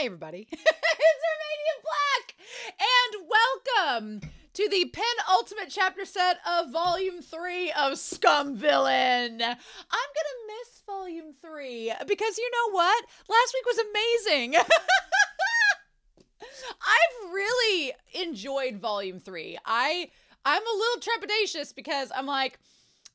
Hey, everybody. it's Romania Black! And welcome to the penultimate chapter set of Volume 3 of Scum Villain. I'm gonna miss Volume 3 because you know what? Last week was amazing. I've really enjoyed Volume 3. I I'm a little trepidatious because I'm like,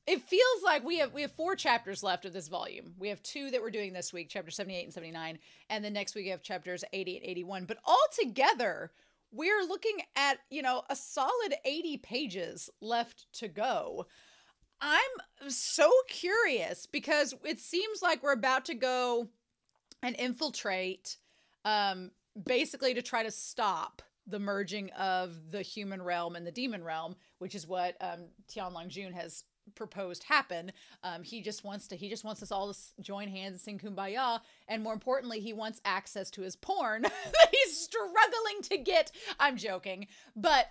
it feels like we have we have four chapters left of this volume. We have two that we're doing this week, chapter 78 and 79, and then next week we have chapters 80 and 81. But all together, we're looking at, you know, a solid 80 pages left to go. I'm so curious because it seems like we're about to go and infiltrate um basically to try to stop the merging of the human realm and the demon realm, which is what um, Tian Long Jun has proposed happen. Um, he just wants to he just wants us all to join hands and sing kumbaya, and more importantly, he wants access to his porn that he's struggling to get. I'm joking, but.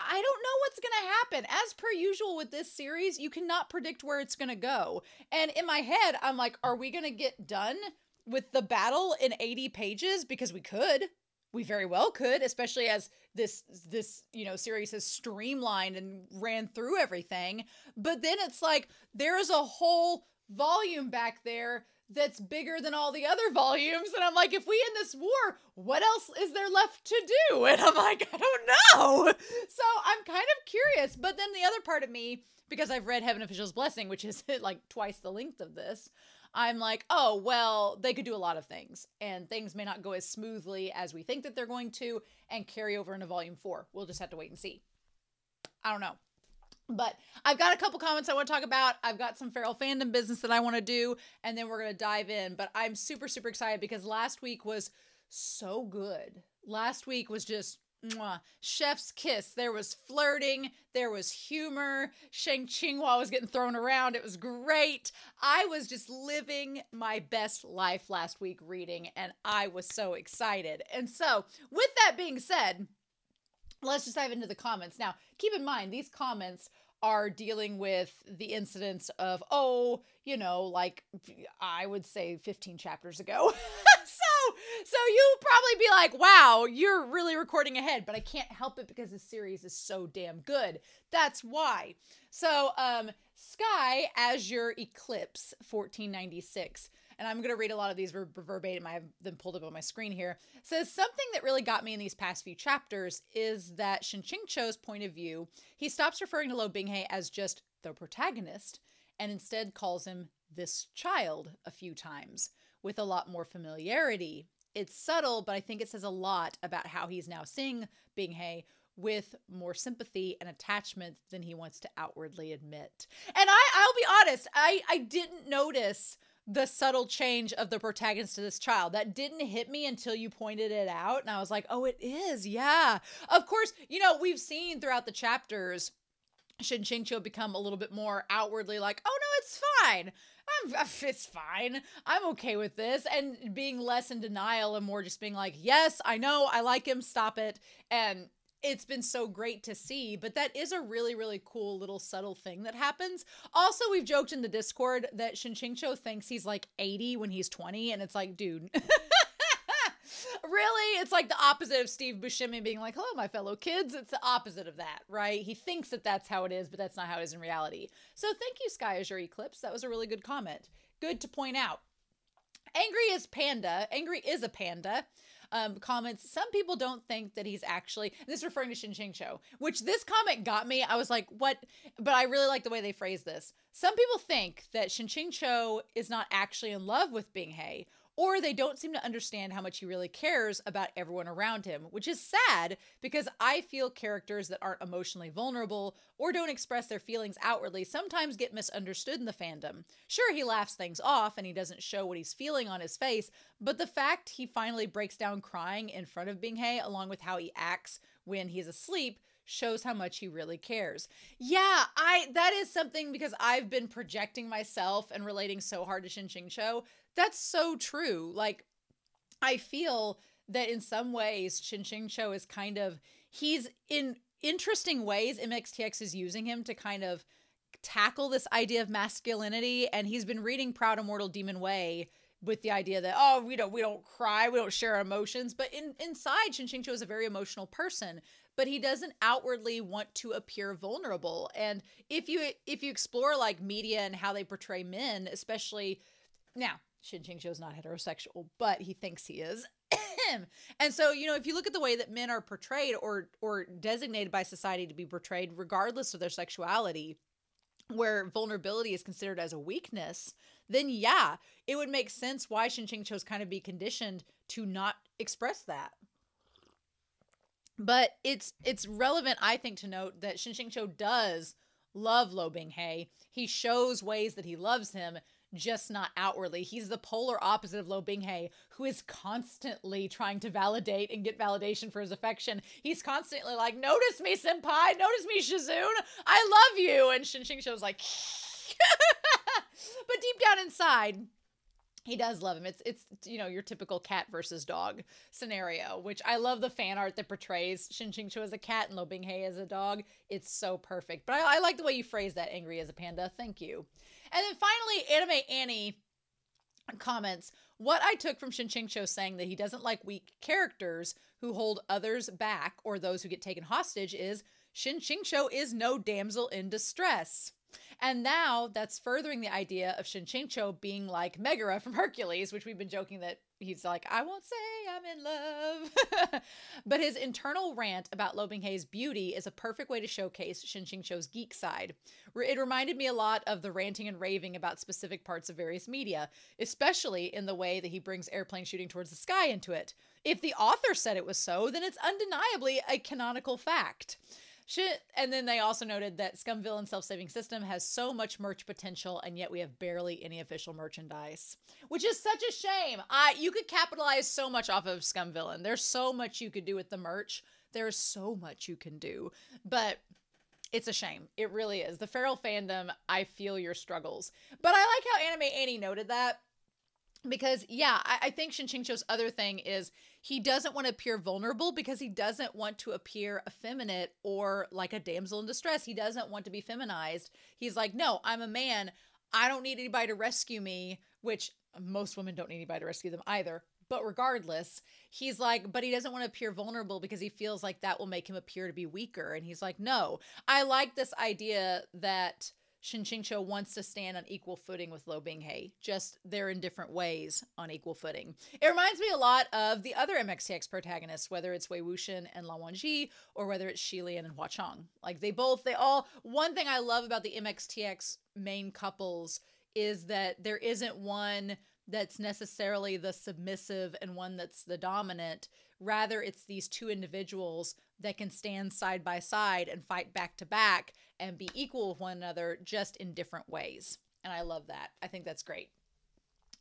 I don't know what's going to happen. As per usual with this series, you cannot predict where it's going to go. And in my head, I'm like, are we going to get done with the battle in 80 pages? Because we could we very well could especially as this this you know series has streamlined and ran through everything. But then it's like there's a whole volume back there that's bigger than all the other volumes. And i'm like if we end this war what else is there left to do? And i'm like i don't know. So i'm kind of curious. But then the other part of me because i've read heaven official's blessing which is like twice the length of this I'm like, oh, well, they could do a lot of things, and things may not go as smoothly as we think that they're going to and carry over into volume four. We'll just have to wait and see. I don't know. But I've got a couple comments I want to talk about. I've got some feral fandom business that I want to do, and then we're going to dive in. But I'm super, super excited because last week was so good. Last week was just Mwah. Chef's kiss. There was flirting. There was humor. Shang Qinghua was getting thrown around. It was great. I was just living my best life last week reading, and I was so excited. And so, with that being said, let's just dive into the comments. Now, keep in mind, these comments are dealing with the incidents of, oh, you know, like I would say 15 chapters ago. so so you probably be like, wow, you're really recording ahead, but I can't help it because the series is so damn good. That's why. So, um, Sky Azure Eclipse 1496 and I'm going to read a lot of these ver- verbatim. I have them pulled up on my screen here. Says something that really got me in these past few chapters is that Shin Ching Cho's point of view. He stops referring to Lo Binghe as just the protagonist and instead calls him this child a few times with a lot more familiarity it's subtle, but I think it says a lot about how he's now seeing Binghe with more sympathy and attachment than he wants to outwardly admit. And I I'll be honest, I I didn't notice the subtle change of the protagonist to this child. That didn't hit me until you pointed it out and I was like, "Oh, it is. Yeah." Of course, you know, we've seen throughout the chapters Shin Qingqiu become a little bit more outwardly like, "Oh no, it's fine." I'm, it's fine. I'm okay with this. And being less in denial and more just being like, yes, I know, I like him, stop it. And it's been so great to see, but that is a really, really cool little subtle thing that happens. Also, we've joked in the Discord that Shin Qingqiu thinks he's like 80 when he's 20, and it's like, dude. really? It's like the opposite of Steve Buscemi being like, hello, my fellow kids. It's the opposite of that, right? He thinks that that's how it is, but that's not how it is in reality. So thank you, Sky Azure Eclipse. That was a really good comment. Good to point out. Angry is panda. Angry is a panda. Um, comments. Some people don't think that he's actually this referring to Shin Qingqiu, which this comment got me. I was like, what? But I really like the way they phrase this. Some people think that Shin Ching Cho is not actually in love with Binghe, or they don't seem to understand how much he really cares about everyone around him, which is sad because I feel characters that aren't emotionally vulnerable or don't express their feelings outwardly sometimes get misunderstood in the fandom. Sure, he laughs things off and he doesn't show what he's feeling on his face, but the fact he finally breaks down crying in front of Binghe, along with how he acts when he's asleep, shows how much he really cares. Yeah, I that is something because I've been projecting myself and relating so hard to Shin Qingqiu that's so true. Like, I feel that in some ways, Shin Qingqiu is kind of, he's in interesting ways, MXTX is using him to kind of tackle this idea of masculinity. And he's been reading Proud Immortal Demon Way with the idea that oh we don't we don't cry we don't share emotions but in inside Shin Cho is a very emotional person but he doesn't outwardly want to appear vulnerable and if you if you explore like media and how they portray men especially now Shin Cho is not heterosexual but he thinks he is and so you know if you look at the way that men are portrayed or or designated by society to be portrayed regardless of their sexuality where vulnerability is considered as a weakness, then yeah, it would make sense why Shin Ching Cho's kind of be conditioned to not express that. But it's it's relevant, I think, to note that Shin Ching Cho does love Lo Bing Hei. He shows ways that he loves him, just not outwardly. He's the polar opposite of Lo Binghei, who is constantly trying to validate and get validation for his affection. He's constantly like, "Notice me, senpai. Notice me, Shizun. I love you." And Shin Ching Cho's like, but deep down inside, he does love him. It's it's you know your typical cat versus dog scenario, which I love the fan art that portrays Shin Ching Cho as a cat and Lo Binghei as a dog. It's so perfect. But I, I like the way you phrase that, angry as a panda. Thank you. And then finally, Anime Annie comments what I took from Shin Ching Cho saying that he doesn't like weak characters who hold others back or those who get taken hostage is Shin Ching Cho is no damsel in distress. And now that's furthering the idea of Shin Ching Cho being like Megara from Hercules, which we've been joking that he's like, I won't say I'm in love. but his internal rant about Lo Binghei's beauty is a perfect way to showcase Shin Ching Cho's geek side. It reminded me a lot of the ranting and raving about specific parts of various media, especially in the way that he brings airplane shooting towards the sky into it. If the author said it was so, then it's undeniably a canonical fact. Shit. And then they also noted that Scum Villain Self Saving System has so much merch potential, and yet we have barely any official merchandise, which is such a shame. I you could capitalize so much off of Scum Villain. There's so much you could do with the merch. There's so much you can do, but it's a shame. It really is. The feral fandom, I feel your struggles. But I like how Anime Annie noted that because yeah I, I, think Cho's other thing is he doesn't want to appear vulnerable because he doesn't want to appear effeminate or like a damsel in distress. He doesn't want to be feminized. He's like no i'm a man. I don't need anybody to rescue me which most women don't need anybody to rescue them either. But regardless he's like but he doesn't want to appear vulnerable because he feels like that will make him appear to be weaker. And he's like no i like this idea that Shin Ching Cho wants to stand on equal footing with Lo Binghei. Just they're in different ways on equal footing. It reminds me a lot of the other MXTX protagonists, whether it's Wei Wuxian and Lan Wangji or whether it's Xie Lian and Hua Cheng. Like they both, they all. One thing I love about the MXTX main couples is that there isn't one that's necessarily the submissive and one that's the dominant. Rather, it's these two individuals that can stand side by side and fight back to back and be equal with one another just in different ways. And I love that. I think that's great.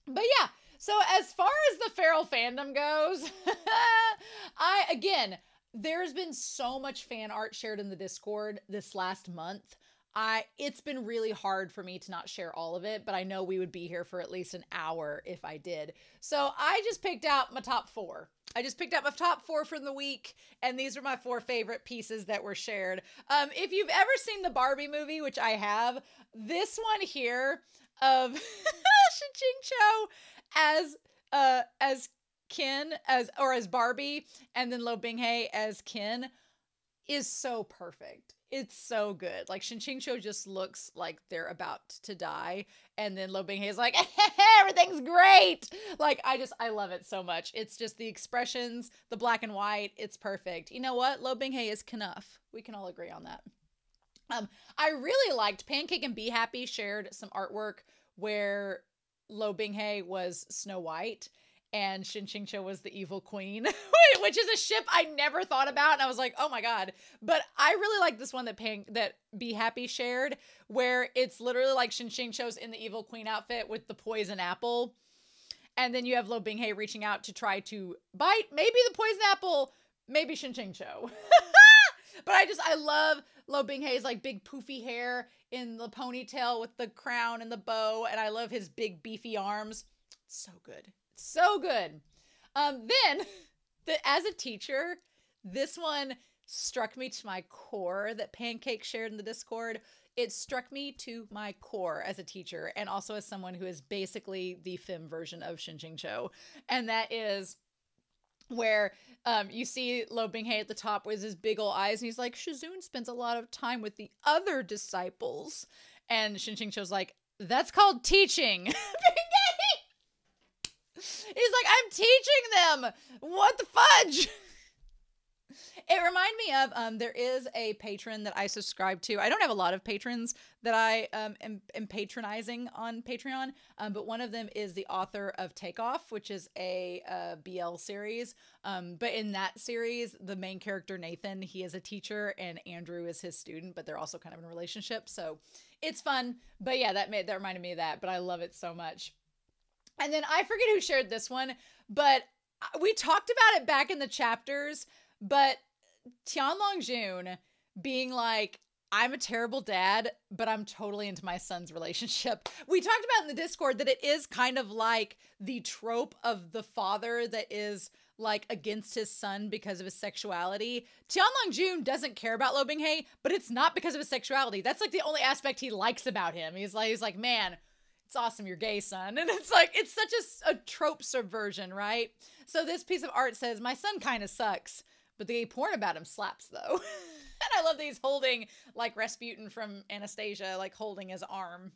But yeah, so as far as the feral fandom goes, I again, there's been so much fan art shared in the Discord this last month. I it's been really hard for me to not share all of it, but I know we would be here for at least an hour if I did. So I just picked out my top 4. I just picked out my top 4 from the week and these are my four favorite pieces that were shared. Um if you've ever seen the Barbie movie, which I have, this one here of Ching Cho as uh as Ken as or as Barbie and then Lo Binghei as Ken is so perfect it's so good. Like Shin Ching Cho just looks like they're about to die, and then Lo Binghei is like, everything's great. Like I just I love it so much. It's just the expressions, the black and white. It's perfect. You know what? Lo Binghei is Kenough. We can all agree on that. Um, I really liked Pancake and Be Happy shared some artwork where Lo Binghei was Snow White and Shin Ching Cho was the evil queen, which is a ship I never thought about. And I was like, oh my God. But I really like this one that Pang that Be Happy shared, where it's literally like Shin Ching Cho's in the evil queen outfit with the poison apple. And then you have Lo Binghei reaching out to try to bite maybe the poison apple, maybe Shin Ching Cho. but I just I love Lo Binghei's like big poofy hair in the ponytail with the crown and the bow, and I love his big beefy arms. So good. So good. Um, then, the, as a teacher, this one struck me to my core that Pancake shared in the Discord. it struck me to my core as a teacher and also as someone who is basically the fem version of Shin Ching Cho. And that is where um, you see Lo Binghe at the top with his big old eyes, and he's like, Shizun spends a lot of time with the other disciples. And Shin Ching Cho's like, that's called teaching. he's like, I'm teaching them. What the fudge? It reminded me of um, there is a patron that I subscribe to. I don't have a lot of patrons that I um, am, am patronizing on Patreon, um, but one of them is the author of Takeoff, which is a, a BL series. Um, but in that series, the main character Nathan, he is a teacher, and Andrew is his student, but they're also kind of in a relationship. So it's fun. But yeah, that made that reminded me of that. But I love it so much. And then I forget who shared this one, but uh, we talked about it back in the chapters. But Tian Long Jun being like, I'm a terrible dad, but I'm totally into my son's relationship. We talked about in the Discord that it is kind of like the trope of the father that is like against his son because of his sexuality. Tian Long Jun doesn't care about Lo Binghe, but it's not because of his sexuality. That's like the only aspect he likes about him. He's like, he's like, man, it's awesome you're gay, son. And it's like, it's such a, a trope subversion, right? So this piece of art says, my son kind of sucks but the gay porn about him slaps though. and I love that he's holding like Rasputin from Anastasia, like holding his arm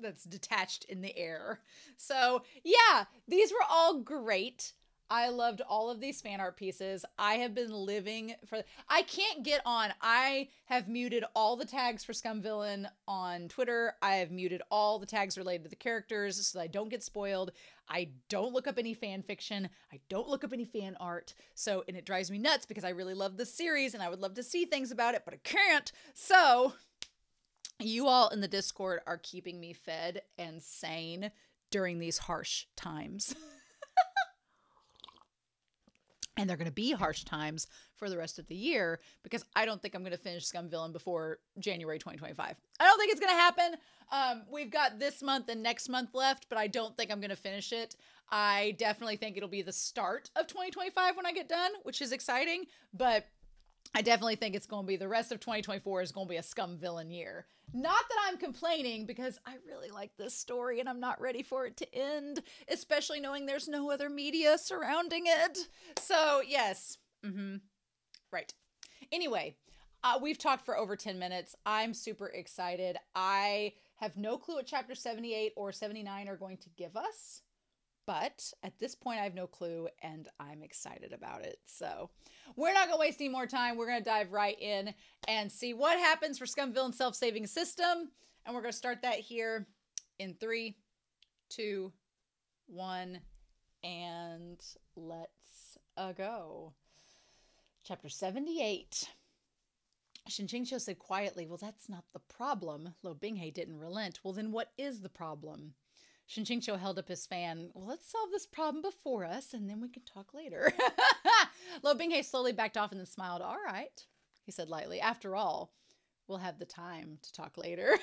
that's detached in the air. So yeah, these were all great. I loved all of these fan art pieces. I have been living for I can't get on. I have muted all the tags for Scum Villain on Twitter. I have muted all the tags related to the characters so I don't get spoiled. I don't look up any fan fiction. I don't look up any fan art. So, and it drives me nuts because I really love the series and I would love to see things about it, but I can't. So, you all in the Discord are keeping me fed and sane during these harsh times. and they're going to be harsh times for the rest of the year because I don't think I'm going to finish Scum Villain before January 2025. I don't think it's going to happen. Um, we've got this month and next month left, but I don't think I'm going to finish it. I definitely think it'll be the start of 2025 when I get done, which is exciting, but I definitely think it's going to be the rest of 2024 is going to be a Scum Villain year. Not that I'm complaining because I really like this story and I'm not ready for it to end, especially knowing there's no other media surrounding it. So, yes. Mhm. Right. Anyway, uh, we've talked for over 10 minutes. I'm super excited. I have no clue what chapter 78 or 79 are going to give us. But at this point, I have no clue and I'm excited about it. So we're not going to waste any more time. We're going to dive right in and see what happens for Scum Villain self saving system. And we're going to start that here in three, two, one, and let's uh, go. Chapter 78. Shin Ching Cho said quietly, Well, that's not the problem. Lo Binghe didn't relent. Well, then what is the problem? Shin Ching Cho held up his fan. Well, let's solve this problem before us, and then we can talk later. Lo Binghe slowly backed off and then smiled. All right, he said lightly. After all, we'll have the time to talk later. I like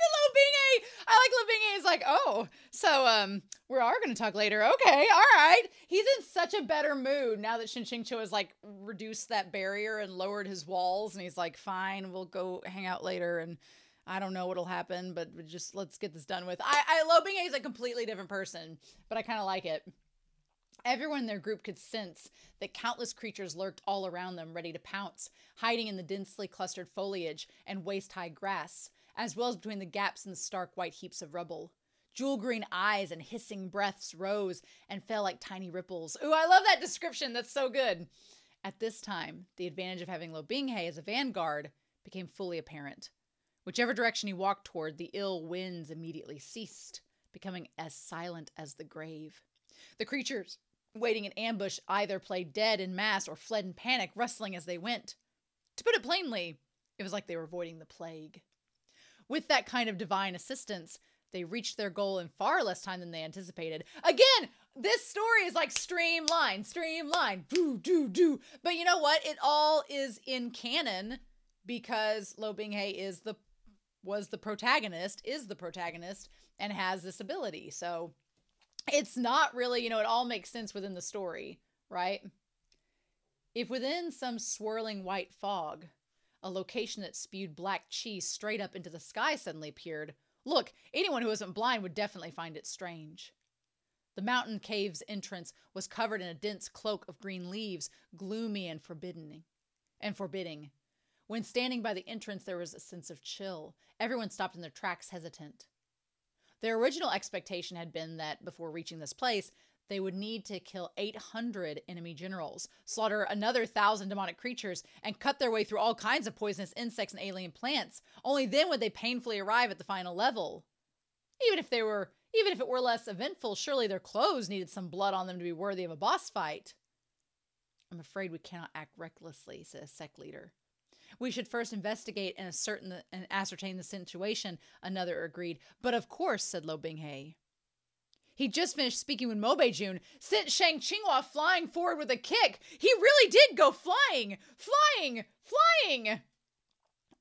the Lo Binghe. I like Lo Binghe. He's like, oh, so um, we are going to talk later. Okay, all right. He's in such a better mood now that Shin Ching Cho has like reduced that barrier and lowered his walls, and he's like, fine, we'll go hang out later and I don't know what'll happen, but just let's get this done with. I, I Lo Binghe is a completely different person, but I kind of like it. Everyone in their group could sense that countless creatures lurked all around them, ready to pounce, hiding in the densely clustered foliage and waist high grass, as well as between the gaps in the stark white heaps of rubble. Jewel green eyes and hissing breaths rose and fell like tiny ripples. Ooh, I love that description. That's so good. At this time, the advantage of having Lo Binghe as a vanguard became fully apparent. Whichever direction he walked toward, the ill winds immediately ceased, becoming as silent as the grave. The creatures waiting in ambush either played dead in mass or fled in panic, rustling as they went. To put it plainly, it was like they were avoiding the plague. With that kind of divine assistance, they reached their goal in far less time than they anticipated. Again, this story is like streamline, streamline, do, do, do. But you know what? It all is in canon because Lo Binghe is the was the protagonist, is the protagonist, and has this ability. So it's not really, you know, it all makes sense within the story, right? If within some swirling white fog, a location that spewed black cheese straight up into the sky suddenly appeared. Look, anyone who isn't blind would definitely find it strange. The mountain cave's entrance was covered in a dense cloak of green leaves, gloomy and forbidding. And forbidding. When standing by the entrance, there was a sense of chill. Everyone stopped in their tracks, hesitant. Their original expectation had been that before reaching this place, they would need to kill 800 enemy generals, slaughter another thousand demonic creatures, and cut their way through all kinds of poisonous insects and alien plants. Only then would they painfully arrive at the final level. Even if they were, even if it were less eventful, surely their clothes needed some blood on them to be worthy of a boss fight. I'm afraid we cannot act recklessly, said a sect leader. We should first investigate and ascertain the, and ascertain the situation, another agreed. But of course, said Lo Bing Binghe. He just finished speaking when Mobei-jun sent Shang Qinghua flying forward with a kick. He really did go flying, flying, flying.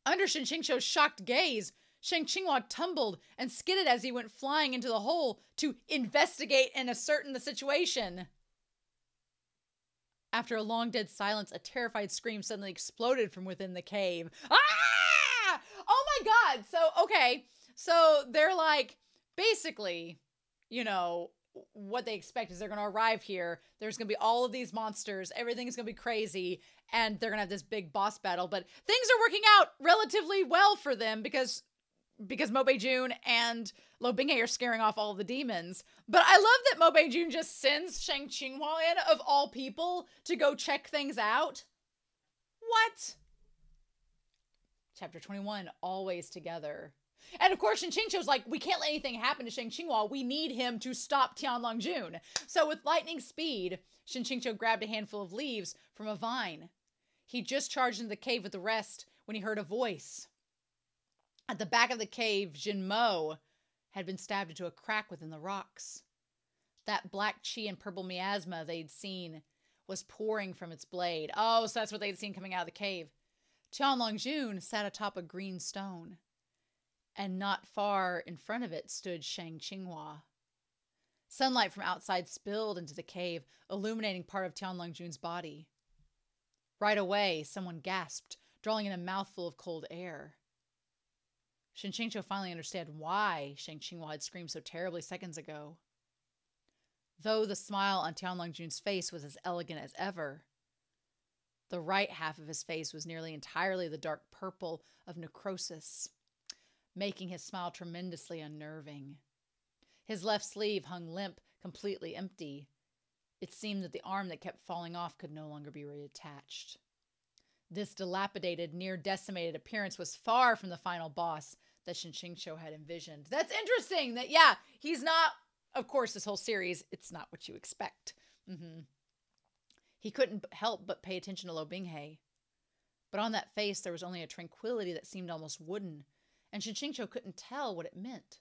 Under Shen Qingqiu's shocked gaze, Shang Qinghua tumbled and skidded as he went flying into the hole to investigate and ascertain the situation. After a long dead silence, a terrified scream suddenly exploded from within the cave. Ah! Oh my god. So, okay. So they're like, basically, you know, what they expect is they're going to arrive here. There's going to be all of these monsters. Everything's going to be crazy. And they're going to have this big boss battle. But things are working out relatively well for them because because Mobei-jun and Lo Binghe are scaring off all the demons. But I love that Mobei-jun just sends Shang Qinghua in, of all people, to go check things out. What? Chapter 21, always together. And of course, Shen Qingqiu's like, we can't let anything happen to Shang Qinghua. We need him to stop Tianlong Jun. So with lightning speed, Shen Qingqiu grabbed a handful of leaves from a vine. He just charged into the cave with the rest when he heard a voice. At the back of the cave, Xin Mo had been stabbed into a crack within the rocks. That black chi and purple miasma they'd seen was pouring from its blade. Oh, so that's what they'd seen coming out of the cave. Tianlong Jun sat atop a green stone, and not far in front of it stood Shang Qinghua. Sunlight from outside spilled into the cave, illuminating part of Tianlong Jun's body. Right away, someone gasped, drawing in a mouthful of cold air. Shen Qingqiu finally understood why Shang Qinghua had screamed so terribly seconds ago. Though the smile on Tianlong Jun's face was as elegant as ever, the right half of his face was nearly entirely the dark purple of necrosis, making his smile tremendously unnerving. His left sleeve hung limp, completely empty. It seemed that the arm that kept falling off could no longer be reattached. This dilapidated, near decimated appearance was far from the final boss that Qingqiu had envisioned. That's interesting that, yeah, he's not, of course, this whole series, it's not what you expect. Mm-hmm. He couldn't help but pay attention to Lo Binghe. But on that face, there was only a tranquility that seemed almost wooden, and Qingqiu couldn't tell what it meant.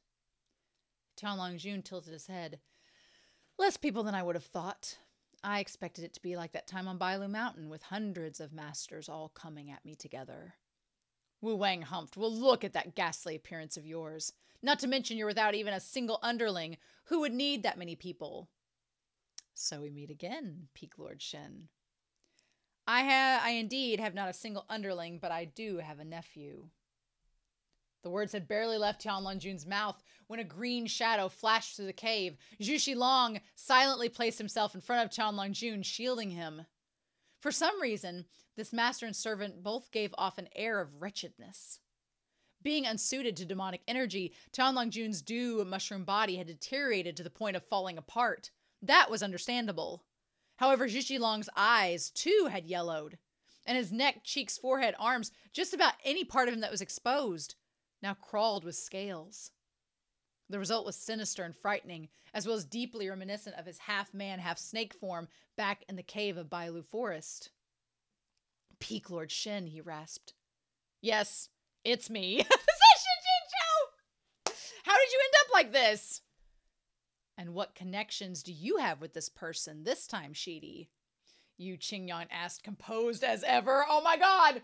Tianlong Jun tilted his head. Less people than I would have thought. I expected it to be like that time on Bailu Mountain, with hundreds of masters all coming at me together. Wu Wang humped. Well, look at that ghastly appearance of yours. Not to mention you're without even a single underling. Who would need that many people? So we meet again, Peak Lord Shen. I have, I indeed have not a single underling, but I do have a nephew. The words had barely left Tianlong Jun's mouth when a green shadow flashed through the cave. Zhu Long silently placed himself in front of Tianlong Jun, shielding him. For some reason, this master and servant both gave off an air of wretchedness. Being unsuited to demonic energy, Tianlong Jun's dew mushroom body had deteriorated to the point of falling apart. That was understandable. However, Zhu Long's eyes, too, had yellowed, and his neck, cheeks, forehead, arms, just about any part of him that was exposed, now crawled with scales. The result was sinister and frightening, as well as deeply reminiscent of his half man, half snake form back in the cave of Bailu Forest. Peak Lord Shen, he rasped. Yes, it's me. How did you end up like this? And what connections do you have with this person this time, Shidi? Yu Qingyan asked, composed as ever. Oh my god!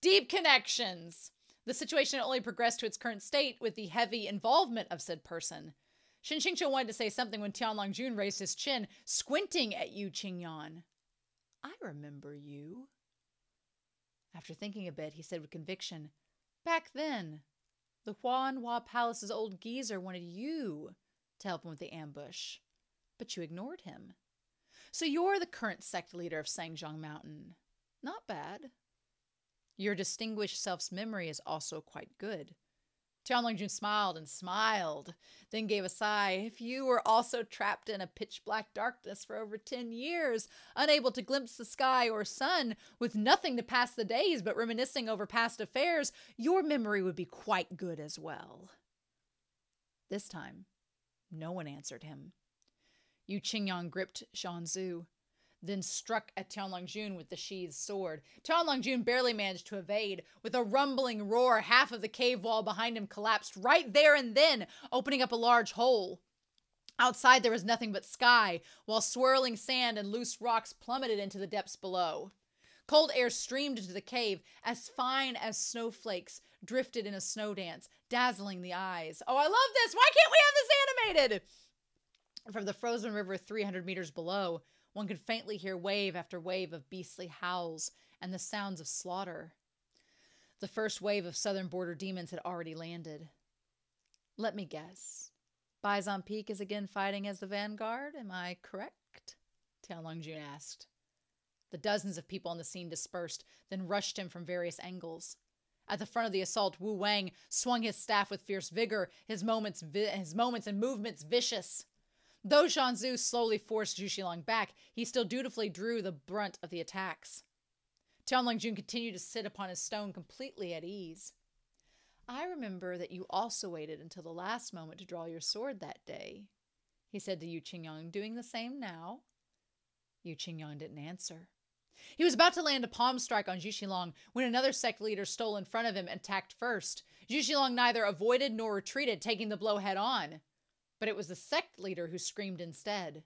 Deep connections. The situation only progressed to its current state with the heavy involvement of said person. Shen Qingqiu wanted to say something when Tianlong Jun raised his chin, squinting at Yu Qingyan. I remember you. After thinking a bit, he said with conviction, Back then, the Huanhua Palace's old geezer wanted you to help him with the ambush, but you ignored him. So you're the current sect leader of Cang Qiong Mountain. Not bad. Your distinguished self's memory is also quite good. Tian Jun smiled and smiled, then gave a sigh. If you were also trapped in a pitch black darkness for over 10 years, unable to glimpse the sky or sun, with nothing to pass the days but reminiscing over past affairs, your memory would be quite good as well. This time, no one answered him. Yu Qingyang gripped Shanzu then struck at Tianlongjun with the sheathed sword. Tianlongjun barely managed to evade. With a rumbling roar, half of the cave wall behind him collapsed right there and then, opening up a large hole. Outside there was nothing but sky, while swirling sand and loose rocks plummeted into the depths below. Cold air streamed into the cave, as fine as snowflakes drifted in a snow dance, dazzling the eyes. Oh, I love this! Why can't we have this animated? From the frozen river 300 meters below, one could faintly hear wave after wave of beastly howls and the sounds of slaughter. The first wave of southern border demons had already landed. Let me guess. Bai Zhan Peak is again fighting as the vanguard, am I correct? Tianlongjun asked. The dozens of people on the scene dispersed, then rushed him from various angles. At the front of the assault, Wu Wang swung his staff with fierce vigor, his moments, vi- his moments and movements vicious. Though Shanzu slowly forced Zhu back, he still dutifully drew the brunt of the attacks. Tianlongjun continued to sit upon his stone completely at ease. I remember that you also waited until the last moment to draw your sword that day, he said to Yu Qingyang, doing the same now. Yu Qingyang didn't answer. He was about to land a palm strike on Zhu when another sect leader stole in front of him and attacked first. Zhu neither avoided nor retreated, taking the blow head on but it was the sect leader who screamed instead.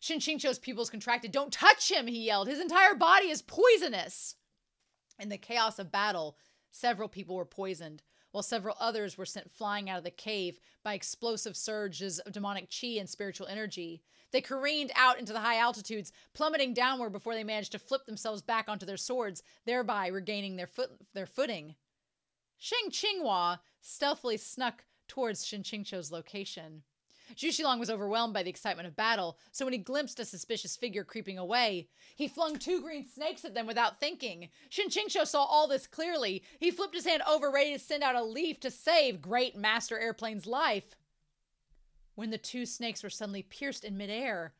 Shin Qingqiu's pupils contracted. Don't touch him, he yelled. His entire body is poisonous. In the chaos of battle, several people were poisoned, while several others were sent flying out of the cave by explosive surges of demonic chi and spiritual energy. They careened out into the high altitudes, plummeting downward before they managed to flip themselves back onto their swords, thereby regaining their foot their footing. Shang Qinghua stealthily snuck towards Shinqingqiu's location. Zhu Xilong was overwhelmed by the excitement of battle, so when he glimpsed a suspicious figure creeping away, he flung two green snakes at them without thinking. Shinqingqiu saw all this clearly. He flipped his hand over, ready to send out a leaf to save Great Master Airplane's life. When the two snakes were suddenly pierced in midair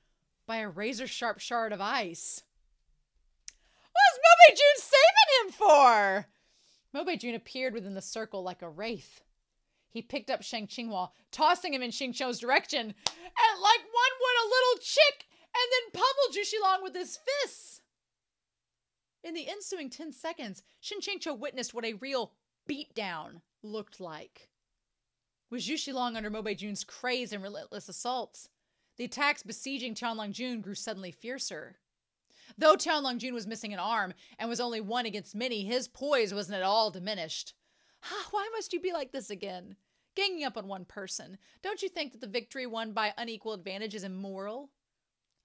by a razor sharp shard of ice. What's Mobei-jun saving him for? Mobei-jun appeared within the circle like a wraith. He picked up Shang Qinghua, tossing him in Xingqiu's direction, and like one would a little chick, and then pummeled Zhu Xilong with his fists. In the ensuing 10 seconds, Shin Qingqiu witnessed what a real beatdown looked like. With Zhu Xilong under Mobei-jun's craze and relentless assaults, the attacks besieging Tianlong Jun grew suddenly fiercer. Though Tianlong Jun was missing an arm and was only one against many, his poise wasn't at all diminished. Why must you be like this again? Ganging up on one person. Don't you think that the victory won by unequal advantage is immoral?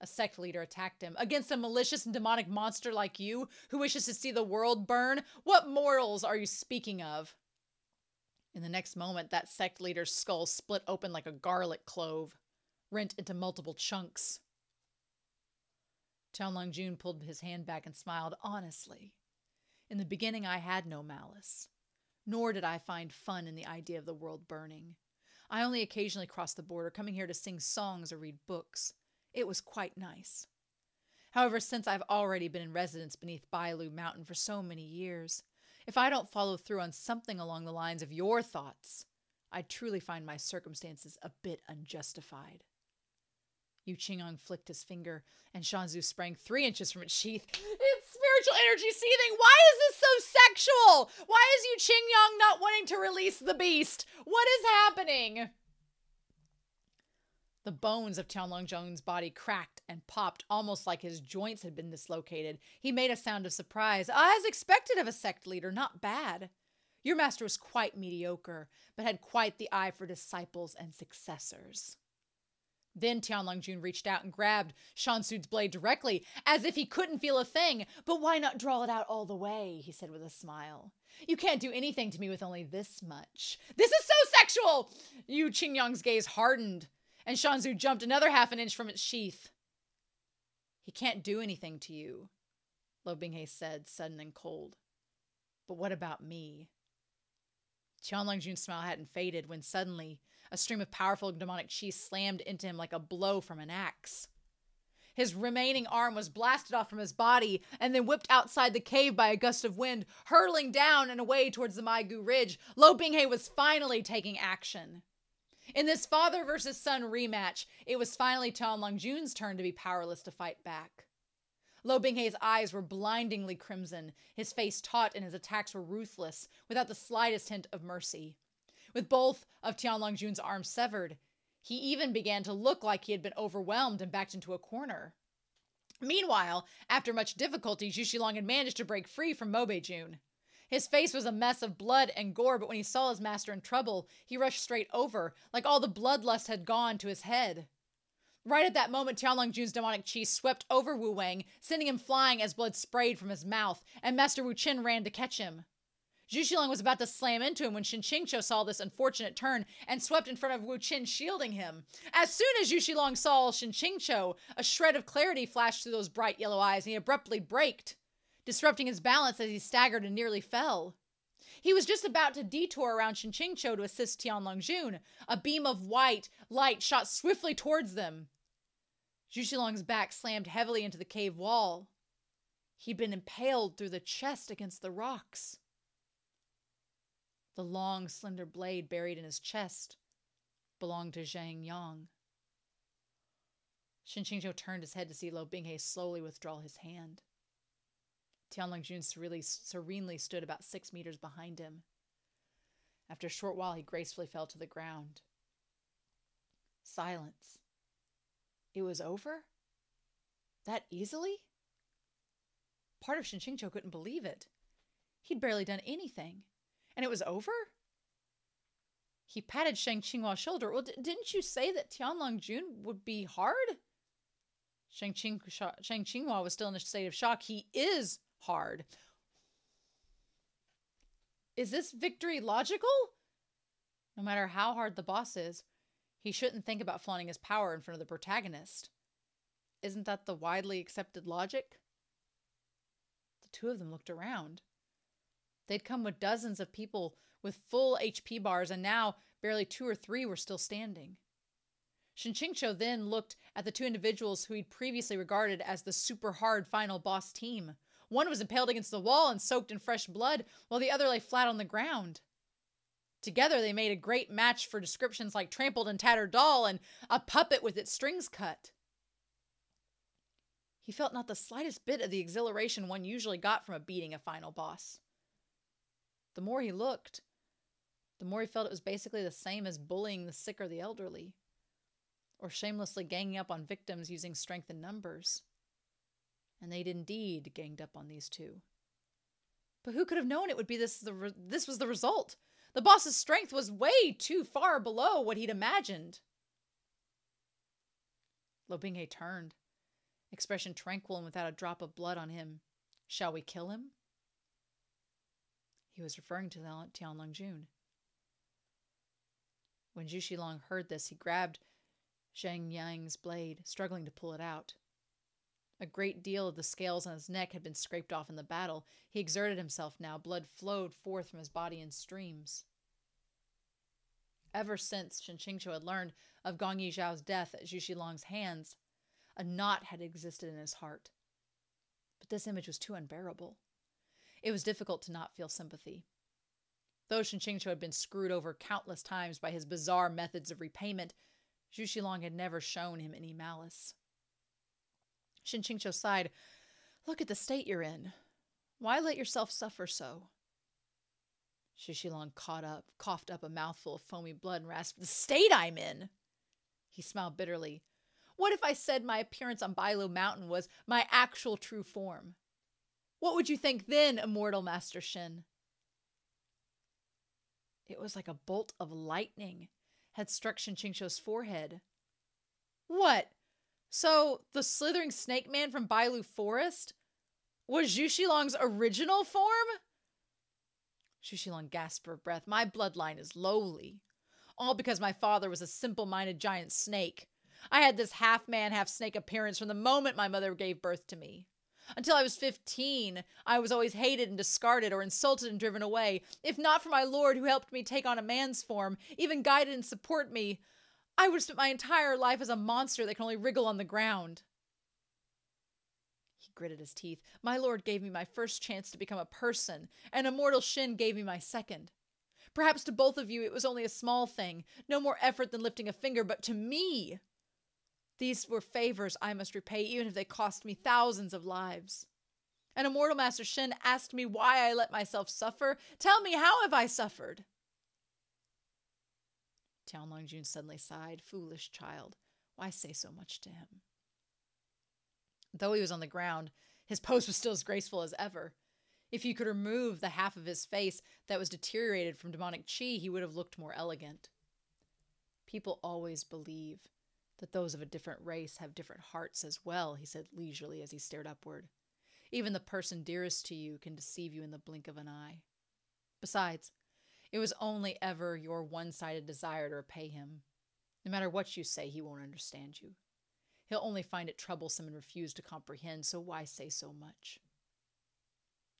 A sect leader attacked him. Against a malicious and demonic monster like you, who wishes to see the world burn? What morals are you speaking of? In the next moment, that sect leader's skull split open like a garlic clove, rent into multiple chunks. Tianlong Jun pulled his hand back and smiled honestly. In the beginning, I had no malice nor did I find fun in the idea of the world burning. I only occasionally crossed the border, coming here to sing songs or read books. It was quite nice. However, since I've already been in residence beneath Bailu Mountain for so many years, if I don't follow through on something along the lines of your thoughts, I truly find my circumstances a bit unjustified. Yu Qingyang flicked his finger, and Shanzu sprang three inches from its sheath. It's spiritual energy seething. Why is this so sexual? Why is Yu Qingyang not wanting to release the beast? What is happening? The bones of Tianlongjun's body cracked and popped almost like his joints had been dislocated. He made a sound of surprise. As expected of a sect leader, not bad. Your master was quite mediocre, but had quite the eye for disciples and successors. Then Tianlong Jun reached out and grabbed Shan Su's blade directly, as if he couldn't feel a thing. But why not draw it out all the way? He said with a smile. You can't do anything to me with only this much. This is so sexual! Yu Qingyang's gaze hardened, and Shan Su jumped another half an inch from its sheath. He can't do anything to you, Lo Binghe said, sudden and cold. But what about me? Tianlong Jun's smile hadn't faded when suddenly a stream of powerful demonic chi slammed into him like a blow from an axe. His remaining arm was blasted off from his body and then whipped outside the cave by a gust of wind, hurtling down and away towards the Maigu Ridge. Lo Binghe was finally taking action. In this father versus son rematch, it was finally Tianlong Jun's turn to be powerless to fight back. Lo Binghe's eyes were blindingly crimson, his face taut, and his attacks were ruthless, without the slightest hint of mercy. With both of Tianlong Jun's arms severed, he even began to look like he had been overwhelmed and backed into a corner. Meanwhile, after much difficulty, Zhu Xilong had managed to break free from Mobei-jun. His face was a mess of blood and gore, but when he saw his master in trouble, he rushed straight over, like all the bloodlust had gone to his head. Right at that moment, Tianlong Jun's demonic chi swept over Wu Wang, sending him flying as blood sprayed from his mouth, and Master Wu Chen ran to catch him. Zhu Xilong was about to slam into him when Shen Qingqiu saw this unfortunate turn and swept in front of Wu Chen, shielding him. As soon as Zhu Xilong saw Shen Qingqiu, a shred of clarity flashed through those bright yellow eyes, and he abruptly braked, disrupting his balance as he staggered and nearly fell. He was just about to detour around Shen Qingqiu to assist Tianlong Jun. A beam of white light shot swiftly towards them. Zhu Xilong's back slammed heavily into the cave wall. He'd been impaled through the chest against the rocks. The long, slender blade buried in his chest belonged to Zheng Yang. Shen Qingqiu turned his head to see Lo Binghe slowly withdraw his hand. Tianlong Jun serenely, serenely stood about six meters behind him. After a short while, he gracefully fell to the ground. Silence. It was over? That easily? Part of Shen Qingqiu couldn't believe it. He'd barely done anything and it was over? He patted Shang Qinghua's shoulder. Well, didn't you say that Tianlong Jun would be hard? Shang, Qing, Shang Qinghua was still in a state of shock. He is hard. Is this victory logical? No matter how hard the boss is, he shouldn't think about flaunting his power in front of the protagonist. Isn't that the widely accepted logic? The two of them looked around. They'd come with dozens of people with full HP bars, and now barely two or three were still standing. Shen Qingqiu then looked at the two individuals who he'd previously regarded as the super hard final boss team. One was impaled against the wall and soaked in fresh blood, while the other lay flat on the ground. Together, they made a great match for descriptions like trampled and tattered doll and a puppet with its strings cut. He felt not the slightest bit of the exhilaration one usually got from a beating a final boss. The more he looked, the more he felt it was basically the same as bullying the sick or the elderly, or shamelessly ganging up on victims using strength in numbers. And they'd indeed ganged up on these two. But who could have known it would be this? The this was the result. The boss's strength was way too far below what he'd imagined. Lo Binghe turned, expression tranquil and without a drop of blood on him. Shall we kill him? He was referring to Tianlong Jun. When Zhu Xilong heard this, he grabbed Zheng Yang's blade, struggling to pull it out. A great deal of the scales on his neck had been scraped off in the battle. He exerted himself now. Blood flowed forth from his body in streams. Ever since Shen Qingqiu had learned of Gong Yi Yizhao's death at Zhu Xilong's hands, a knot had existed in his heart. But this image was too unbearable. It was difficult to not feel sympathy. Though Shen Qingqiu had been screwed over countless times by his bizarre methods of repayment, Zhu Xilong had never shown him any malice. Shen Qingqiu sighed, Look at the state you're in. Why let yourself suffer so? Zhu Xilong caught up, coughed up a mouthful of foamy blood and rasped, The state I'm in! He smiled bitterly. What if I said my appearance on Bailu Mountain was my actual true form? What would you think then, immortal Master Shen? It was like a bolt of lightning had struck Shen Qingqiu's forehead. What? So the slithering snake man from Bailu Forest was Zhu Xilong's original form? Zhu Xilong gasped for breath. My bloodline is lowly. All because my father was a simple minded giant snake. I had this half man, half snake appearance from the moment my mother gave birth to me. Until I was 15, I was always hated and discarded or insulted and driven away. If not for my Lord who helped me take on a man's form, even guided and support me, I would have spent my entire life as a monster that can only wriggle on the ground. He gritted his teeth. My Lord gave me my first chance to become a person, and Immortal Shin gave me my second. Perhaps to both of you it was only a small thing, no more effort than lifting a finger, but to me, these were favors I must repay, even if they cost me thousands of lives. And Immortal Master Shin asked me why I let myself suffer. Tell me, how have I suffered? Tian Longjun suddenly sighed. Foolish child, why say so much to him? Though he was on the ground, his pose was still as graceful as ever. If you could remove the half of his face that was deteriorated from demonic chi, he would have looked more elegant. People always believe that those of a different race have different hearts as well, he said leisurely as he stared upward. Even the person dearest to you can deceive you in the blink of an eye. Besides, it was only ever your one sided desire to repay him. No matter what you say, he won't understand you. He'll only find it troublesome and refuse to comprehend, so why say so much?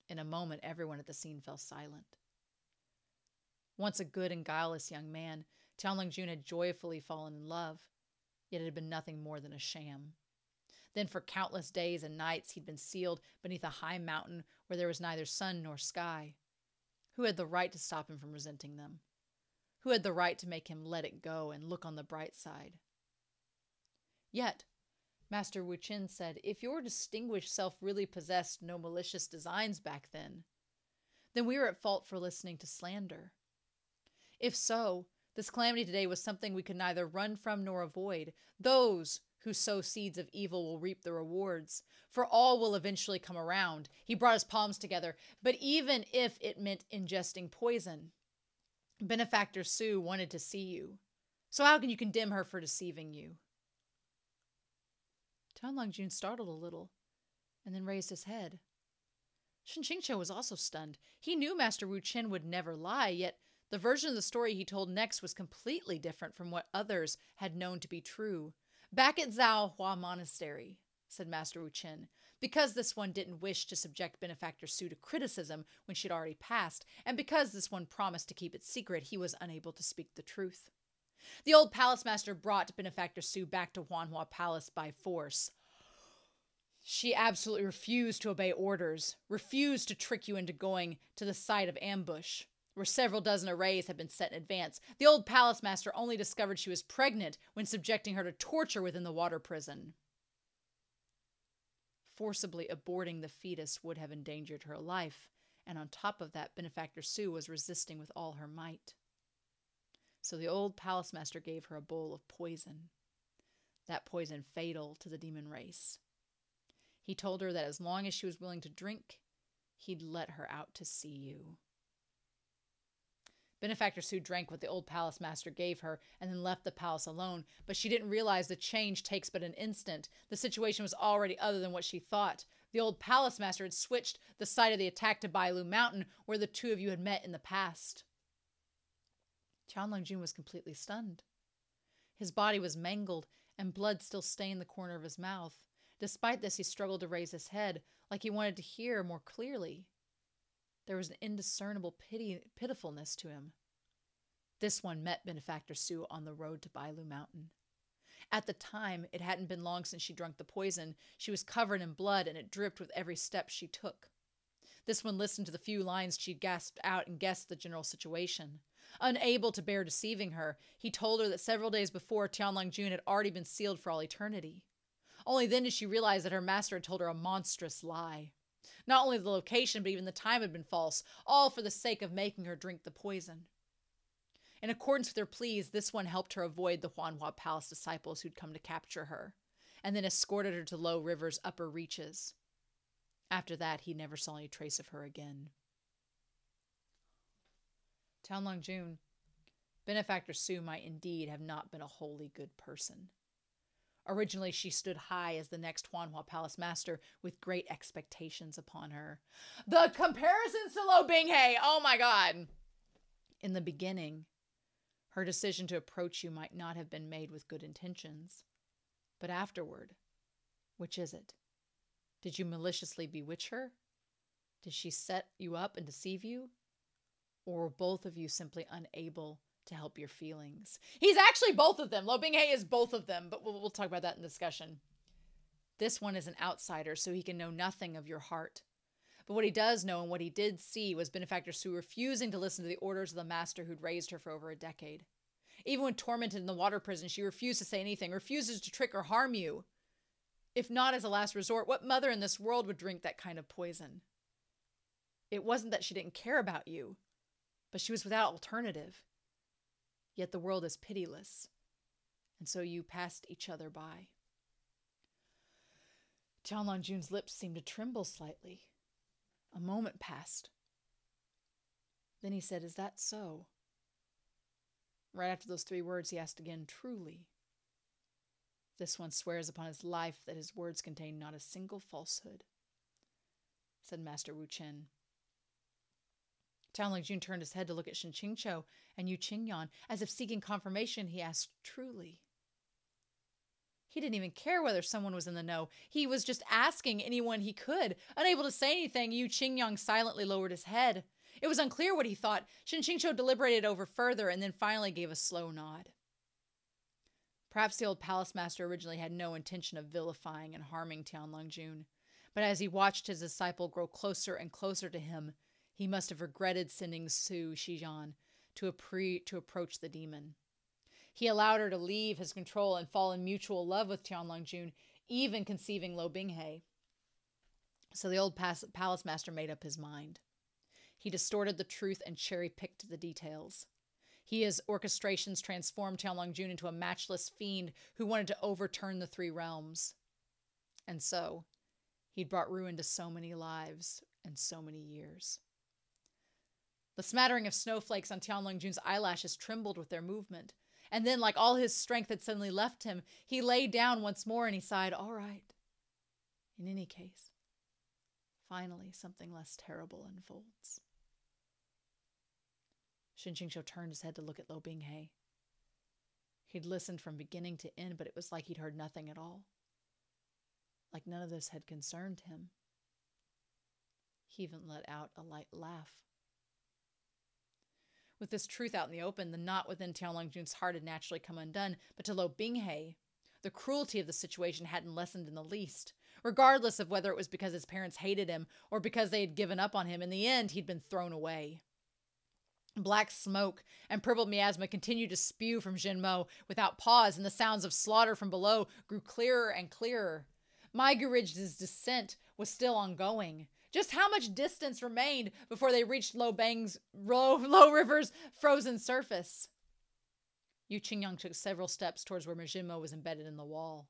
In a moment, everyone at the scene fell silent. Once a good and guileless young man, Tianlong Jun had joyfully fallen in love yet it had been nothing more than a sham. Then for countless days and nights he'd been sealed beneath a high mountain where there was neither sun nor sky. Who had the right to stop him from resenting them? Who had the right to make him let it go and look on the bright side? Yet, Master Wu Chen said, if your distinguished self really possessed no malicious designs back then, then we were at fault for listening to slander. If so, this calamity today was something we could neither run from nor avoid. Those who sow seeds of evil will reap the rewards, for all will eventually come around. He brought his palms together. But even if it meant ingesting poison, Benefactor Su wanted to see you. So how can you condemn her for deceiving you? Tian Jun startled a little, and then raised his head. Shen Qingqiu was also stunned. He knew Master Wu Chen would never lie, yet the version of the story he told next was completely different from what others had known to be true. Back at Zhao Hua Monastery, said Master Wu Chen, because this one didn't wish to subject Benefactor Su to criticism when she'd already passed, and because this one promised to keep it secret, he was unable to speak the truth. The old palace master brought Benefactor Su back to Huanhua Palace by force. She absolutely refused to obey orders, refused to trick you into going to the site of ambush where several dozen arrays had been set in advance. The old palace master only discovered she was pregnant when subjecting her to torture within the water prison. Forcibly aborting the fetus would have endangered her life, and on top of that, Benefactor Su was resisting with all her might. So the old palace master gave her a bowl of poison, that poison fatal to the demon race. He told her that as long as she was willing to drink, he'd let her out to see you. Benefactor Su drank what the old palace master gave her and then left the palace alone, but she didn't realize the change takes but an instant. The situation was already other than what she thought. The old palace master had switched the site of the attack to Bailu Mountain, where the two of you had met in the past. Tian Jun was completely stunned. His body was mangled, and blood still stained the corner of his mouth. Despite this, he struggled to raise his head, like he wanted to hear more clearly. There was an indiscernible pity, pitifulness to him. This one met Benefactor Su on the road to Bailu Mountain. At the time, it hadn't been long since she drank the poison. She was covered in blood and it dripped with every step she took. This one listened to the few lines she'd gasped out and guessed the general situation. Unable to bear deceiving her, he told her that several days before Tianlong Jun had already been sealed for all eternity. Only then did she realize that her master had told her a monstrous lie. Not only the location, but even the time had been false, all for the sake of making her drink the poison. In accordance with her pleas, this one helped her avoid the Huanhua Palace disciples who'd come to capture her, and then escorted her to Low River's upper reaches. After that, he never saw any trace of her again. Tianlong Jun, Benefactor Su might indeed have not been a wholly good person. Originally, she stood high as the next Huanhua Palace Master with great expectations upon her. The comparisons to Lo Binghe, oh my god! In the beginning, her decision to approach you might not have been made with good intentions. But afterward, which is it? Did you maliciously bewitch her? Did she set you up and deceive you? Or were both of you simply unable to help your feelings? He's actually both of them. Lo Binghe is both of them, but we'll, we'll talk about that in discussion. This one is an outsider, so he can know nothing of your heart. But what he does know and what he did see was Benefactor Su refusing to listen to the orders of the master who'd raised her for over a decade. Even when tormented in the water prison, she refused to say anything, refuses to trick or harm you. If not as a last resort, what mother in this world would drink that kind of poison? It wasn't that she didn't care about you, but she was without alternative. Yet the world is pitiless, and so you passed each other by. Tianlong Jun's lips seemed to tremble slightly. A moment passed. Then he said, Is that so? Right after those three words, he asked again, Truly? This one swears upon his life that his words contain not a single falsehood, said Master Wu Chen. Tianlong Jun turned his head to look at Shen Qingqiu and Yu Qingyang. As if seeking confirmation, he asked, Truly? He didn't even care whether someone was in the know. He was just asking anyone he could. Unable to say anything, Yu Qingyang silently lowered his head. It was unclear what he thought. Shen Qingqiu deliberated over further and then finally gave a slow nod. Perhaps the old palace master originally had no intention of vilifying and harming Tian Tianlong Jun, but as he watched his disciple grow closer and closer to him, he must have regretted sending Su Xiyan to, to approach the demon. He allowed her to leave his control and fall in mutual love with Tianlong Jun, even conceiving Lo Binghe. So the old pas- palace master made up his mind. He distorted the truth and cherry picked the details. He, his orchestrations transformed Tianlong Jun into a matchless fiend who wanted to overturn the three realms. And so, he'd brought ruin to so many lives and so many years. The smattering of snowflakes on Tianlong Jun's eyelashes trembled with their movement. And then, like all his strength had suddenly left him, he lay down once more and he sighed, All right. In any case, finally something less terrible unfolds. Shen Qingqiu turned his head to look at Lo Binghe. He'd listened from beginning to end, but it was like he'd heard nothing at all. Like none of this had concerned him. He even let out a light laugh. With this truth out in the open, the knot within Tianlong Jun's heart had naturally come undone, but to Lo Binghe, the cruelty of the situation hadn't lessened in the least. Regardless of whether it was because his parents hated him or because they had given up on him, in the end, he'd been thrown away. Black smoke and purple miasma continued to spew from Xin Mo without pause, and the sounds of slaughter from below grew clearer and clearer. Ridge's descent was still ongoing. Just how much distance remained before they reached Lo Bang's Low, Low River's frozen surface? Yu Qingyang took several steps towards where Majinmo was embedded in the wall.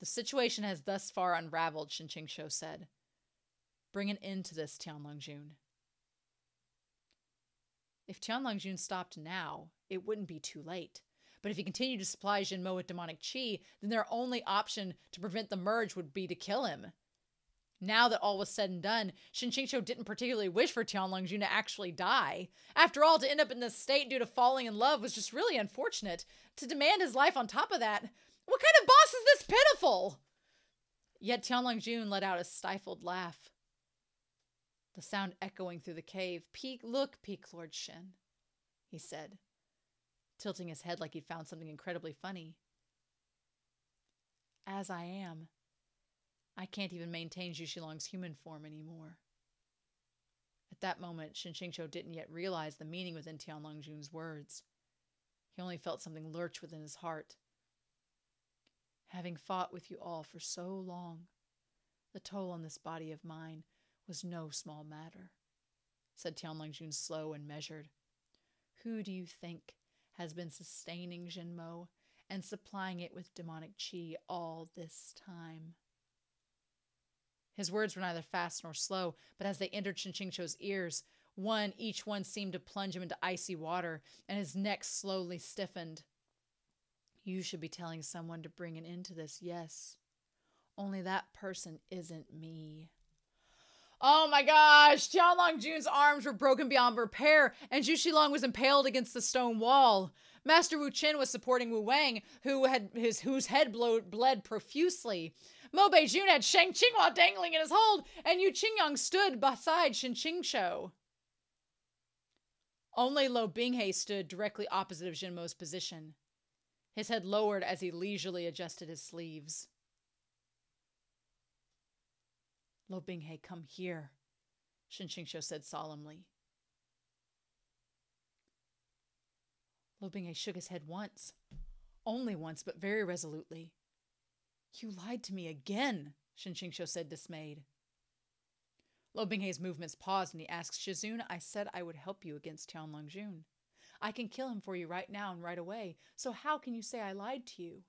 The situation has thus far unraveled, Shen Qingqiu said. Bring an end to this, Tianlongjun. If Tianlongjun stopped now, it wouldn't be too late. But if he continued to supply Xin Mo with demonic chi, then their only option to prevent the merge would be to kill him. Now that all was said and done, Qingqiu didn't particularly wish for Tianlong Jun to actually die. After all, to end up in this state due to falling in love was just really unfortunate. To demand his life on top of that, what kind of boss is this pitiful? Yet Tianlong Jun let out a stifled laugh. The sound echoing through the cave. Peek, look, Peak Lord Shen, he said, tilting his head like he'd found something incredibly funny. As I am, I can't even maintain Zhu Xilong's human form anymore. At that moment, Shen Qingqiu didn't yet realize the meaning within Tianlong Jun's words. He only felt something lurch within his heart. Having fought with you all for so long, the toll on this body of mine was no small matter, said Tianlong Jun slow and measured. Who do you think has been sustaining Xin Mo and supplying it with demonic chi all this time? His words were neither fast nor slow, but as they entered Shen Qingqiu's ears, one, each one seemed to plunge him into icy water, and his neck slowly stiffened. You should be telling someone to bring an end to this, yes. Only that person isn't me. Oh my gosh! Tianlong Jun's arms were broken beyond repair, and Zhu Xilong was impaled against the stone wall. Master Wu Chen was supporting Wu Wang, who had his whose head bled profusely. Mobei-jun had Shang Qinghua dangling in his hold, and Yu Qingyang stood beside Shen Qingqiu. Only Lo Binghe stood directly opposite of Xin Mo's position, his head lowered as he leisurely adjusted his sleeves. Lo Binghe, come here, Shen Qingqiu said solemnly. Lo Binghe shook his head once, only once, but very resolutely. You lied to me again, Shen Qingqiu said, dismayed. Lo Binghe's movements paused and he asked, Shizun, I said I would help you against Tianlong Jun. I can kill him for you right now and right away, so how can you say I lied to you?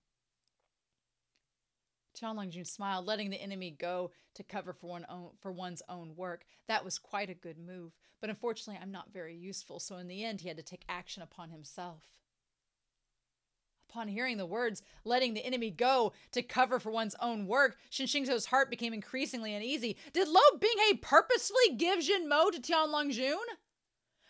Tianlong Jun smiled, letting the enemy go to cover for, one own, for one's own work. That was quite a good move, but unfortunately I'm not very useful, so in the end he had to take action upon himself. Upon hearing the words, letting the enemy go to cover for one's own work, Shen Qingqiu's heart became increasingly uneasy. Did Lo Binghe purposefully give Xin Mo to Tianlong Jun?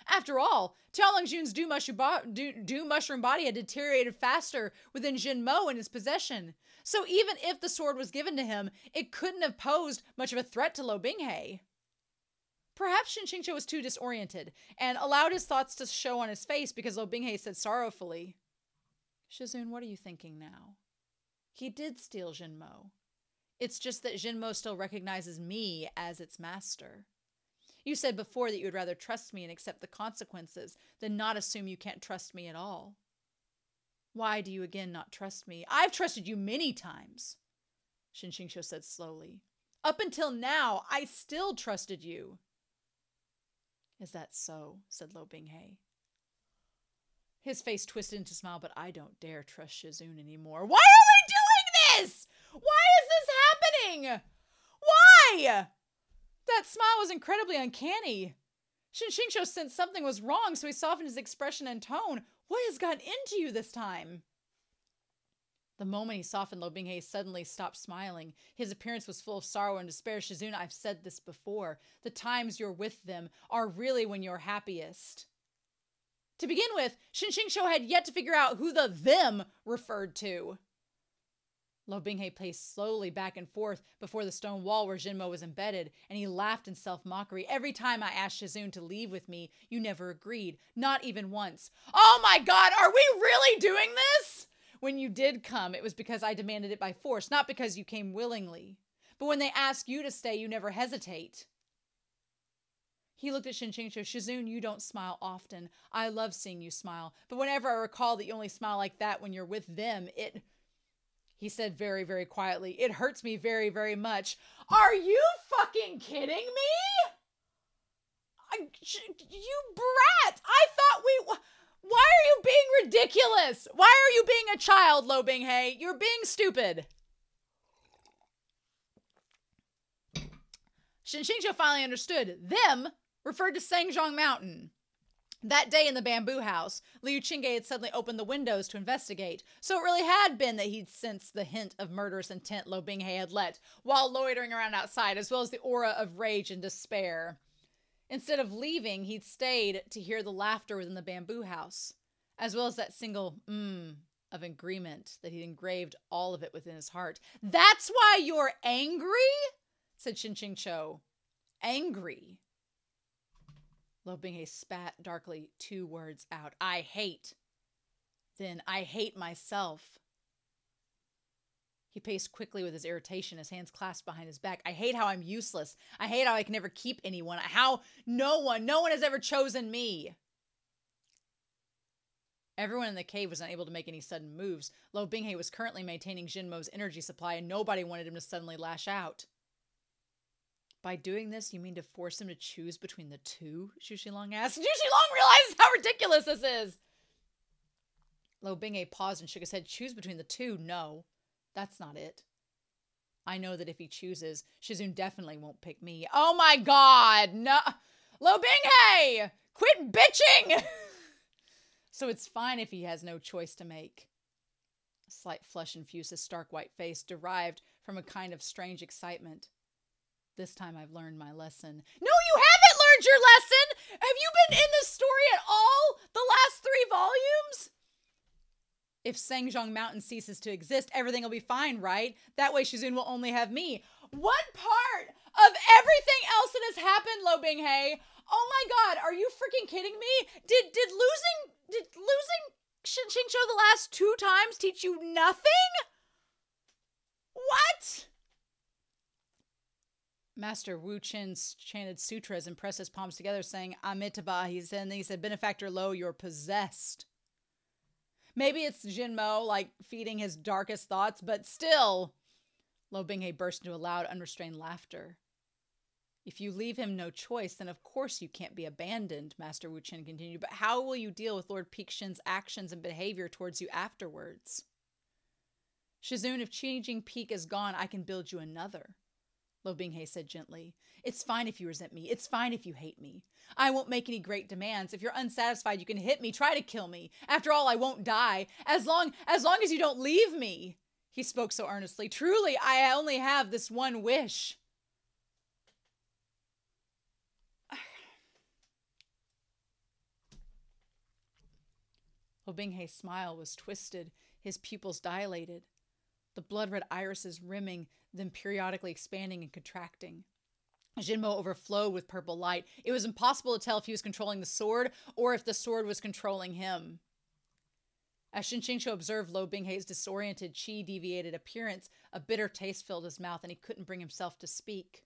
After all, Tianlong Jun's dew mushroom, dew mushroom body had deteriorated faster within Xin Mo in his possession. So even if the sword was given to him, it couldn't have posed much of a threat to Lo Binghe. Perhaps Shen Qingqiu was too disoriented and allowed his thoughts to show on his face because Lo Binghe said sorrowfully, Shizun, what are you thinking now? He did steal Xin Mo. It's just that Xin Mo still recognizes me as its master. You said before that you would rather trust me and accept the consequences than not assume you can't trust me at all. Why do you again not trust me? I've trusted you many times, Shen Qingqiu said slowly. Up until now, I still trusted you. Is that so? said Lo Binghe. His face twisted into a smile, but I don't dare trust Shizun anymore. Why are we doing this? Why is this happening? Why? That smile was incredibly uncanny. Shen Qingqiu sensed something was wrong, so he softened his expression and tone. What has gotten into you this time? The moment he softened, Lo Binghe suddenly stopped smiling. His appearance was full of sorrow and despair. Shizun, I've said this before. The times you're with them are really when you're happiest. To begin with, Shen Qingqiu had yet to figure out who the them referred to. Lo Binghe paced slowly back and forth before the stone wall where Xin Mo was embedded, and he laughed in self mockery. Every time I asked Shizun to leave with me, you never agreed, not even once. Oh my god, are we really doing this? When you did come, it was because I demanded it by force, not because you came willingly. But when they ask you to stay, you never hesitate. He looked at Shen Qingqiu. Shizun, you don't smile often. I love seeing you smile. But whenever I recall that you only smile like that when you're with them, it. He said very, very quietly, it hurts me very, very much. Are you fucking kidding me? I, you brat! I thought we. Why are you being ridiculous? Why are you being a child, Lo Bing Binghe? You're being stupid. Shen Qingqiu finally understood. Them referred to Cang Qiong Mountain. That day in the bamboo house, Liu Qingge had suddenly opened the windows to investigate, so it really had been that he'd sensed the hint of murderous intent Lo Binghe had let while loitering around outside, as well as the aura of rage and despair. Instead of leaving, he'd stayed to hear the laughter within the bamboo house, as well as that single mmm of agreement that he'd engraved all of it within his heart. That's why you're angry? said Shen Qingqiu. Angry. Lo Binghe spat darkly two words out. I hate. Then I hate myself. He paced quickly with his irritation, his hands clasped behind his back. I hate how I'm useless. I hate how I can never keep anyone. How no one, no one has ever chosen me. Everyone in the cave was unable to make any sudden moves. Lo Binghe was currently maintaining Xin Mo's energy supply, and nobody wanted him to suddenly lash out. By doing this, you mean to force him to choose between the two? Zhu Xilong asked. Zhu Xilong realizes how ridiculous this is. Lo Binghe paused and shook his head. Choose between the two? No, that's not it. I know that if he chooses, Shizun definitely won't pick me. Oh my god, no. Lo Binghe! Quit bitching! so it's fine if he has no choice to make. A slight flush infused his stark white face, derived from a kind of strange excitement. This time I've learned my lesson. No, you haven't learned your lesson! Have you been in this story at all? The last three volumes? If Cang Qiong Mountain ceases to exist, everything will be fine, right? That way Shizun will only have me. What part of everything else that has happened, Lo Binghe? Oh my god, are you freaking kidding me? Did did losing did losing Shen Qingqiu the last two times teach you nothing? What? Master Wu Chen chanted sutras and pressed his palms together, saying, Amitabha. He said, and then he said, Benefactor Lo, you're possessed. Maybe it's Xin Mo, like, feeding his darkest thoughts, but still. Lo Binghe burst into a loud, unrestrained laughter. If you leave him no choice, then of course you can't be abandoned, Master Wu Chen continued. But how will you deal with Lord Pixin's actions and behavior towards you afterwards? Shizun, if Qing Jing Peak is gone, I can build you another. Lo Binghe said gently. It's fine if you resent me. It's fine if you hate me. I won't make any great demands. If you're unsatisfied, you can hit me, try to kill me. After all, I won't die. As long as long as you don't leave me. He spoke so earnestly. Truly, I only have this one wish. Lo Binghe's smile was twisted, his pupils dilated, the blood red irises rimming, then periodically expanding and contracting. Xin Mo overflowed with purple light. It was impossible to tell if he was controlling the sword or if the sword was controlling him. As Shen Qingqiu observed Lo Binghe's disoriented, chi deviated appearance, a bitter taste filled his mouth and he couldn't bring himself to speak.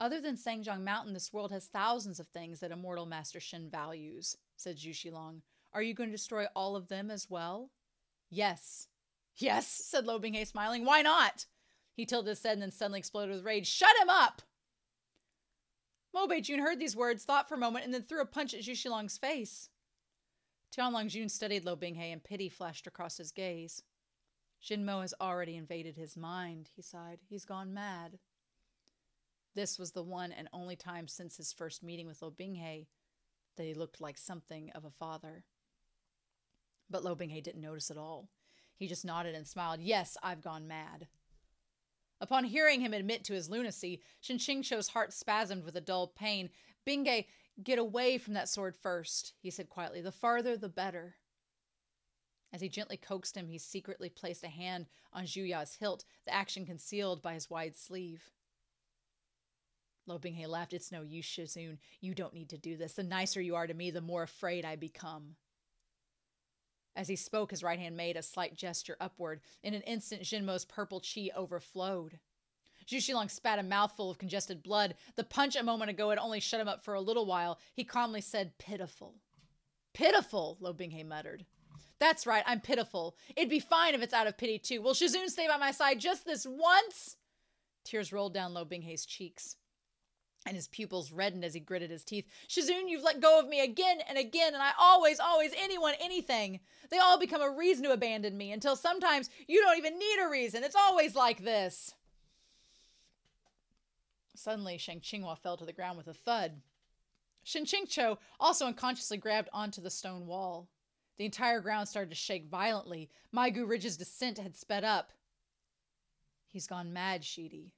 Other than Cang Qiong Mountain, this world has thousands of things that immortal Master Shin values, said Zhu Xilong. Are you going to destroy all of them as well? Yes. Yes, said Lo Binghe, smiling. Why not? He tilted his head and then suddenly exploded with rage. Shut him up! Mobei-jun heard these words, thought for a moment, and then threw a punch at Zhu Xilong's face. Tianlong Jun studied Lo Binghe, and pity flashed across his gaze. Xin Mo has already invaded his mind, he sighed. He's gone mad. This was the one and only time since his first meeting with Lo Binghe that he looked like something of a father. But Lo Binghe didn't notice at all. He just nodded and smiled. Yes, I've gone mad. Upon hearing him admit to his lunacy, Shen Qingqiu's heart spasmed with a dull pain. Binghe, get away from that sword first, he said quietly. The farther, the better. As he gently coaxed him, he secretly placed a hand on Zhuya's hilt, the action concealed by his wide sleeve. Lo Binghe laughed. It's no use, Shizun. You don't need to do this. The nicer you are to me, the more afraid I become. As he spoke, his right hand made a slight gesture upward. In an instant, Xin Mo's purple chi overflowed. Zhu Xilong spat a mouthful of congested blood. The punch a moment ago had only shut him up for a little while. He calmly said, Pitiful. Pitiful, Lo Binghe muttered. That's right, I'm pitiful. It'd be fine if it's out of pity, too. Will Shizun stay by my side just this once? Tears rolled down Lo Binghe's cheeks and his pupils reddened as he gritted his teeth. Shizun, you've let go of me again and again, and I always, always, anyone, anything. They all become a reason to abandon me until sometimes you don't even need a reason. It's always like this. Suddenly, Shang Qinghua fell to the ground with a thud. Shen Qingqiu also unconsciously grabbed onto the stone wall. The entire ground started to shake violently. Maigu Ridge's descent had sped up. He's gone mad, Shidi.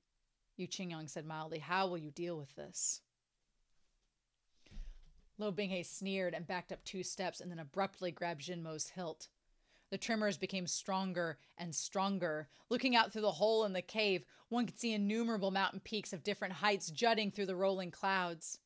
Yu Qingyang said mildly, How will you deal with this? Lo Binghe sneered and backed up two steps and then abruptly grabbed Xin Mo's hilt. The tremors became stronger and stronger. Looking out through the hole in the cave, one could see innumerable mountain peaks of different heights jutting through the rolling clouds.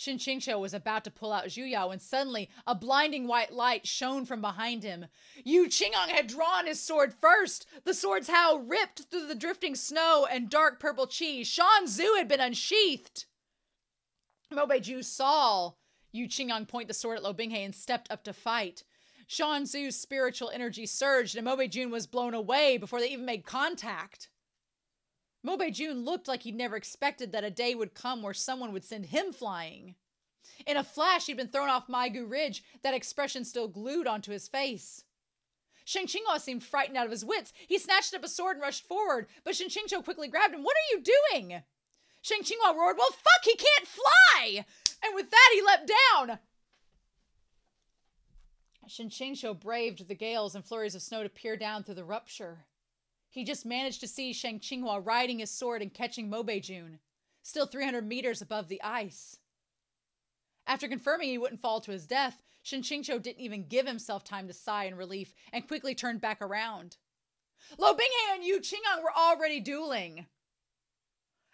Shen Qingqiu was about to pull out Zhuya when suddenly a blinding white light shone from behind him. Yu Qingyang had drawn his sword first. The sword's how ripped through the drifting snow and dark purple chi. Shan Zu had been unsheathed. Mo Beiju saw Yu Qingyang point the sword at Lo Binghe and stepped up to fight. Shan Zu's spiritual energy surged and Mobei-jun was blown away before they even made contact. Mo June looked like he'd never expected that a day would come where someone would send him flying. In a flash, he'd been thrown off Maigu Ridge, that expression still glued onto his face. Shang Qinghua seemed frightened out of his wits. He snatched up a sword and rushed forward, but Shen Qingqiu quickly grabbed him. What are you doing? Shang Qinghua roared, Well, fuck, he can't fly! And with that, he leapt down. Shen Qingqiu braved the gales and flurries of snow to peer down through the rupture. He just managed to see Shang Qinghua riding his sword and catching Mobei-jun, still 300 meters above the ice. After confirming he wouldn't fall to his death, Shen Qingqiu didn't even give himself time to sigh in relief and quickly turned back around. Lo Binghe and Yu Qingyang were already dueling.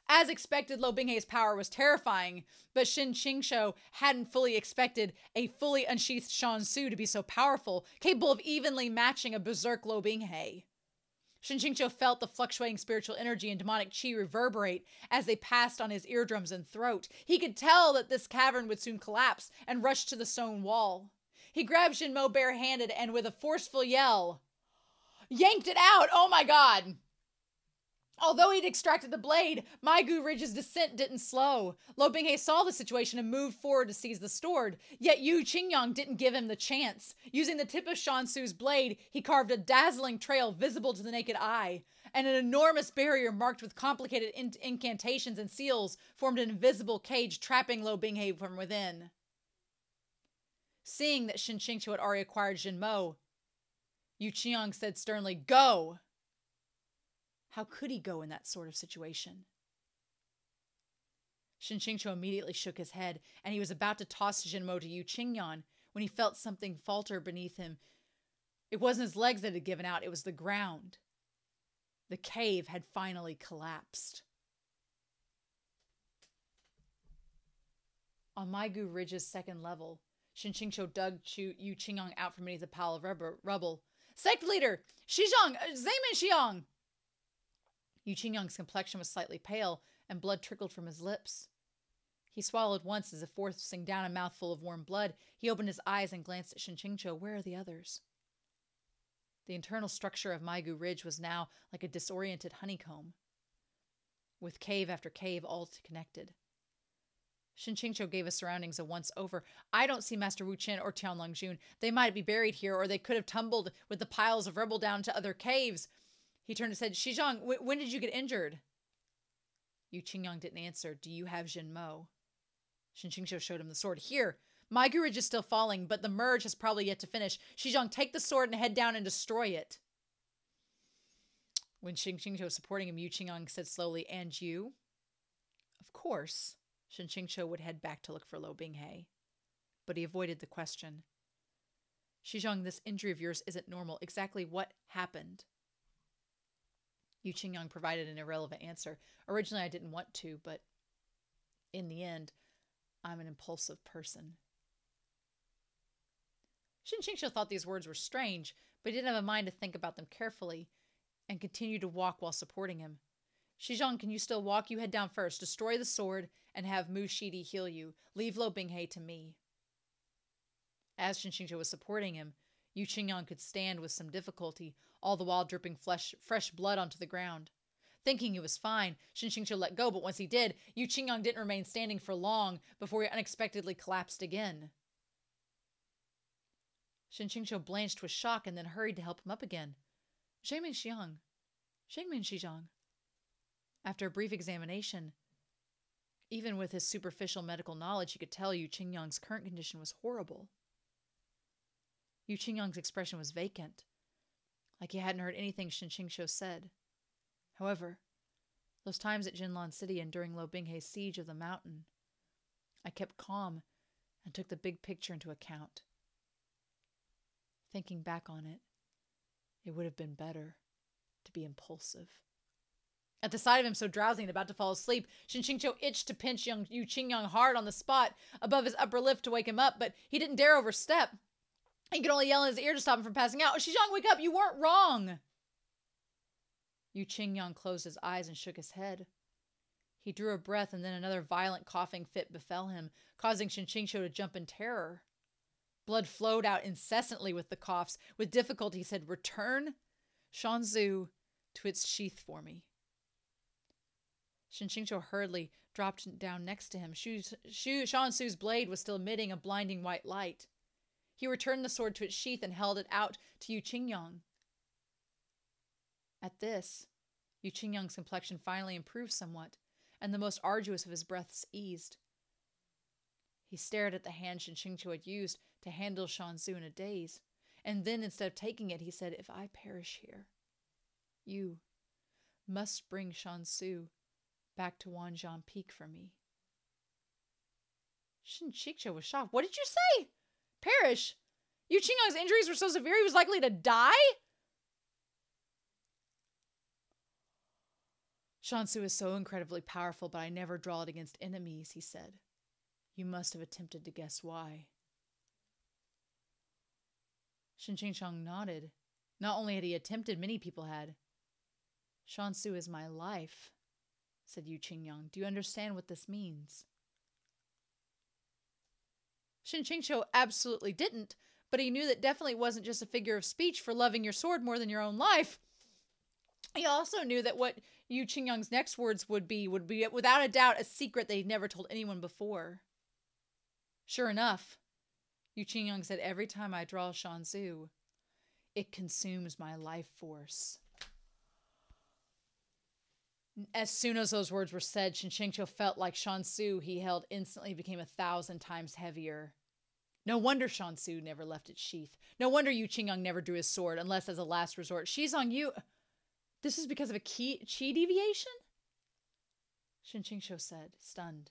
As expected, Lo Binghe's power was terrifying, but Shen Qingqiu hadn't fully expected a fully unsheathed Shan Su to be so powerful, capable of evenly matching a berserk Lo Binghe. Shen Qingqiu felt the fluctuating spiritual energy and demonic chi reverberate as they passed on his eardrums and throat. He could tell that this cavern would soon collapse and rush to the stone wall. He grabbed Xin Mo barehanded and with a forceful yell, yanked it out. Oh my god. Although he'd extracted the blade, Maigu Ridge's descent didn't slow. Lo Binghe saw the situation and moved forward to seize the sword, yet Yu Qingyang didn't give him the chance. Using the tip of Shan Su's blade, he carved a dazzling trail visible to the naked eye, and an enormous barrier marked with complicated in- incantations and seals formed an invisible cage trapping Lo Binghe from within. Seeing that Shen Qingqiu had already acquired Xin Mo, Yu Qiang said sternly, Go! How could he go in that sort of situation? Shen Qingqiu immediately shook his head, and he was about to toss Xin Mo to Yu Qingyang when he felt something falter beneath him. It wasn't his legs that had given out, it was the ground. The cave had finally collapsed. On Maigu Ridge's second level, Shen Qingqiu dug Chu Yu Qingyang out from beneath a pile of rubble. Sect leader, Xizhang, uh, Zayman Xiang! Yu Qingyang's complexion was slightly pale, and blood trickled from his lips. He swallowed once as if forcing down a mouthful of warm blood. He opened his eyes and glanced at Shen Qingqiu. Where are the others? The internal structure of Maigu Ridge was now like a disoriented honeycomb, with cave after cave all connected. Shen Qingqiu gave his surroundings a once over. I don't see Master Wu Chen or Tianlong Jun. They might be buried here, or they could have tumbled with the piles of rubble down to other caves. He turned and said, Xizhang, w- when did you get injured? Yu Qingyang didn't answer. Do you have Xin Mo? Shen Qingqiu showed him the sword. Here, my Ridge is still falling, but the merge has probably yet to finish. Xizhang, take the sword and head down and destroy it. When Shen Qingqiu was supporting him, Yu Qingyang said slowly, And you? Of course. Shen Qingqiu would head back to look for Lo Binghe. But he avoided the question. Xizhang, this injury of yours isn't normal. Exactly what happened? Yu Qingyang provided an irrelevant answer. Originally, I didn't want to, but in the end, I'm an impulsive person. Shen Qingqiu thought these words were strange, but he didn't have a mind to think about them carefully and continued to walk while supporting him. Xizhang, can you still walk? You head down first. Destroy the sword and have Mu Shidi heal you. Leave Lo Binghe to me. As Shen Qingqiu was supporting him, Yu Qingyang could stand with some difficulty, all the while dripping flesh, fresh blood onto the ground. Thinking he was fine, Shen Qingqiu let go, but once he did, Yu Qingyang didn't remain standing for long before he unexpectedly collapsed again. Shen Qingqiu blanched with shock and then hurried to help him up again. Shengmin Xiang. Shengmin Xizhang. After a brief examination, even with his superficial medical knowledge, he could tell Yu Qingyang's current condition was horrible. Yu Qingyang's expression was vacant, like he hadn't heard anything Shen Qingqiu said. However, those times at Jinlan City and during Lo Binghe's siege of the mountain, I kept calm and took the big picture into account. Thinking back on it, it would have been better to be impulsive. At the sight of him so drowsy and about to fall asleep, Shen Qingqiu itched to pinch young Yu Qingyang hard on the spot above his upper lip to wake him up, but he didn't dare overstep. He could only yell in his ear to stop him from passing out. Oh, Xizhang, wake up! You weren't wrong! Yu Qingyang closed his eyes and shook his head. He drew a breath, and then another violent coughing fit befell him, causing Shen Qingqiu to jump in terror. Blood flowed out incessantly with the coughs. With difficulty, he said, Return Shanzu to its sheath for me. Shen Qingqiu hurriedly dropped down next to him. Shu, Shu, blade was still emitting a blinding white light. He returned the sword to its sheath and held it out to Yu Qingyang. At this, Yu Qingyang's complexion finally improved somewhat, and the most arduous of his breaths eased. He stared at the hand Shen Qingqiu had used to handle Shan Zu in a daze. And then instead of taking it, he said, If I perish here, you must bring Shan Su back to Wanjian Peak for me. Shen Qingqiu was shocked. What did you say? Perish? Yu Qingyang's injuries were so severe he was likely to die? Shansu is so incredibly powerful, but I never draw it against enemies, he said. You must have attempted to guess why. Shen Qingqiu nodded. Not only had he attempted, many people had. Shansu is my life, said Yu Qingyang. Do you understand what this means? Shen Qingqiu absolutely didn't, but he knew that definitely wasn't just a figure of speech for loving your sword more than your own life. He also knew that what Yu Qingyang's next words would be would be without a doubt a secret that he'd never told anyone before. Sure enough, Yu Qingyang said, Every time I draw Shansu, it consumes my life force. As soon as those words were said, Shen Qingqiu felt like Shansu he held instantly became a thousand times heavier. No wonder Shansu never left its sheath. No wonder Yu Qingyang never drew his sword, unless as a last resort. She's on you. This is because of a key, chi deviation? Shen Qingqiu said, stunned.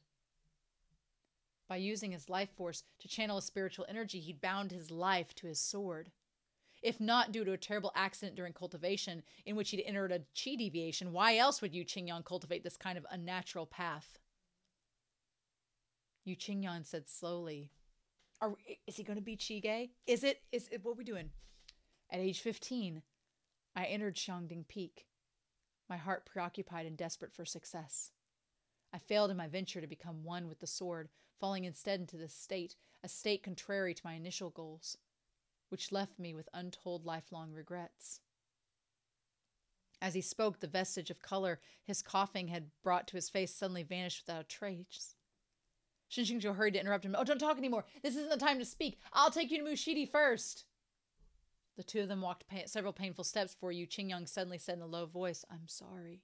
By using his life force to channel a spiritual energy, he'd bound his life to his sword. If not due to a terrible accident during cultivation in which he'd entered a chi deviation, why else would Yu Qingyang cultivate this kind of unnatural path? Yu Qingyang said slowly, Are, Is he going to be Chige? Is it? Is it? What are we doing? At age 15, I entered Xiangding Peak, my heart preoccupied and desperate for success. I failed in my venture to become one with the sword, falling instead into this state, a state contrary to my initial goals, which left me with untold lifelong regrets. As he spoke, the vestige of color his coughing had brought to his face suddenly vanished without a trace. Shen Qingqiu hurried to interrupt him. Oh, don't talk anymore. This isn't the time to speak. I'll take you to Mushidi first. The two of them walked pa- several painful steps before Yu Qingyang suddenly said in a low voice, I'm sorry.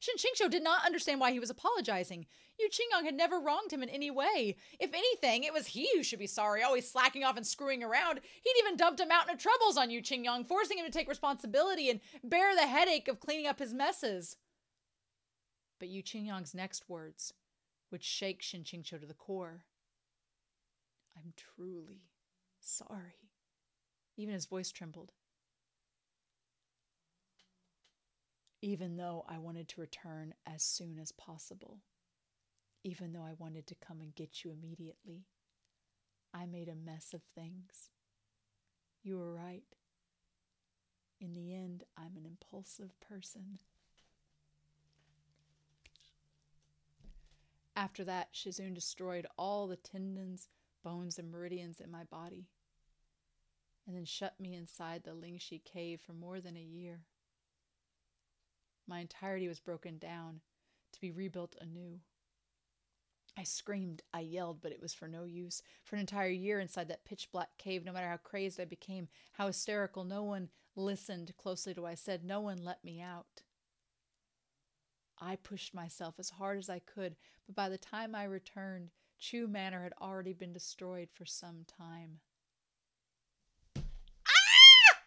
Shen Qingqiu did not understand why he was apologizing. Yu Qingyang had never wronged him in any way. If anything, it was he who should be sorry, always slacking off and screwing around. He'd even dumped a mountain of troubles on Yu Qingyang, forcing him to take responsibility and bear the headache of cleaning up his messes. But Yu Qingyang's next words would shake Qingqiu to the core. I'm truly sorry. Even his voice trembled. Even though I wanted to return as soon as possible, even though I wanted to come and get you immediately. I made a mess of things. You were right. In the end, I'm an impulsive person. After that, Shizun destroyed all the tendons, bones, and meridians in my body, and then shut me inside the Lingxi cave for more than a year. My entirety was broken down to be rebuilt anew. I screamed, I yelled, but it was for no use. For an entire year inside that pitch black cave, no matter how crazed I became, how hysterical, no one listened closely to what I said. No one let me out. I pushed myself as hard as I could, but by the time I returned, Chu Manor had already been destroyed for some time. Ah!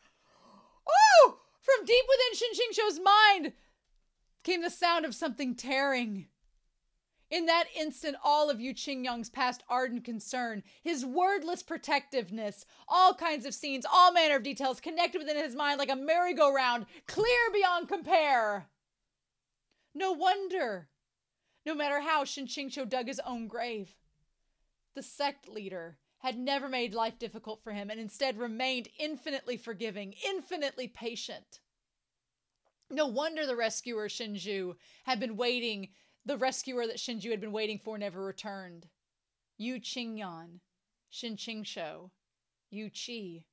Oh! From deep within Shen Qingqiu's mind, came the sound of something tearing. In that instant, all of Yu Qingyang's past ardent concern, his wordless protectiveness, all kinds of scenes, all manner of details connected within his mind like a merry-go-round, clear beyond compare. No wonder, no matter how Shen Qingqiu dug his own grave, the sect leader had never made life difficult for him and instead remained infinitely forgiving, infinitely patient. No wonder the rescuer Shinju had been waiting, the rescuer that Shinju had been waiting for never returned. Yu Qingyang, Shen Qingqiu, Yu Qi,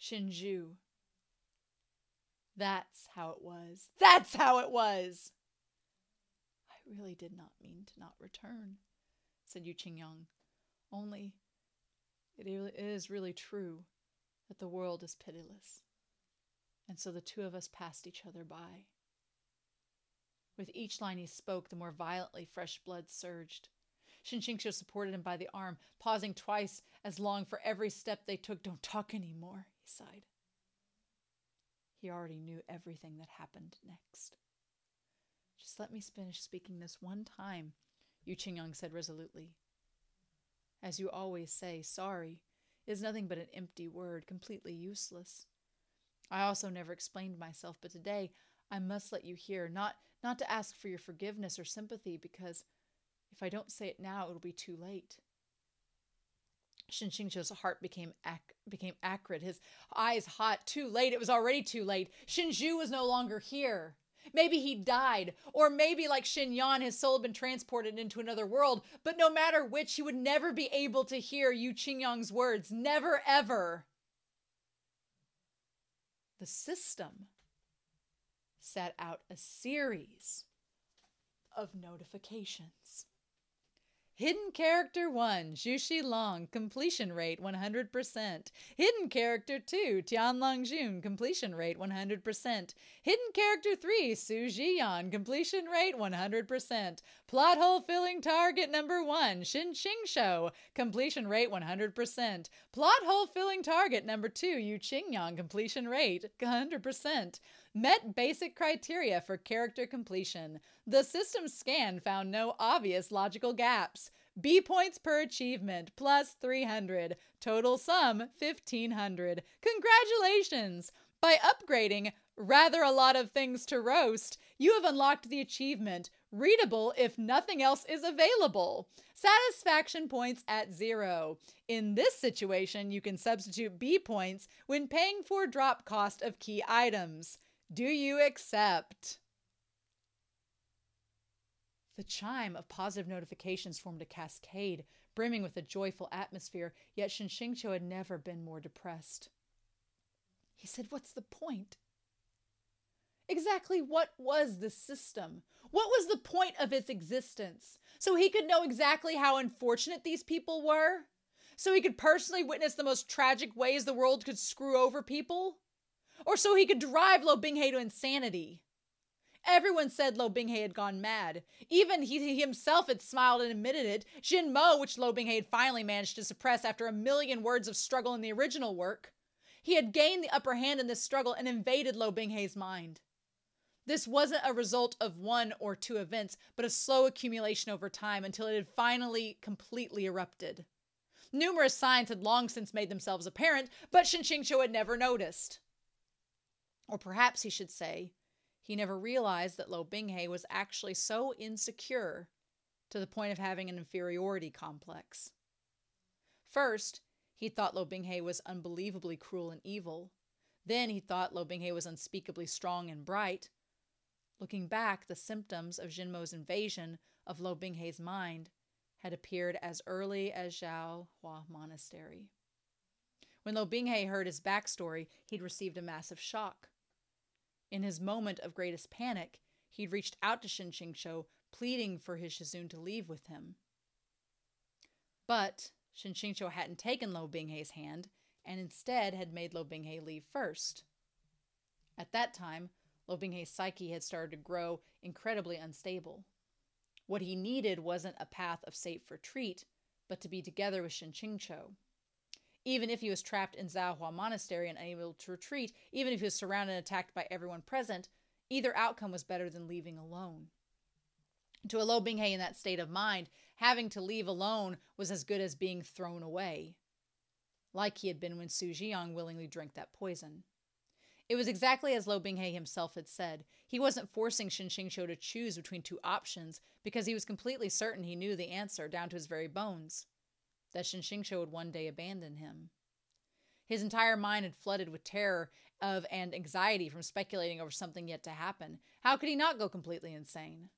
Shinju. That's how it was. That's how it was. I really did not mean to not return, said Yu Qingyang. Only it is really true that the world is pitiless and so the two of us passed each other by. With each line he spoke, the more violently fresh blood surged. Shen Qingqiu supported him by the arm, pausing twice as long for every step they took. Don't talk anymore, he sighed. He already knew everything that happened next. Just let me finish speaking this one time, Yu Qingyang said resolutely. As you always say, sorry is nothing but an empty word, completely useless. I also never explained myself, but today I must let you hear, not not to ask for your forgiveness or sympathy, because if I don't say it now, it'll be too late. Shen Qingqiu's heart became ac- became acrid, his eyes hot. Too late. It was already too late. Shinju was no longer here. Maybe he died, or maybe like Shen Yuan, his soul had been transported into another world. But no matter which, he would never be able to hear Yu Qingyang's words. Never, ever. The system set out a series of notifications. Hidden Character 1, Zhuxi Long, completion rate 100%. Hidden Character 2, Tianlong Jun, completion rate 100%. Hidden Character 3, Su Xiyan, completion rate 100%. Plot hole filling target number 1, Shen Qingqiu, completion rate 100%. Plot hole filling target number 2, Yu Qingyang, completion rate 100% met basic criteria for character completion. The system scan found no obvious logical gaps. B points per achievement plus 300. Total sum 1500. Congratulations! By upgrading rather a lot of things to roast, you have unlocked the achievement readable if nothing else is available. Satisfaction points at zero. In this situation, you can substitute B points when paying for drop cost of key items. Do you accept? The chime of positive notifications formed a cascade, brimming with a joyful atmosphere, yet Shen Qingqiu had never been more depressed. He said, What's the point? Exactly what was the system? What was the point of its existence? So he could know exactly how unfortunate these people were? So he could personally witness the most tragic ways the world could screw over people? Or so he could drive Lo Binghe to insanity. Everyone said Lo Binghe had gone mad. Even he himself had smiled and admitted it. Xin Mo, which Lo Binghe had finally managed to suppress after a million words of struggle in the original work. He had gained the upper hand in this struggle and invaded Lo Binghe's mind. This wasn't a result of one or two events, but a slow accumulation over time until it had finally completely erupted. Numerous signs had long since made themselves apparent, but Shen Qingqiu had never noticed. Or perhaps he should say, he never realized that Lo Binghe was actually so insecure to the point of having an inferiority complex. First, he thought Lo Binghe was unbelievably cruel and evil. Then he thought Lo Binghe was unspeakably strong and bright. Looking back, the symptoms of Xin Mo's invasion of Lo Binghe's mind had appeared as early as Zhao Hua Monastery. When Lo Binghe heard his backstory, he'd received a massive shock. In his moment of greatest panic, he'd reached out to Shen Qingqiu, pleading for his Shizun to leave with him. But Shen Qingqiu hadn't taken Lo Binghe's hand, and instead had made Lo Binghe leave first. At that time, Lo Binghe's psyche had started to grow incredibly unstable. What he needed wasn't a path of safe retreat, but to be together with Shen Qingqiu. Even if he was trapped in Zhaohua Monastery and unable to retreat, even if he was surrounded and attacked by everyone present, either outcome was better than leaving alone. To a Lo Binghe in that state of mind, having to leave alone was as good as being thrown away, like he had been when Su Jiang willingly drank that poison. It was exactly as Lo Binghe himself had said. He wasn't forcing Shen Qingqiu to choose between two options because he was completely certain he knew the answer down to his very bones that Shen Qingqiu would one day abandon him. His entire mind had flooded with terror of and anxiety from speculating over something yet to happen. How could he not go completely insane?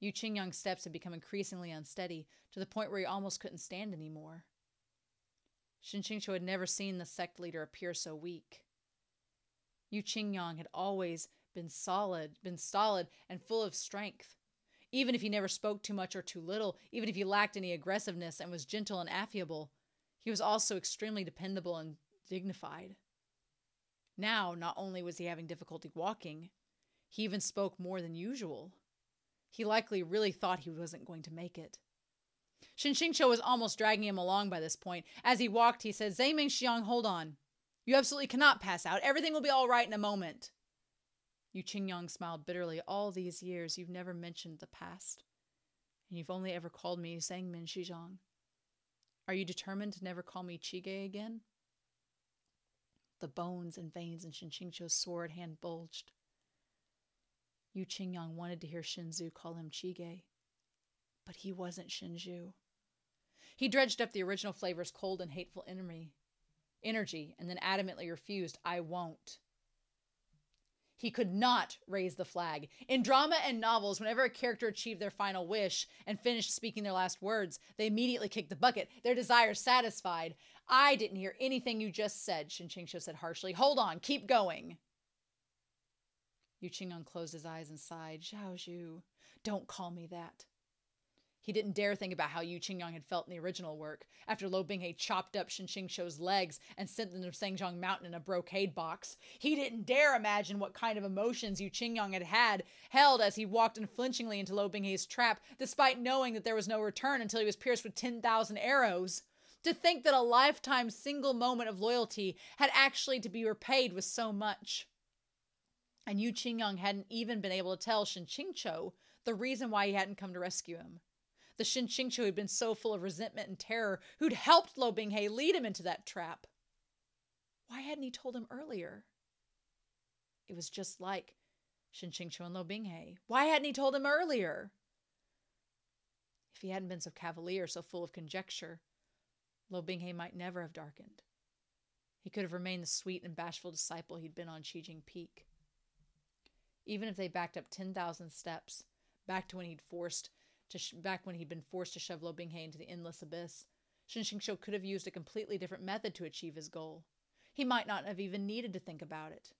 Yu Qingyang's steps had become increasingly unsteady to the point where he almost couldn't stand anymore. Shen Qingqiu had never seen the sect leader appear so weak. Yu Qingyang had always been solid, been stolid and full of strength even if he never spoke too much or too little, even if he lacked any aggressiveness and was gentle and affable, he was also extremely dependable and dignified. Now, not only was he having difficulty walking, he even spoke more than usual. He likely really thought he wasn't going to make it. Shen Qingqiu was almost dragging him along by this point. As he walked, he said, Zhangmen-shixiong, hold on. You absolutely cannot pass out. Everything will be all right in a moment. Yu Qingyang smiled bitterly. All these years, you've never mentioned the past. And you've only ever called me Zhangmen-shixiong. Are you determined to never call me Qi-ge again? The bones and veins in Shen Qingqiu's sword hand bulged. Yu Qingyang wanted to hear Shen Jiu call him Qi-ge, but he wasn't Shen Jiu. He dredged up the original flavor's cold and hateful enemy, energy and then adamantly refused, I won't. He could not raise the flag. In drama and novels, whenever a character achieved their final wish and finished speaking their last words, they immediately kicked the bucket, their desire satisfied. I didn't hear anything you just said, Shen Qingqiu said harshly. Hold on, keep going. Yu Qingyang closed his eyes and sighed. Xiao Jiu, don't call me that. He didn't dare think about how Yu Qingyang had felt in the original work, after Lo Binghe chopped up Shen Qingqiu's legs and sent them to Cang Qiong Mountain in a brocade box. He didn't dare imagine what kind of emotions Yu Qingyang had had, held as he walked unflinchingly into Lo Binghe's trap, despite knowing that there was no return until he was pierced with 10,000 arrows. To think that a lifetime single moment of loyalty had actually to be repaid with so much. And Yu Qingyang hadn't even been able to tell Shen Qingqiu the reason why he hadn't come to rescue him the Shen Qingqiu had been so full of resentment and terror, who'd helped Lo Bing Binghe lead him into that trap. Why hadn't he told him earlier? It was just like Shen Qingqiu and Lo Bing Binghe. Why hadn't he told him earlier? If he hadn't been so cavalier, so full of conjecture, Lo Bing Binghe might never have darkened. He could have remained the sweet and bashful disciple he'd been on Qing Jing Peak. Even if they backed up 10,000 steps, back to when he'd forced to sh- back when he'd been forced to shove Lo Binghe into the endless abyss, Shen Qingqiu could have used a completely different method to achieve his goal. He might not have even needed to think about it.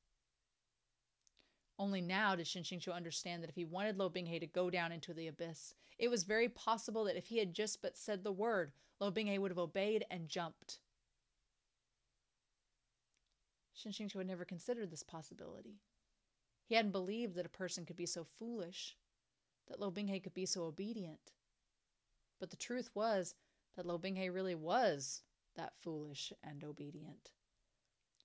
Only now did Shen Qingqiu understand that if he wanted Lo Binghe to go down into the abyss, it was very possible that if he had just but said the word, Lo Binghe would have obeyed and jumped. Shen Qingqiu had never considered this possibility. He hadn't believed that a person could be so foolish that Lo Binghe could be so obedient. But the truth was that Lo Binghe really was that foolish and obedient.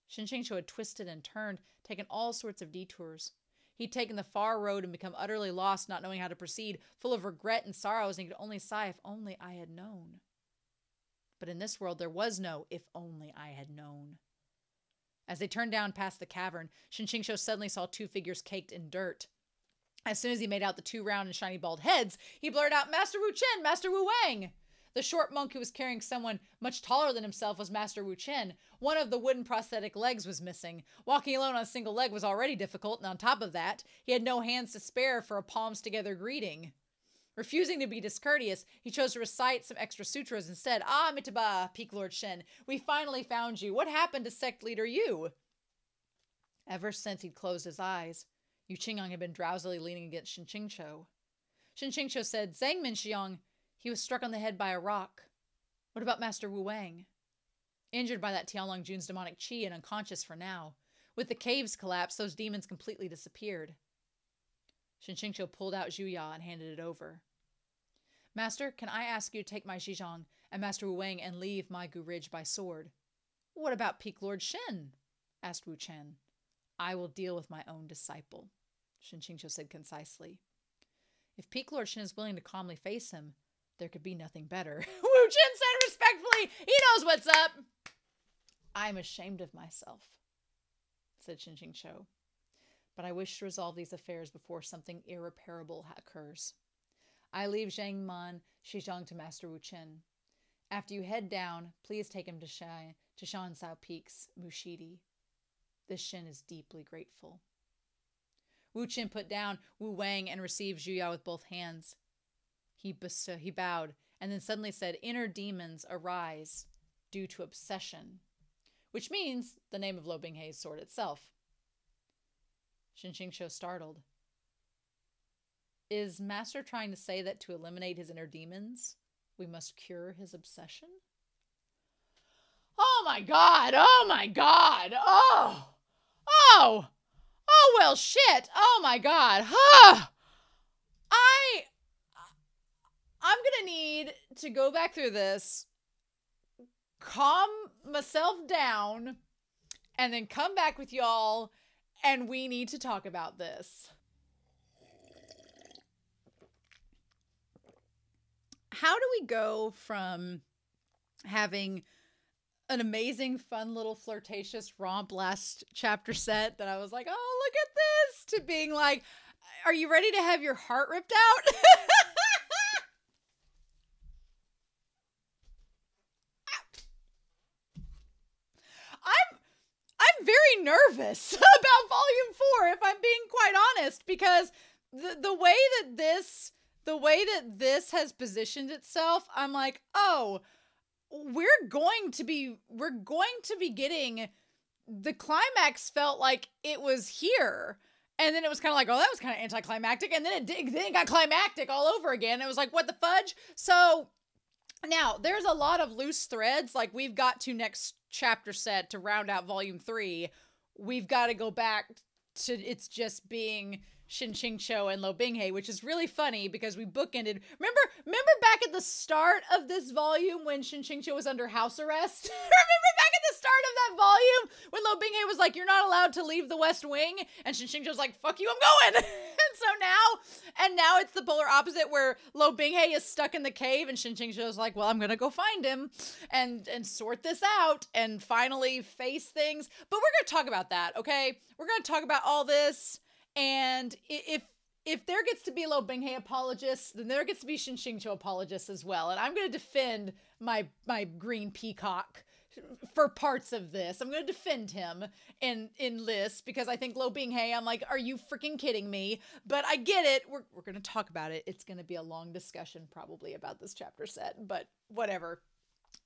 Shen Qingqiu had twisted and turned, taken all sorts of detours. He'd taken the far road and become utterly lost, not knowing how to proceed, full of regret and sorrows, and he could only sigh, if only I had known. But in this world, there was no if only I had known. As they turned down past the cavern, Shen Qingqiu suddenly saw two figures caked in dirt. As soon as he made out the two round and shiny bald heads, he blurted out, Master Wu Chen, Master Wu Wang. The short monk who was carrying someone much taller than himself was Master Wu Chen. One of the wooden prosthetic legs was missing. Walking alone on a single leg was already difficult, and on top of that, he had no hands to spare for a palms together greeting. Refusing to be discourteous, he chose to recite some extra sutras instead. Ah, Mitaba, Peak Lord Shen, we finally found you. What happened to sect leader Yu? Ever since he'd closed his eyes, Yu Qingyang had been drowsily leaning against Shen Qingqiu. Shen Qingqiu said, Zhangmen-shixiong, he was struck on the head by a rock. What about Master Wu Wang? Injured by that Tianlong Jun's demonic chi and unconscious for now. With the caves collapsed, those demons completely disappeared. Shen Qingqiu pulled out Xiu Ya and handed it over. Master, can I ask you to take my Zhizhong and Master Wu Wang and leave my Gu Ridge by sword? What about Peak Lord Shen? asked Wu Chen. I will deal with my own disciple. Shen Qingqiu said concisely. If Peak Lord Shen is willing to calmly face him, there could be nothing better. Wu Chen said respectfully, he knows what's up. I'm ashamed of myself, said Shen Qingqiu. But I wish to resolve these affairs before something irreparable occurs. I leave Zhang Man Shizhong to Master Wu Chen. After you head down, please take him to, Shai, to Qian Cao Peak's Mu-shidi. This Shin is deeply grateful. Wu Chen put down Wu Wang and received Xiu Ya with both hands. He, he bowed and then suddenly said, Inner demons arise due to obsession, which means the name of Lo Binghe's sword itself. Shen Qingqiu startled. Is Master trying to say that to eliminate his inner demons, we must cure his obsession? Oh my god! Oh my god! Oh! Oh! Oh, well, shit. Oh, my God. Huh. I. I'm gonna need to go back through this, calm myself down, and then come back with y'all, and we need to talk about this. How do we go from having an amazing, fun little flirtatious romp last chapter set that I was like, oh, look at this, to being like, are you ready to have your heart ripped out? I'm I'm very nervous about volume 4 if I'm being quite honest because the the way that this the way that this has positioned itself, I'm like, "Oh, we're going to be we're going to be getting the climax felt like it was here. And then it was kind of like oh that was kind of anticlimactic. And then it did, then it got climactic all over again. It was like what the fudge? So now there's a lot of loose threads. Like we've got to next chapter set to round out volume three. We've got to go back to it's just being Shen Qingqiu and Lo Bing Binghe, which is really funny because we bookended. Remember, remember back at the start of this volume when Shen Qingqiu was under house arrest? remember back at the start of that volume when Lo Bing Binghe was like, "You're not allowed to leave the West Wing," and Shen Qingqiu was like, "Fuck you, I'm going." and so now, and now it's the polar opposite where Lo Bing Binghe is stuck in the cave and Shen Qingqiu is like, "Well, I'm gonna go find him and and sort this out and finally face things." But we're gonna talk about that, okay? We're gonna talk about all this and if if there gets to be Lo Binghe apologists, then there gets to be Shen Qingqiu apologists as well. And I'm going to defend my my green peacock for parts of this. I'm going to defend him in in lists because I think Lo Binghe, I'm like, are you freaking kidding me? But I get it. We're we're going to talk about it. It's going to be a long discussion probably about this chapter set, but whatever.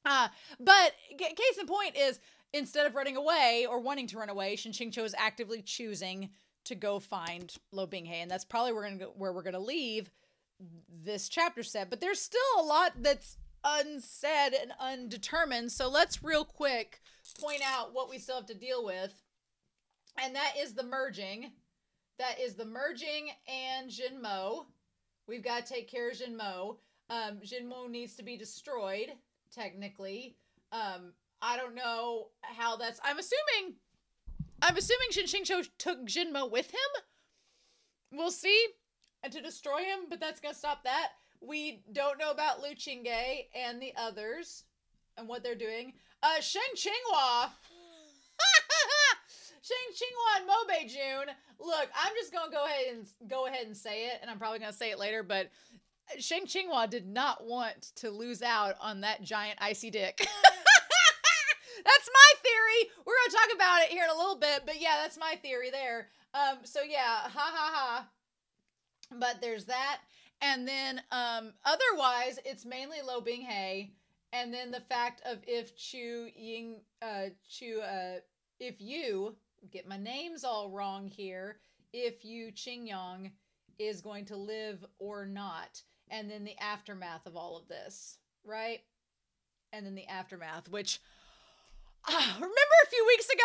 Uh, but case in point is instead of running away or wanting to run away, Shen Qingqiu is actively choosing to go find Lo Binghe, and that's probably where we're gonna go, where we're gonna leave this chapter set. But there's still a lot that's unsaid and undetermined. So let's real quick point out what we still have to deal with, and that is the merging. That is the merging and Xin Mo. We've got to take care of Xin Mo. Um, Xin Mo needs to be destroyed, technically. Um, I don't know how that's. I'm assuming I'm assuming Shen Qingqiu took Xin Mo with him. We'll see. And to destroy him, but that's gonna stop that. We don't know about Liu Qingge and the others and what they're doing. Uh Shang Qinghua. Shang Qinghua and Mo Beijun. Look, I'm just gonna go ahead and go ahead and say it, and I'm probably gonna say it later, but Shang Qinghua did not want to lose out on that giant icy dick. that's my theory. We're gonna talk about it here in a little bit, but yeah, that's my theory there. Um, so yeah, ha ha ha. But there's that, and then um, otherwise, it's mainly Lo Binghe, and then the fact of if Chu Ying, uh, Chu, uh, if you get my names all wrong here, if Yu Qingyang is going to live or not, and then the aftermath of all of this, right? And then the aftermath, which uh, remember a few weeks ago?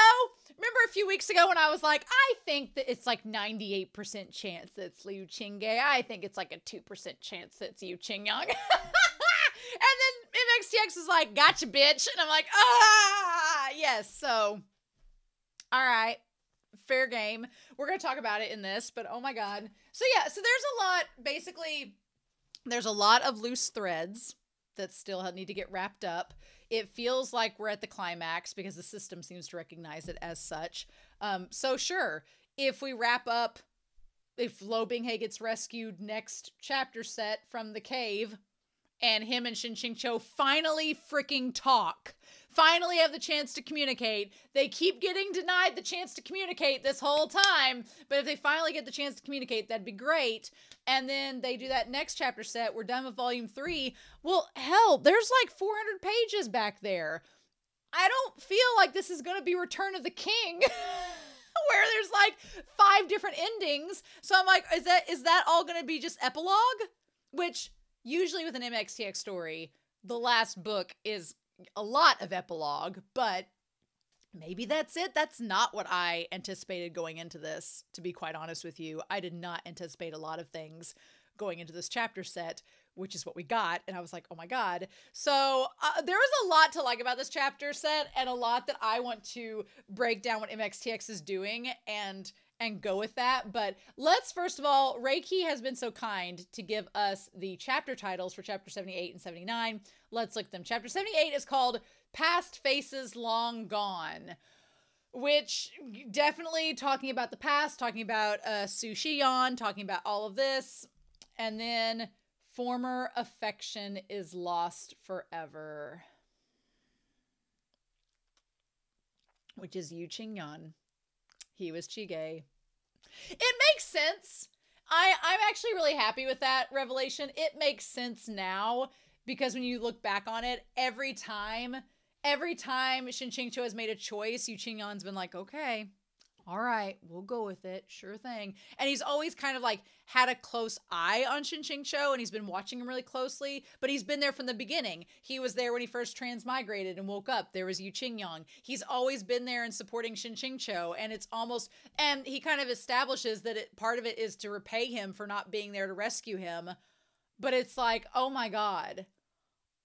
Remember a few weeks ago when I was like, I think that it's like 98% chance that it's Liu Qingge. I think it's like a 2% chance that it's Yu Qingyang. and then MXTX was like, gotcha, bitch. And I'm like, ah, yes. So, all right, fair game. We're going to talk about it in this, but oh my God. So, yeah, so there's a lot, basically, there's a lot of loose threads that still need to get wrapped up. It feels like we're at the climax because the system seems to recognize it as such. Um, so sure, if we wrap up, if Lo Binghe gets rescued next chapter set from the cave, and him and Shen Qingqiu finally freaking talk, finally have the chance to communicate. They keep getting denied the chance to communicate this whole time, but if they finally get the chance to communicate, that'd be great. And then they do that next chapter set. We're done with volume three. Well, hell, there's like 400 pages back there. I don't feel like this is going to be Return of the King. where there's like five different endings. So I'm like, is that is that all going to be just epilogue? Which usually with an MXTX story, the last book is a lot of epilogue, but maybe that's it. That's not what I anticipated going into this, to be quite honest with you. I did not anticipate a lot of things going into this chapter set, which is what we got. And I was like, oh my God. So uh, there was a lot to like about this chapter set and a lot that I want to break down what MXTX is doing and and go with that. But let's first of all, Reiki has been so kind to give us the chapter titles for chapter 78 and 79. Let's look at them. Chapter 78 is called Past Faces Long Gone which definitely talking about the past, talking about uh, Su Xiyan, talking about all of this, and then former affection is lost forever, which is Yu Qingyang. He was Qi-ge. It makes sense. I I'm actually really happy with that revelation. It makes sense now because when you look back on it, every time every time Shen Qingqiu has made a choice, Yu Qingyang's been like, okay, all right, we'll go with it. Sure thing. And he's always kind of like had a close eye on Shen Qingqiu and he's been watching him really closely, but he's been there from the beginning. He was there when he first transmigrated and woke up. There was Yu Qingyang. He's always been there and supporting Shen Qingqiu. And it's almost, and he kind of establishes that it, part of it is to repay him for not being there to rescue him. But it's like, oh my God.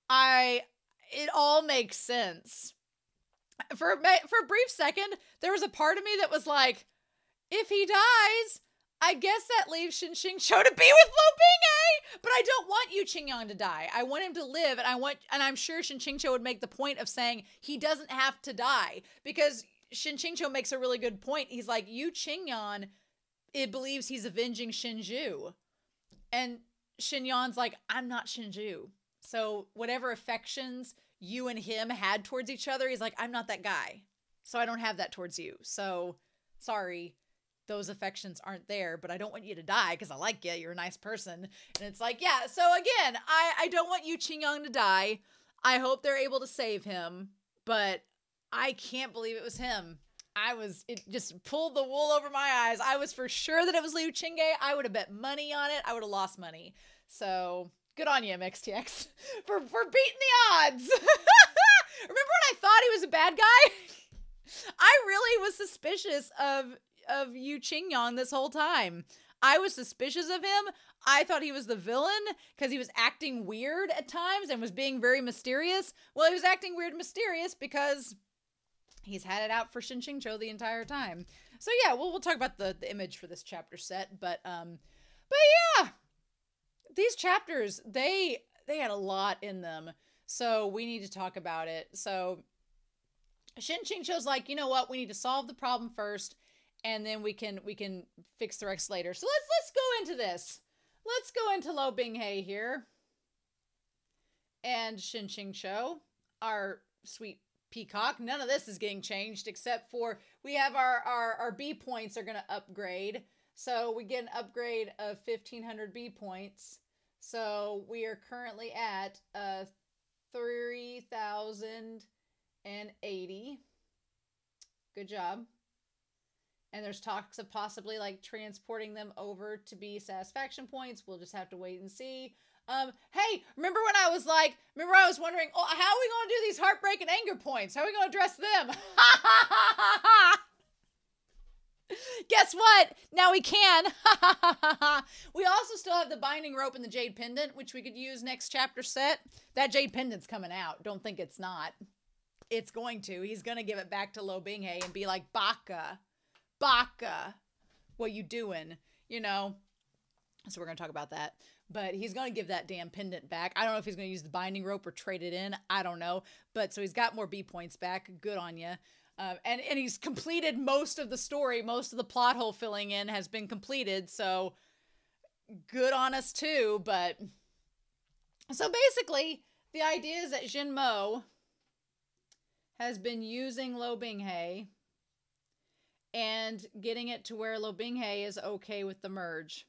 I it all makes sense. For for a brief second, there was a part of me that was like, if he dies, I guess that leaves Shin Cho to be with Lo Binghe. Eh? But I don't want Yu Qingyang to die. I want him to live, and I want, and I'm sure Shin Cho would make the point of saying he doesn't have to die because Shin Cho makes a really good point. He's like Yu Qingyang, it believes he's avenging Shen Jiu, and Shen Yuan's like, I'm not Shen Jiu. So whatever affections you and him had towards each other, he's like, I'm not that guy. So I don't have that towards you. So sorry, those affections aren't there, but I don't want you to die because I like you. You're a nice person. And it's like, yeah. So again, I, I don't want Yu Qingyang to die. I hope they're able to save him, but I can't believe it was him. I was, it just pulled the wool over my eyes. I was for sure that it was Liu Qingge. I would have bet money on it. I would have lost money. So Good on you, MXTX, for, for beating the odds. Remember when I thought he was a bad guy? I really was suspicious of of Yu Qingyang this whole time. I was suspicious of him. I thought he was the villain because he was acting weird at times and was being very mysterious. Well, he was acting weird and mysterious because he's had it out for Shen Qingqiu the entire time. So yeah, we'll we'll talk about the, the image for this chapter set, but um but yeah, these chapters they they had a lot in them so we need to talk about it. So Shen Qingqiu's like you know what? We need to solve the problem first and then we can we can fix the rest later. So let's let's go into this. Let's go into lo binghe here. And Shen Qingqiu, our sweet peacock. None of this is getting changed except for we have our our, our b points are going to upgrade. So we get an upgrade of 1500 B points. So we are currently at uh, 3,080. Good job. And there's talks of possibly like transporting them over to be satisfaction points. We'll just have to wait and see. Um, hey, remember when I was like, remember I was wondering, oh, how are we going to do these heartbreak and anger points? How are we going to address them? Guess what? Now we can. we also still have the binding rope and the jade pendant, which we could use next chapter set. That jade pendant's coming out. Don't think it's not. It's going to. He's going to give it back to Lo Binghe and be like, Baka, Baka, what you doing? You know? So we're going to talk about that. But he's going to give that damn pendant back. I don't know if he's going to use the binding rope or trade it in. I don't know. But so he's got more B points back. Good on you. Um, and and he's completed most of the story. Most of the plot hole filling in has been completed. So good on us too. But so basically, the idea is that Xin Mo has been using Lo Binghe and getting it to where Lo Binghe is okay with the merge.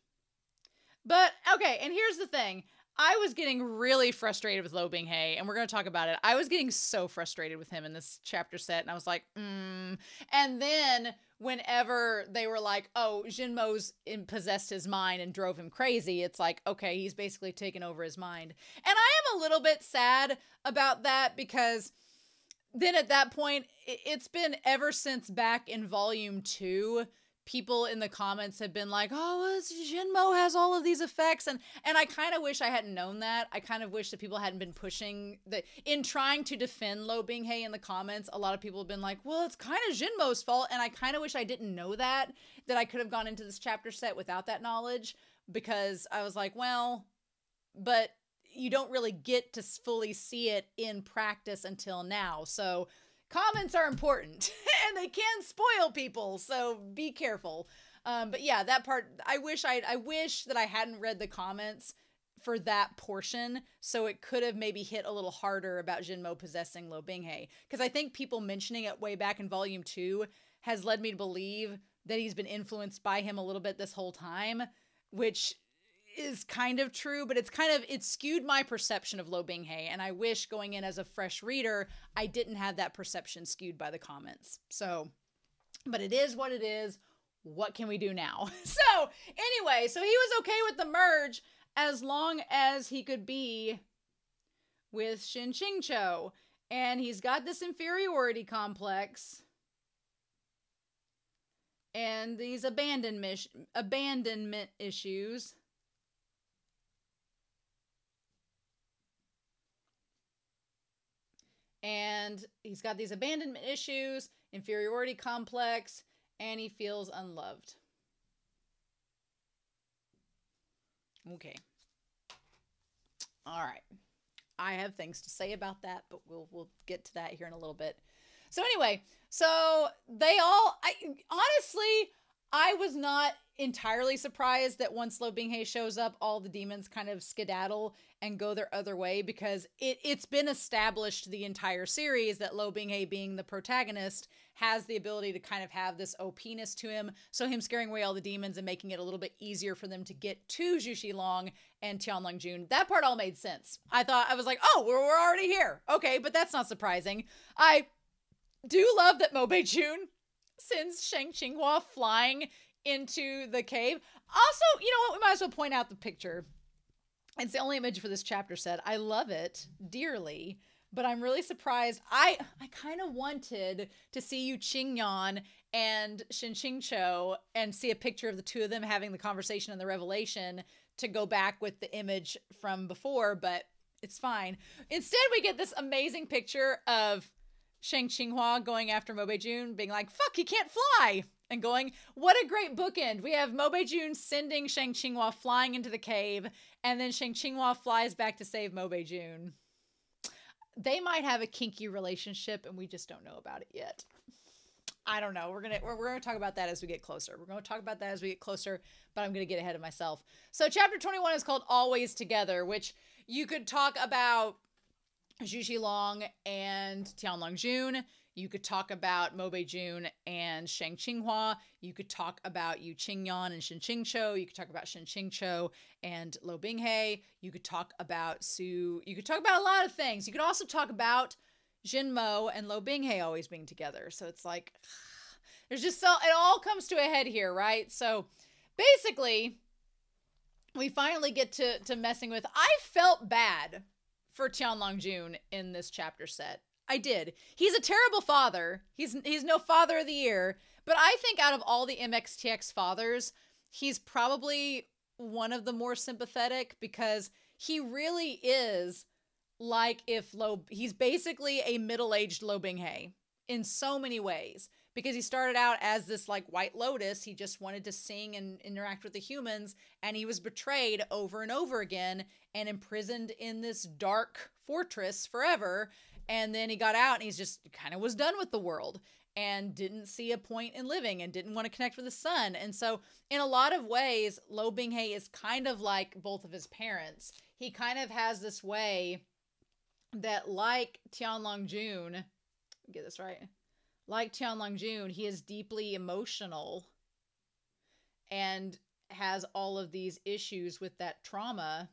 But okay, and here's the thing. I was getting really frustrated with Lo Binghe, and we're going to talk about it. I was getting so frustrated with him in this chapter set, and I was like, mm. And then whenever they were like, oh, Xin Mo's in, possessed his mind and drove him crazy, it's like, okay, he's basically taken over his mind. And I am a little bit sad about that because then at that point, it's been ever since back in volume two people in the comments have been like, "Oh, Xin Mo has all of these effects," and and I kind of wish I hadn't known that. I kind of wish that people hadn't been pushing the in trying to defend Lo Binghe in the comments. A lot of people have been like, "Well, it's kind of Xin Mo's fault," and I kind of wish I didn't know that. That I could have gone into this chapter set without that knowledge because I was like, well, but you don't really get to fully see it in practice until now. So comments are important and they can spoil people. So be careful. Um, but yeah, that part I wish I I wish that I hadn't read the comments for that portion so it could have maybe hit a little harder about Xin Mo possessing Lo Binghe because I think people mentioning it way back in volume 2 has led me to believe that he's been influenced by him a little bit this whole time which is kind of true, but it's kind of it skewed my perception of Lo Binghe, and I wish going in as a fresh reader, I didn't have that perception skewed by the comments. So, but it is what it is. What can we do now? So, anyway, so he was okay with the merge as long as he could be with Shen Qingqiu, And he's got this inferiority complex and these abandonment abandonment issues and he's got these abandonment issues, inferiority complex, and he feels unloved. Okay. All right. I have things to say about that, but we'll we'll get to that here in a little bit. So anyway, so they all I honestly I was not entirely surprised that once Lo Binghe shows up, all the demons kind of skedaddle and go their other way because it, it's been established the entire series that Lo Binghe, being the protagonist, has the ability to kind of have this OPness to him. So him scaring away all the demons and making it a little bit easier for them to get to Zhu Long and Tianlong Jun. That part all made sense. I thought I was like, oh, we're, we're already here. Okay, but that's not surprising. I do love that Mo Jun sends Shang Qinghua flying into the cave. Also, you know what? We might as well point out the picture. It's the only image for this chapter set. I love it dearly, but I'm really surprised. I I kind of wanted to see Yu Qingyang and Shen Qingqiu and see a picture of the two of them having the conversation and the revelation to go back with the image from before, but it's fine. Instead, we get this amazing picture of Shang Qinghua going after Mobei-jun, being like, fuck, he can't fly. And going, what a great bookend. We have Mobei-jun sending Shang Qinghua flying into the cave, and then Shang Qinghua flies back to save Mobei-jun. They might have a kinky relationship, and we just don't know about it yet. I don't know. We're gonna we're, we're gonna talk about that as we get closer. We're gonna talk about that as we get closer, but I'm gonna get ahead of myself. So chapter 21 is called Always Together, which you could talk about Zhu Long and Tianlong Jun. You could talk about Mobei-jun and Shang Qinghua. You could talk about Yu Qingyang and Shen Qingqiu. You could talk about Shen Qingqiu and Lo Binghe. You could talk about Su. You could talk about a lot of things. You could also talk about Xin Mo and Lo Binghe always being together. So it's like there's just so it all comes to a head here, right? So basically, we finally get to to messing with. I felt bad for Tianlong Jun in this chapter set. I did. He's a terrible father. He's he's no father of the year, but I think out of all the MXTX fathers, he's probably one of the more sympathetic because he really is like if Lo he's basically a middle-aged Lo Binghe in so many ways because he started out as this like white lotus he just wanted to sing and interact with the humans and he was betrayed over and over again and imprisoned in this dark fortress forever and then he got out and he's just kind of was done with the world and didn't see a point in living and didn't want to connect with his son. And so, in a lot of ways, Lo Binghe is kind of like both of his parents. He kind of has this way that, like Tianlong Jun, get this right, like Tianlong Jun, he is deeply emotional and has all of these issues with that trauma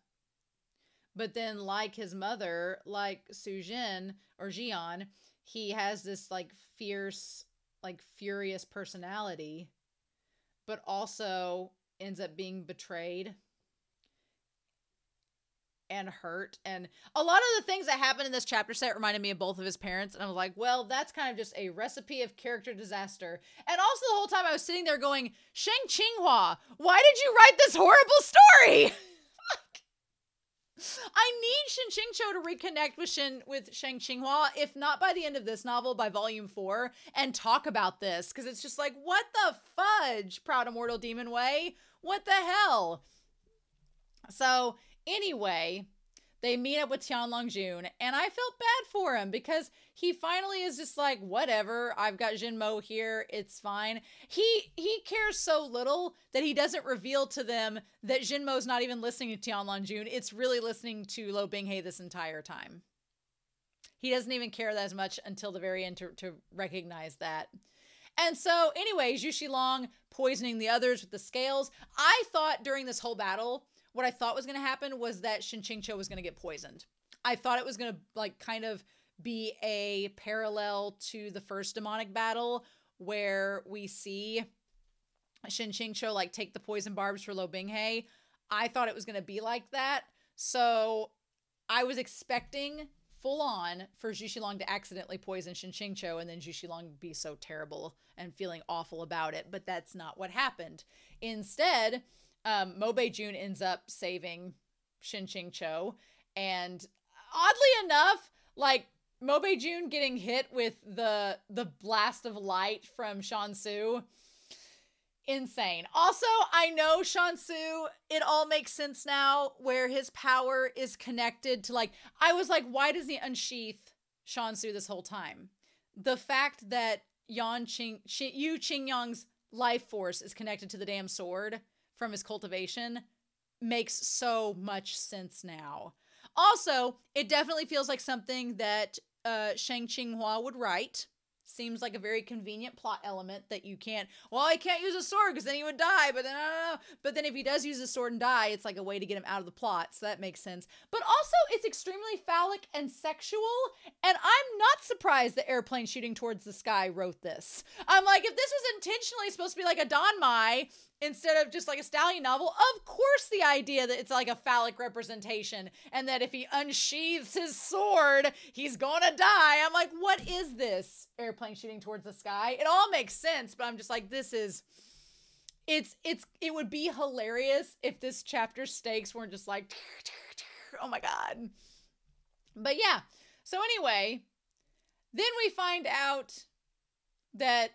but then, like his mother, like Su Jin or Jian, he has this like fierce, like furious personality, but also ends up being betrayed. And hurt. And a lot of the things that happened in this chapter set reminded me of both of his parents. And I was like, well, that's kind of just a recipe of character disaster. And also, the whole time I was sitting there going, Shang Qinghua, why did you write this horrible story? I need Shen Qingqiu to reconnect with Shin with Shang Qinghua, if not by the end of this novel, by volume four, and talk about this. Because it's just like, what the fudge, Proud Immortal Demon Way? What the hell? So, anyway, they meet up with Tian Longjun, and I felt bad for him because he finally is just like, whatever, I've got Xin Mo here, it's fine. He he cares so little that he doesn't reveal to them that Xin Mo's not even listening to Tian Longjun. It's really listening to Lo Binghe this entire time. He doesn't even care that as much until the very end to, to recognize that. And so, anyway, Zhu Long poisoning the others with the scales. I thought during this whole battle what I thought was going to happen was that Shen Qingqiu was going to get poisoned. I thought it was going to like kind of be a parallel to the first demonic battle where we see Shen Qingqiu like take the poison barbs for Lo Binghe. I thought it was going to be like that. So I was expecting full on for Zhu Xilong to accidentally poison Shen Qingqiu and then Zhu Xilong be so terrible and feeling awful about it. But that's not what happened. Instead, um, Mobei-jun ends up saving Shen Qingqiu. And oddly enough, like Mo June getting hit with the the blast of light from Xuan Su. Insane. Also, I know Xuan Su, it all makes sense now where his power is connected to like I was like, why does he unsheath Xuan Su this whole time? The fact that Yan Ching, Yu Qingyang's life force is connected to the damn sword from his cultivation makes so much sense now. Also, it definitely feels like something that uh, Shang Qinghua would write. Seems like a very convenient plot element that you can't. Well, I can't use a sword because then he would die. But then I don't know. But then if he does use a sword and die, it's like a way to get him out of the plot. So that makes sense. But also, it's extremely phallic and sexual. And I'm not surprised that airplane shooting towards the sky wrote this. I'm like, if this was intentionally supposed to be like a danmei instead of just like a stallion novel of course the idea that it's like a phallic representation and that if he unsheathes his sword he's gonna die. I'm like what is this? Airplane shooting towards the sky? It all makes sense but i'm just like this is it's it's it would be hilarious if this chapter stakes weren't just like oh my god. But yeah so anyway then we find out that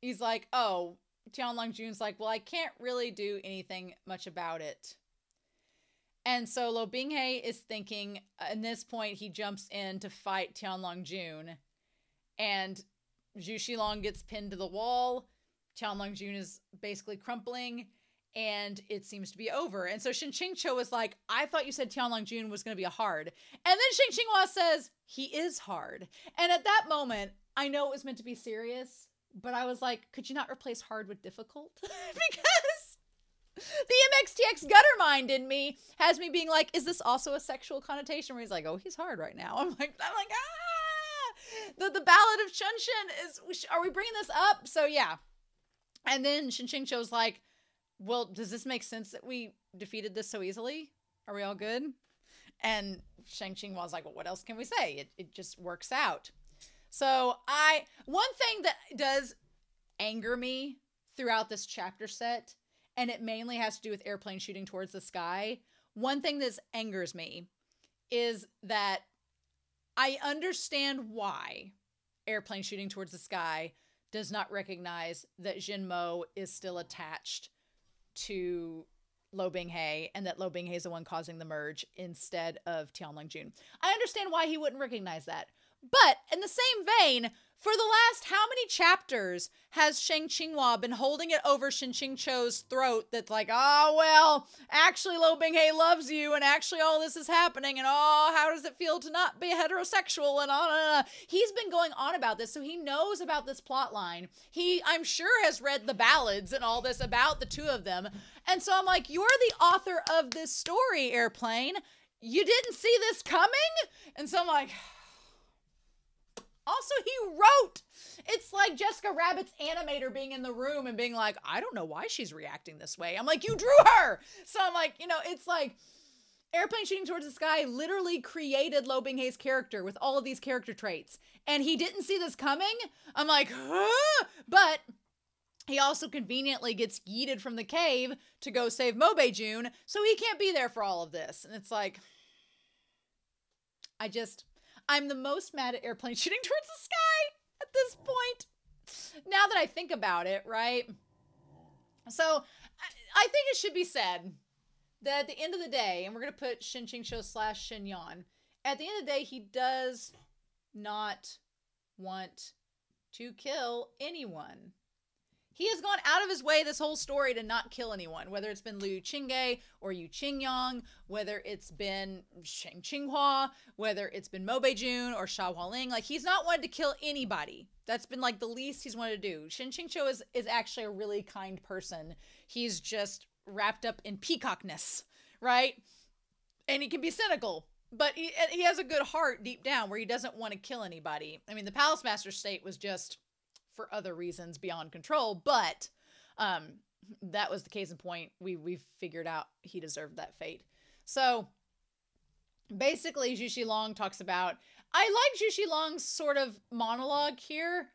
he's like oh Tian Longjun's like, well, I can't really do anything much about it. And so Lo Binghe is thinking, uh, at this point, he jumps in to fight Tian Longjun. And Zhu Xilong gets pinned to the wall. Tian Longjun is basically crumpling. And it seems to be over. And so Shen Qingqiu was like, I thought you said Tian Longjun was going to be a hard. And then Shin Qinghua says, he is hard. And at that moment, I know it was meant to be serious but I was like, could you not replace hard with difficult? because the MXTX gutter mind in me has me being like, is this also a sexual connotation? Where he's like, oh, he's hard right now. I'm like, I'm like, ah. The the Ballad of Chunshin is. Are we bringing this up? So yeah, and then Shen Qingqiu's like, well, does this make sense that we defeated this so easily? Are we all good? And Shang Qinghua's like, well, what else can we say? It it just works out. So I one thing that does anger me throughout this chapter set, and it mainly has to do with airplane shooting towards the sky. One thing that angers me is that I understand why airplane shooting towards the sky does not recognize that Xin Mo is still attached to Lo Binghe and that Lo Binghe is the one causing the merge instead of Tian Longjun. I understand why he wouldn't recognize that. But in the same vein, for the last how many chapters has Shang Qinghua been holding it over Shen Qingqiu's throat that's like, oh, well, actually Lo Binghe loves you and actually all this is happening and oh, how does it feel to not be heterosexual and on and on. He's been going on about this, so he knows about this plot line. He, I'm sure, has read the ballads and all this about the two of them. And so I'm like, you're the author of this story, Airplane. You didn't see this coming? And so I'm like, also, he wrote. It's like Jessica Rabbit's animator being in the room and being like, I don't know why she's reacting this way. I'm like, you drew her. So I'm like, you know, it's like, Airplane Shooting Towards the Sky literally created Lo Binghe's character with all of these character traits. And he didn't see this coming. I'm like, huh? But he also conveniently gets yeeted from the cave to go save Mobei-Jun, so he can't be there for all of this. And it's like, I just, I'm the most mad at Airplane Shooting Towards the Sky at this point. Now that I think about it, right? So I, think it should be said that at the end of the day, and we're gonna put Shen Qingqiu slash Shen Yuan, at the end of the day, he does not want to kill anyone. He has gone out of his way this whole story to not kill anyone, whether it's been Liu Qingge or Yu Qingyang, whether it's been Shang Qinghua, whether it's been Mobei-Jun or Sha Hualing. Like he's not wanted to kill anybody. That's been like the least he's wanted to do. Shen Qingqiu is is actually a really kind person. He's just wrapped up in peacockness, right? And he can be cynical, but he, he has a good heart deep down where he doesn't want to kill anybody. I mean, the Palace Master state was just for other reasons beyond control, but um, that was the case in point. We we figured out he deserved that fate. So basically, Zhu Long talks about. I like Zhu Long's sort of monologue here,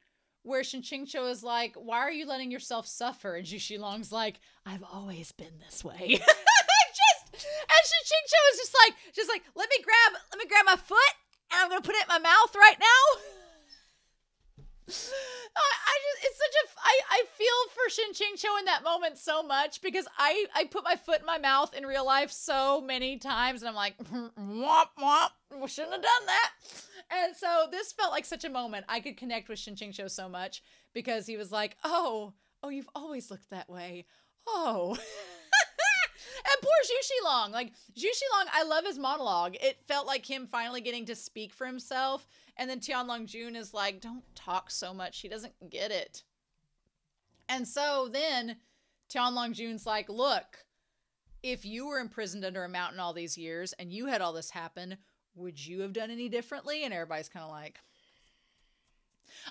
where Shen Qingqiu is like, "Why are you letting yourself suffer?" And Zhu Long's like, "I've always been this way." just and Shen Qingqiu is just like, just like, let me grab, let me grab my foot, and I'm gonna put it in my mouth right now. I just it's such a I I feel for Shen Qingqiu in that moment so much because I I put my foot in my mouth in real life so many times and I'm like womp womp we shouldn't have done that. And so this felt like such a moment I could connect with Shen Qingqiu so much because he was like, "Oh, oh you've always looked that way." Oh. and poor Zhu Long. Like Zhu Long, I love his monologue. It felt like him finally getting to speak for himself and then Tianlong Jun is like, don't talk so much. He doesn't get it. And so then Tianlong Jun's like, look, if you were imprisoned under a mountain all these years and you had all this happen, would you have done any differently? And everybody's kind of like,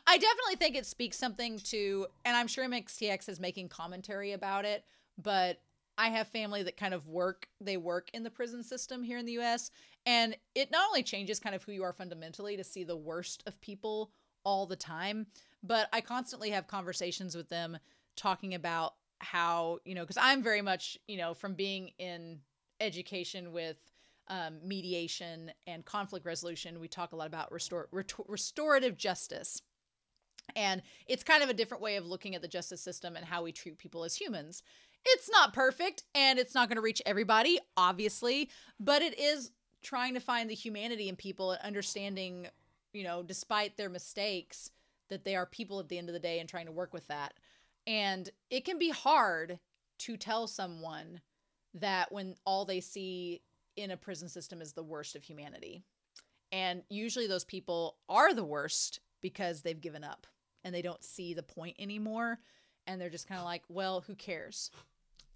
I definitely think it speaks something to, and I'm sure MXTX is making commentary about it, but I have family that kind of work, they work in the prison system here in the US. And it not only changes kind of who you are fundamentally to see the worst of people all the time, but I constantly have conversations with them talking about how, you know, because I'm very much, you know, from being in education with um, mediation and conflict resolution, we talk a lot about restore, restorative justice. And it's kind of a different way of looking at the justice system and how we treat people as humans. It's not perfect and it's not going to reach everybody, obviously, but it is trying to find the humanity in people and understanding, you know, despite their mistakes, that they are people at the end of the day and trying to work with that. And it can be hard to tell someone that when all they see in a prison system is the worst of humanity. And usually those people are the worst because they've given up and they don't see the point anymore. And they're just kind of like, well, who cares?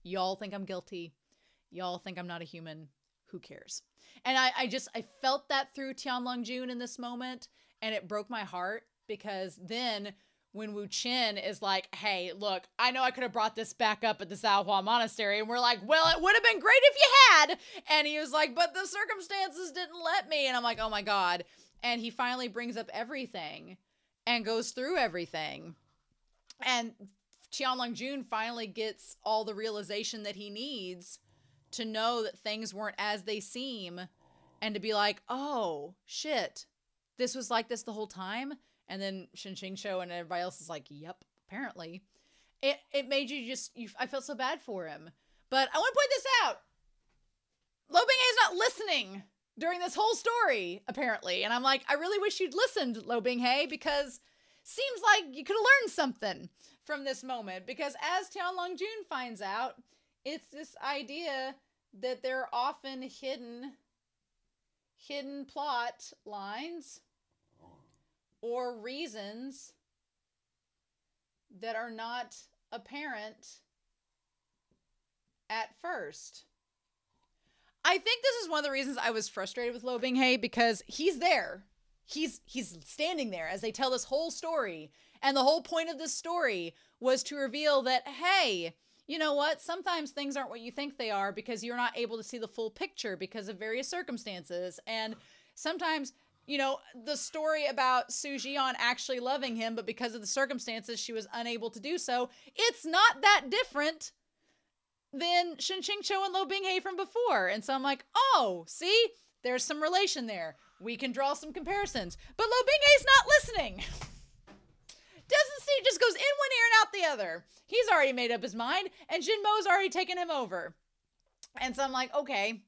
Y'all think I'm guilty. Y'all think I'm not a human. Who cares? And I, I just I felt that through Tianlong Jun in this moment, and it broke my heart because then when Wu Chen is like, "Hey, look, I know I could have brought this back up at the Hua Monastery," and we're like, "Well, it would have been great if you had," and he was like, "But the circumstances didn't let me," and I'm like, "Oh my god!" And he finally brings up everything and goes through everything, and Tianlong Jun finally gets all the realization that he needs to know that things weren't as they seem and to be like, oh, shit, this was like this the whole time. And then Shen Qingqiu and everybody else is like, yep, apparently. It, it made you just, you, I felt so bad for him. But I want to point this out. Lo Binghe is not listening during this whole story, apparently. And I'm like, I really wish you'd listened, Lo Bing Binghe, because seems like you could have learned something from this moment because as Tianlong Jun finds out, it's this idea that there are often hidden hidden plot lines or reasons that are not apparent at first. I think this is one of the reasons I was frustrated with Lo Bing Binghe because he's there. He's he's standing there as they tell this whole story and the whole point of this story was to reveal that, hey, you know what? Sometimes things aren't what you think they are because you're not able to see the full picture because of various circumstances. And sometimes, you know, the story about Su Xiyan actually loving him, but because of the circumstances, she was unable to do so. It's not that different than Shen Qingqiu and Lo Binghe from before. And so I'm like, oh, see, there's some relation there. We can draw some comparisons. But Lo Binghe's not listening. Doesn't see, just goes in one ear and out the other. He's already made up his mind, and Xin Mo's already taken him over. And so I'm like, okay.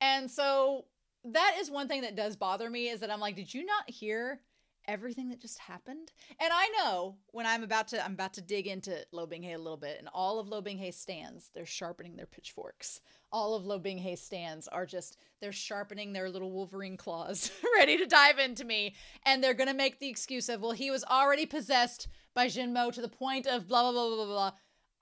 And so that is one thing that does bother me is that I'm like, did you not hear everything that just happened? And I know when I'm about to I'm about to dig into Lo Bing Binghe a little bit, and all of Lo Bing Binghe's stands, they're sharpening their pitchforks. All of Lo Bing Binghe's stands are just they're sharpening their little Wolverine claws, ready to dive into me, and they're gonna make the excuse of, well, he was already possessed by Xin Mo to the point of blah blah blah blah blah.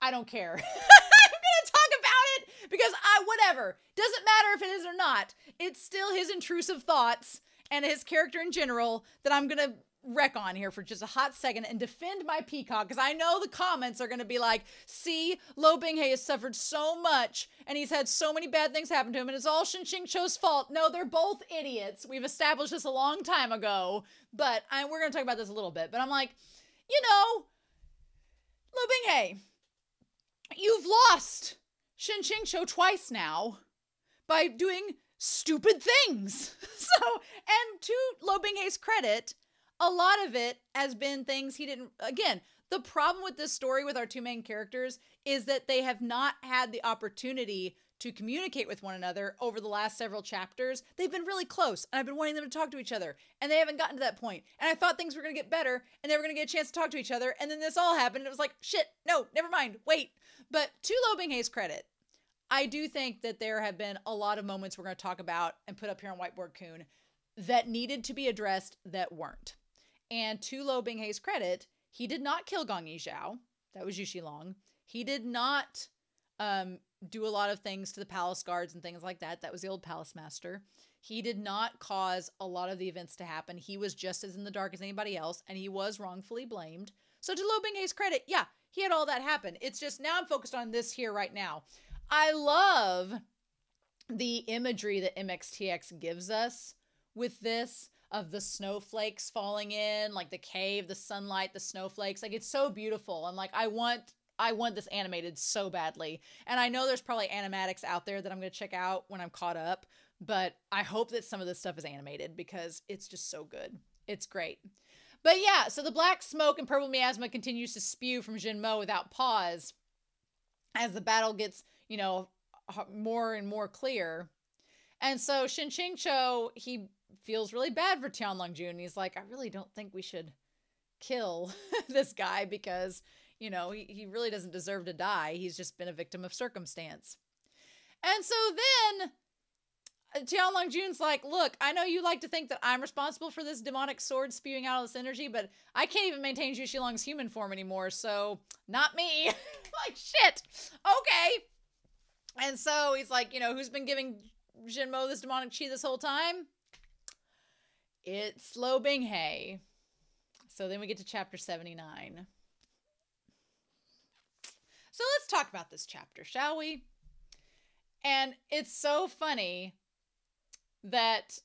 I don't care. I'm gonna talk about it because I whatever doesn't matter if it is or not. It's still his intrusive thoughts and his character in general that I'm gonna wreck on here for just a hot second and defend my peacock because I know the comments are going to be like, see, Lo Binghe has suffered so much and he's had so many bad things happen to him and it's all Shen Qingqiu's fault. No, they're both idiots. We've established this a long time ago, but I, we're going to talk about this a little bit. But I'm like, you know, Lo Binghe, you've lost Shen Qingqiu twice now by doing stupid things. so, and to Lo Binghe's credit, a lot of it has been things he didn't again the problem with this story with our two main characters is that they have not had the opportunity to communicate with one another over the last several chapters. They've been really close, and I've been wanting them to talk to each other, and they haven't gotten to that point. And I thought things were going to get better, and they were going to get a chance to talk to each other, and then this all happened. And it was like, shit, no, never mind, wait. But to Lo Binghe's credit, I do think that there have been a lot of moments we're going to talk about and put up here on Whiteboard Coon that needed to be addressed that weren't. And to Lo Binghe's credit, he did not kill Gongyi Xiao. That was Yu Long. He did not um, do a lot of things to the palace guards and things like that. That was the old palace master. He did not cause a lot of the events to happen. He was just as in the dark as anybody else, and he was wrongfully blamed. So to Lo Binghe's credit, yeah, he had all that happen. It's just now I'm focused on this here right now. I love the imagery that MXTX gives us with this of the snowflakes falling in, like the cave, the sunlight, the snowflakes. Like it's so beautiful. And like I want I want this animated so badly. And I know there's probably animatics out there that I'm going to check out when I'm caught up, but I hope that some of this stuff is animated because it's just so good. It's great. But yeah, so the black smoke and purple miasma continues to spew from Xin Mo without pause as the battle gets, you know, more and more clear. And so Shen Cho, he feels really bad for Tianlong Jun. He's like, I really don't think we should kill this guy because, you know, he, he really doesn't deserve to die. He's just been a victim of circumstance. And so then uh, Tianlong Jun's like, look, I know you like to think that I'm responsible for this demonic sword spewing out all this energy, but I can't even maintain Zhu Zhilong's human form anymore, so not me. like, shit. Okay. And so he's like, you know, who's been giving Xin Mo this demonic chi this whole time? It's Lo Binghe. So then we get to chapter 79. So let's talk about this chapter, shall we? And it's so funny that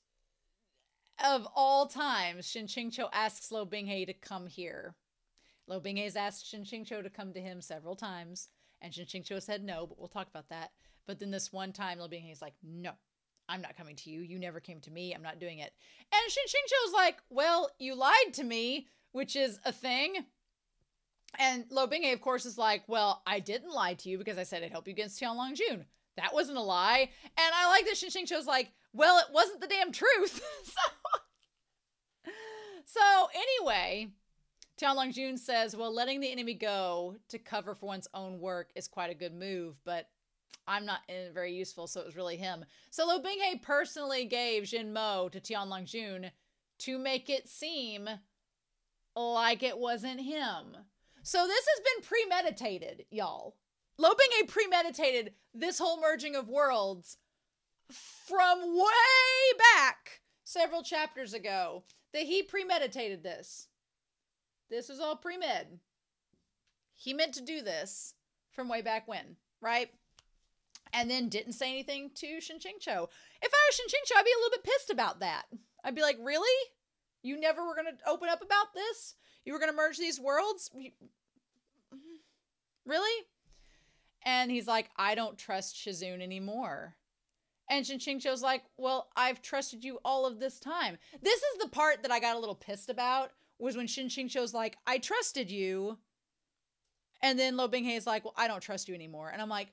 of all times, Shen Qingqiu asks Lo Binghe to come here. Lo Binghe's asked Shen Qingqiu to come to him several times, and Qingqiu said no, but we'll talk about that. But then this one time, Lo Binghe's like, no, I'm not coming to you. You never came to me. I'm not doing it. And Shen Qingqiu's like, well, you lied to me, which is a thing. And Lo of course, is like, well, I didn't lie to you because I said I'd help you against Tianlong Jun. That wasn't a lie. And I like that Shen Qingqiu's like, well, it wasn't the damn truth. so, so anyway, Tianlong Jun says, well, letting the enemy go to cover for one's own work is quite a good move, but I'm not very useful, so it was really him. So Lo Binghe personally gave Xin Mo to Tianlong Jun to make it seem like it wasn't him. So this has been premeditated, y'all. Lo Binghe premeditated this whole merging of worlds from way back several chapters ago that he premeditated this. This was all pre-med. He meant to do this from way back when, right? And then didn't say anything to Shen Qingqiu. If I was Shen Qingqiu, I'd be a little bit pissed about that. I'd be like, really? You never were going to open up about this? You were going to merge these worlds? Really? And he's like, I don't trust Shizun anymore. And Shen Qingqiu's like, Well, I've trusted you all of this time. This is the part that I got a little pissed about was when Shen Qingqiu's like, I trusted you. And then Lo Bing is like, Well, I don't trust you anymore. And I'm like,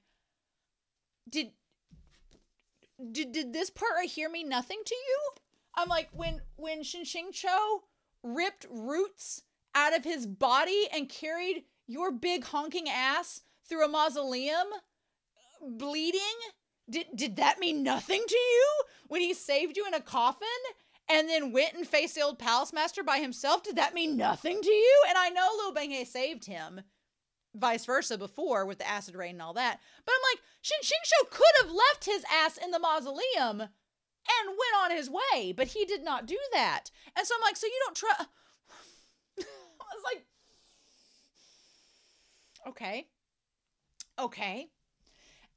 Did did, did this part right here mean nothing to you? I'm like, when when Shen Qingqiu ripped roots out of his body and carried your big honking ass through a mausoleum bleeding did did that mean nothing to you when he saved you in a coffin and then went and faced the old palace master by himself? Did that mean nothing to you? And I know Lo Binghe saved him, vice versa before with the acid rain and all that. But I'm like, Shen Qingqiu could have left his ass in the mausoleum and went on his way, but he did not do that. And so I'm like, so you don't trust? I was like, okay, okay.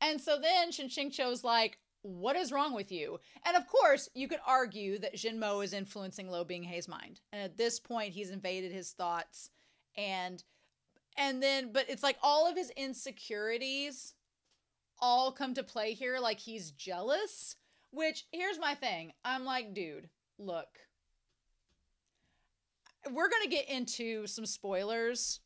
And so then Shen Qingqiu's like, what is wrong with you? And of course, you could argue that Xin Mo is influencing Lo Bing Binghe's mind. And at this point, he's invaded his thoughts and and then but it's like all of his insecurities all come to play here like he's jealous, which here's my thing. I'm like, dude, look. We're to get into some spoilers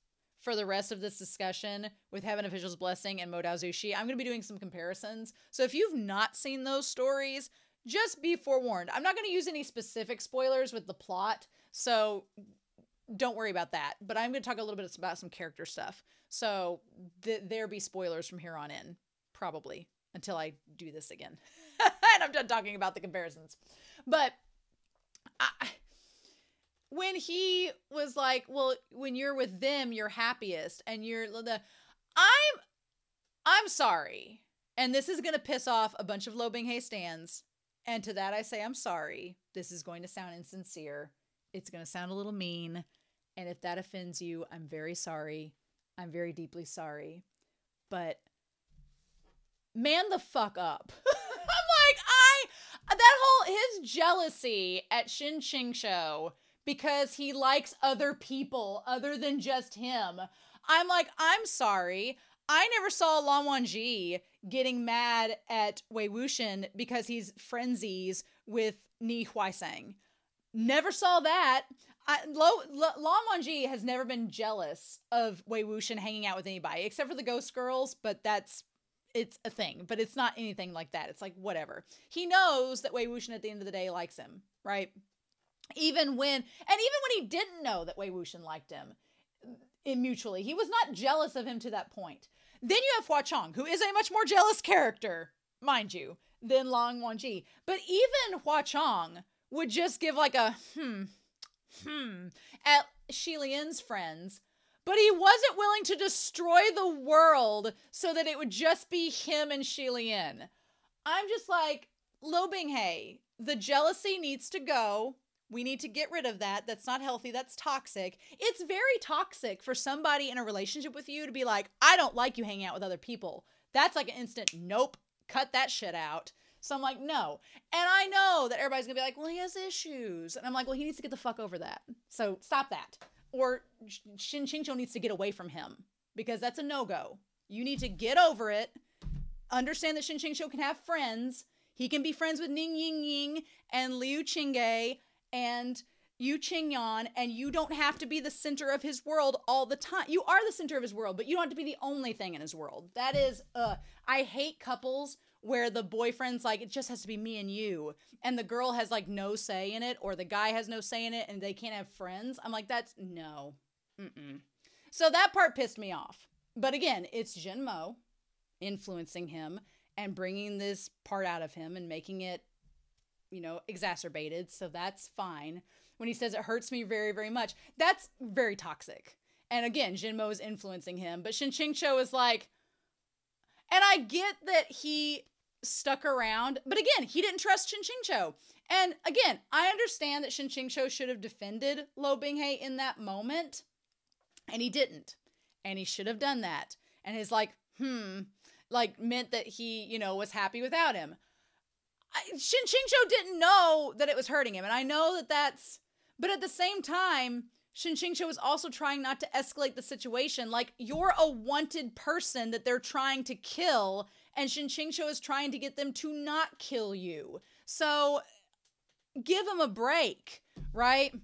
for the rest of this discussion with Heaven Official's Blessing and Modao Zushi, I'm going to be doing some comparisons. So if you've not seen those stories, just be forewarned. I'm not going to use any specific spoilers with the plot, so don't worry about that. But I'm going to talk a little bit about some character stuff. So th- there be spoilers from here on in, probably until I do this again. and I'm done talking about the comparisons. But I when he was like, "Well, when you're with them, you're happiest," and you're the, I'm, I'm sorry, and this is gonna piss off a bunch of Lo Hay stands, and to that I say I'm sorry. This is going to sound insincere. It's gonna sound a little mean, and if that offends you, I'm very sorry. I'm very deeply sorry, but man the fuck up. I'm like I that whole his jealousy at Shen Qingqiu because he likes other people other than just him. I'm like, I'm sorry. I never saw Lan Wangji getting mad at Wei Wuxian because he's frenzies with Nie Huaisang. Never saw that. I, Lo, Lo, Lan Wangji has never been jealous of Wei Wuxian hanging out with anybody except for the Ghost Girls, but that's it's a thing. But it's not anything like that. It's like whatever. He knows that Wei Wuxian at the end of the day likes him, right? Even when and even when he didn't know that Wei Wuxian liked him in mutually, he was not jealous of him to that point. Then you have Hua Cheng, who is a much more jealous character, mind you, than Lan Wangji. But even Hua Cheng would just give like a hmm, hmm at Xie Lian's friends, but he wasn't willing to destroy the world so that it would just be him and Shi Lian. I'm just like, Lo Binghe, the jealousy needs to go. We need to get rid of that. That's not healthy. That's toxic. It's very toxic for somebody in a relationship with you to be like, I don't like you hanging out with other people. That's like an instant, nope, cut that shit out. So I'm like, no. And I know that everybody's gonna be like, well, he has issues. And I'm like, well, he needs to get the fuck over that. So stop that. Or Shen Qingqiu needs to get away from him because that's a no go. You need to get over it. Understand that Shen Qingqiu can have friends. He can be friends with Ning Yingying and Liu Qingge and Yu Qingyang, and you don't have to be the center of his world all the time. You are the center of his world, but you don't have to be the only thing in his world. That is, uh, I hate couples where the boyfriend's like, it just has to be me and you, and the girl has like no say in it, or the guy has no say in it, and they can't have friends. I'm like, that's no. Mm-mm. So that part pissed me off. But again, it's Xin Mo influencing him and bringing this part out of him and making it you know, exacerbated. So that's fine. When he says it hurts me very, very much, that's very toxic. And again, Xin Mo is influencing him, but Shen Qingqiu is like, and I get that he stuck around, but again, he didn't trust Shen Qingqiu. And again, I understand that Shen Qingqiu should have defended Lo Binghe in that moment, and he didn't. And he should have done that. And he's like, hmm, like meant that he, you know, was happy without him. Shen Qingqiu didn't know that it was hurting him, and I know that that's. But at the same time, Shen Qingqiu is also trying not to escalate the situation. Like you're a wanted person that they're trying to kill, and Shen Qingqiu is trying to get them to not kill you. So give him a break, right?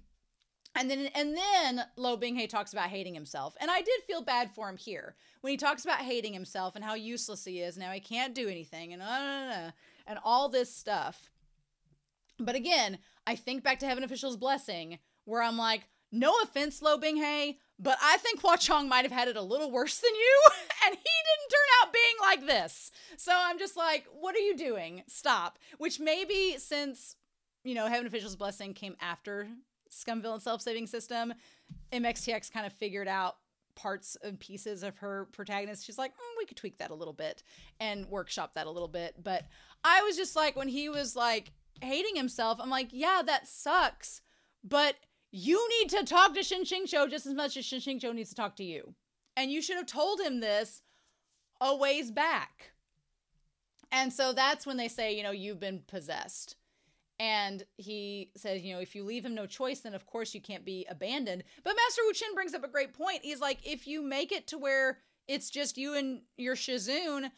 And then and then Lo Binghe talks about hating himself. And I did feel bad for him here. When he talks about hating himself and how useless he is, now he can't do anything and uh, and all this stuff. But again, I think back to Heaven Official's blessing where I'm like, no offense, Lo Binghe, but I think Hua Cheng might have had it a little worse than you, and he didn't turn out being like this. So I'm just like, what are you doing? Stop. Which maybe since, you know, Heaven Official's blessing came after Scum Villain Self Saving System, MXTX kind of figured out parts and pieces of her protagonist. She's like, mm, we could tweak that a little bit and workshop that a little bit. But I was just like, when he was like hating himself, I'm like, yeah, that sucks. But you need to talk to Shen Qingqiu just as much as Shen Qingqiu needs to talk to you. And you should have told him this a ways back. And so that's when they say, you know, you've been possessed. And he says, you know, if you leave him no choice, then of course you can't be abandoned. But Master Wu Chen brings up a great point. He's like, if you make it to where it's just you and your Shizun,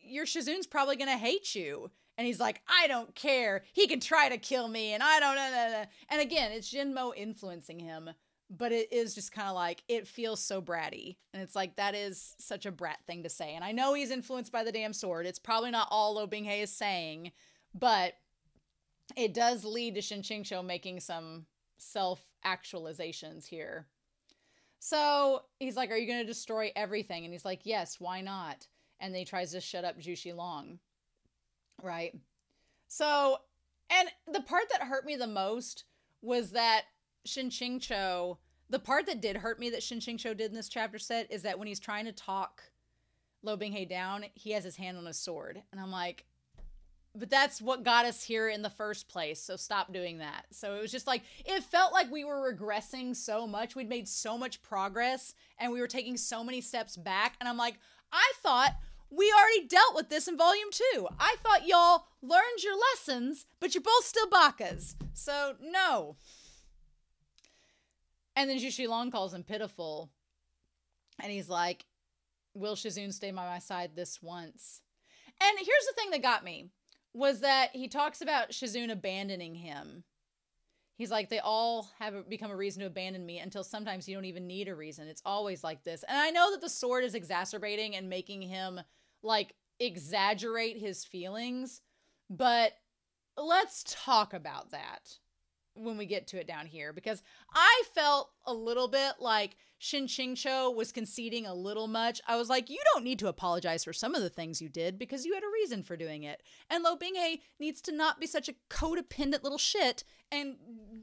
your Shizun's probably going to hate you. And he's like, I don't care. He can try to kill me, and I don't know. And again, it's Xin Mo influencing him, but it is just kind of like, it feels so bratty. And it's like, that is such a brat thing to say. And I know he's influenced by the damn sword. It's probably not all Lo Binghe is saying, but it does lead to Shen Qingqiu making some self actualizations here. So he's like, Are you going to destroy everything? And he's like, Yes, why not? And then he tries to shut up Zhu Zhilong. Right. So, and the part that hurt me the most was that Shen Qingqiu, the part that did hurt me that Shen Qingqiu did in this chapter set is that when he's trying to talk Lo Binghe down, he has his hand on his sword. And I'm like, but that's what got us here in the first place. So stop doing that. So it was just like, it felt like we were regressing so much. We'd made so much progress and we were taking so many steps back. And I'm like, I thought we already dealt with this in volume two. I thought y'all learned your lessons, but you're both still Bakas. So no. And then Zhu Zhilong calls him pitiful. And he's like, Will Shizun stay by my side this once? And here's the thing that got me was that he talks about Shizun abandoning him. He's like, they all have become a reason to abandon me until sometimes you don't even need a reason. It's always like this. And I know that the sword is exacerbating and making him like exaggerate his feelings, but let's talk about that when we get to it down here because I felt a little bit like Shin cho was conceding a little much. I was like, you don't need to apologize for some of the things you did because you had a reason for doing it. And Lo Binghe needs to not be such a codependent little shit and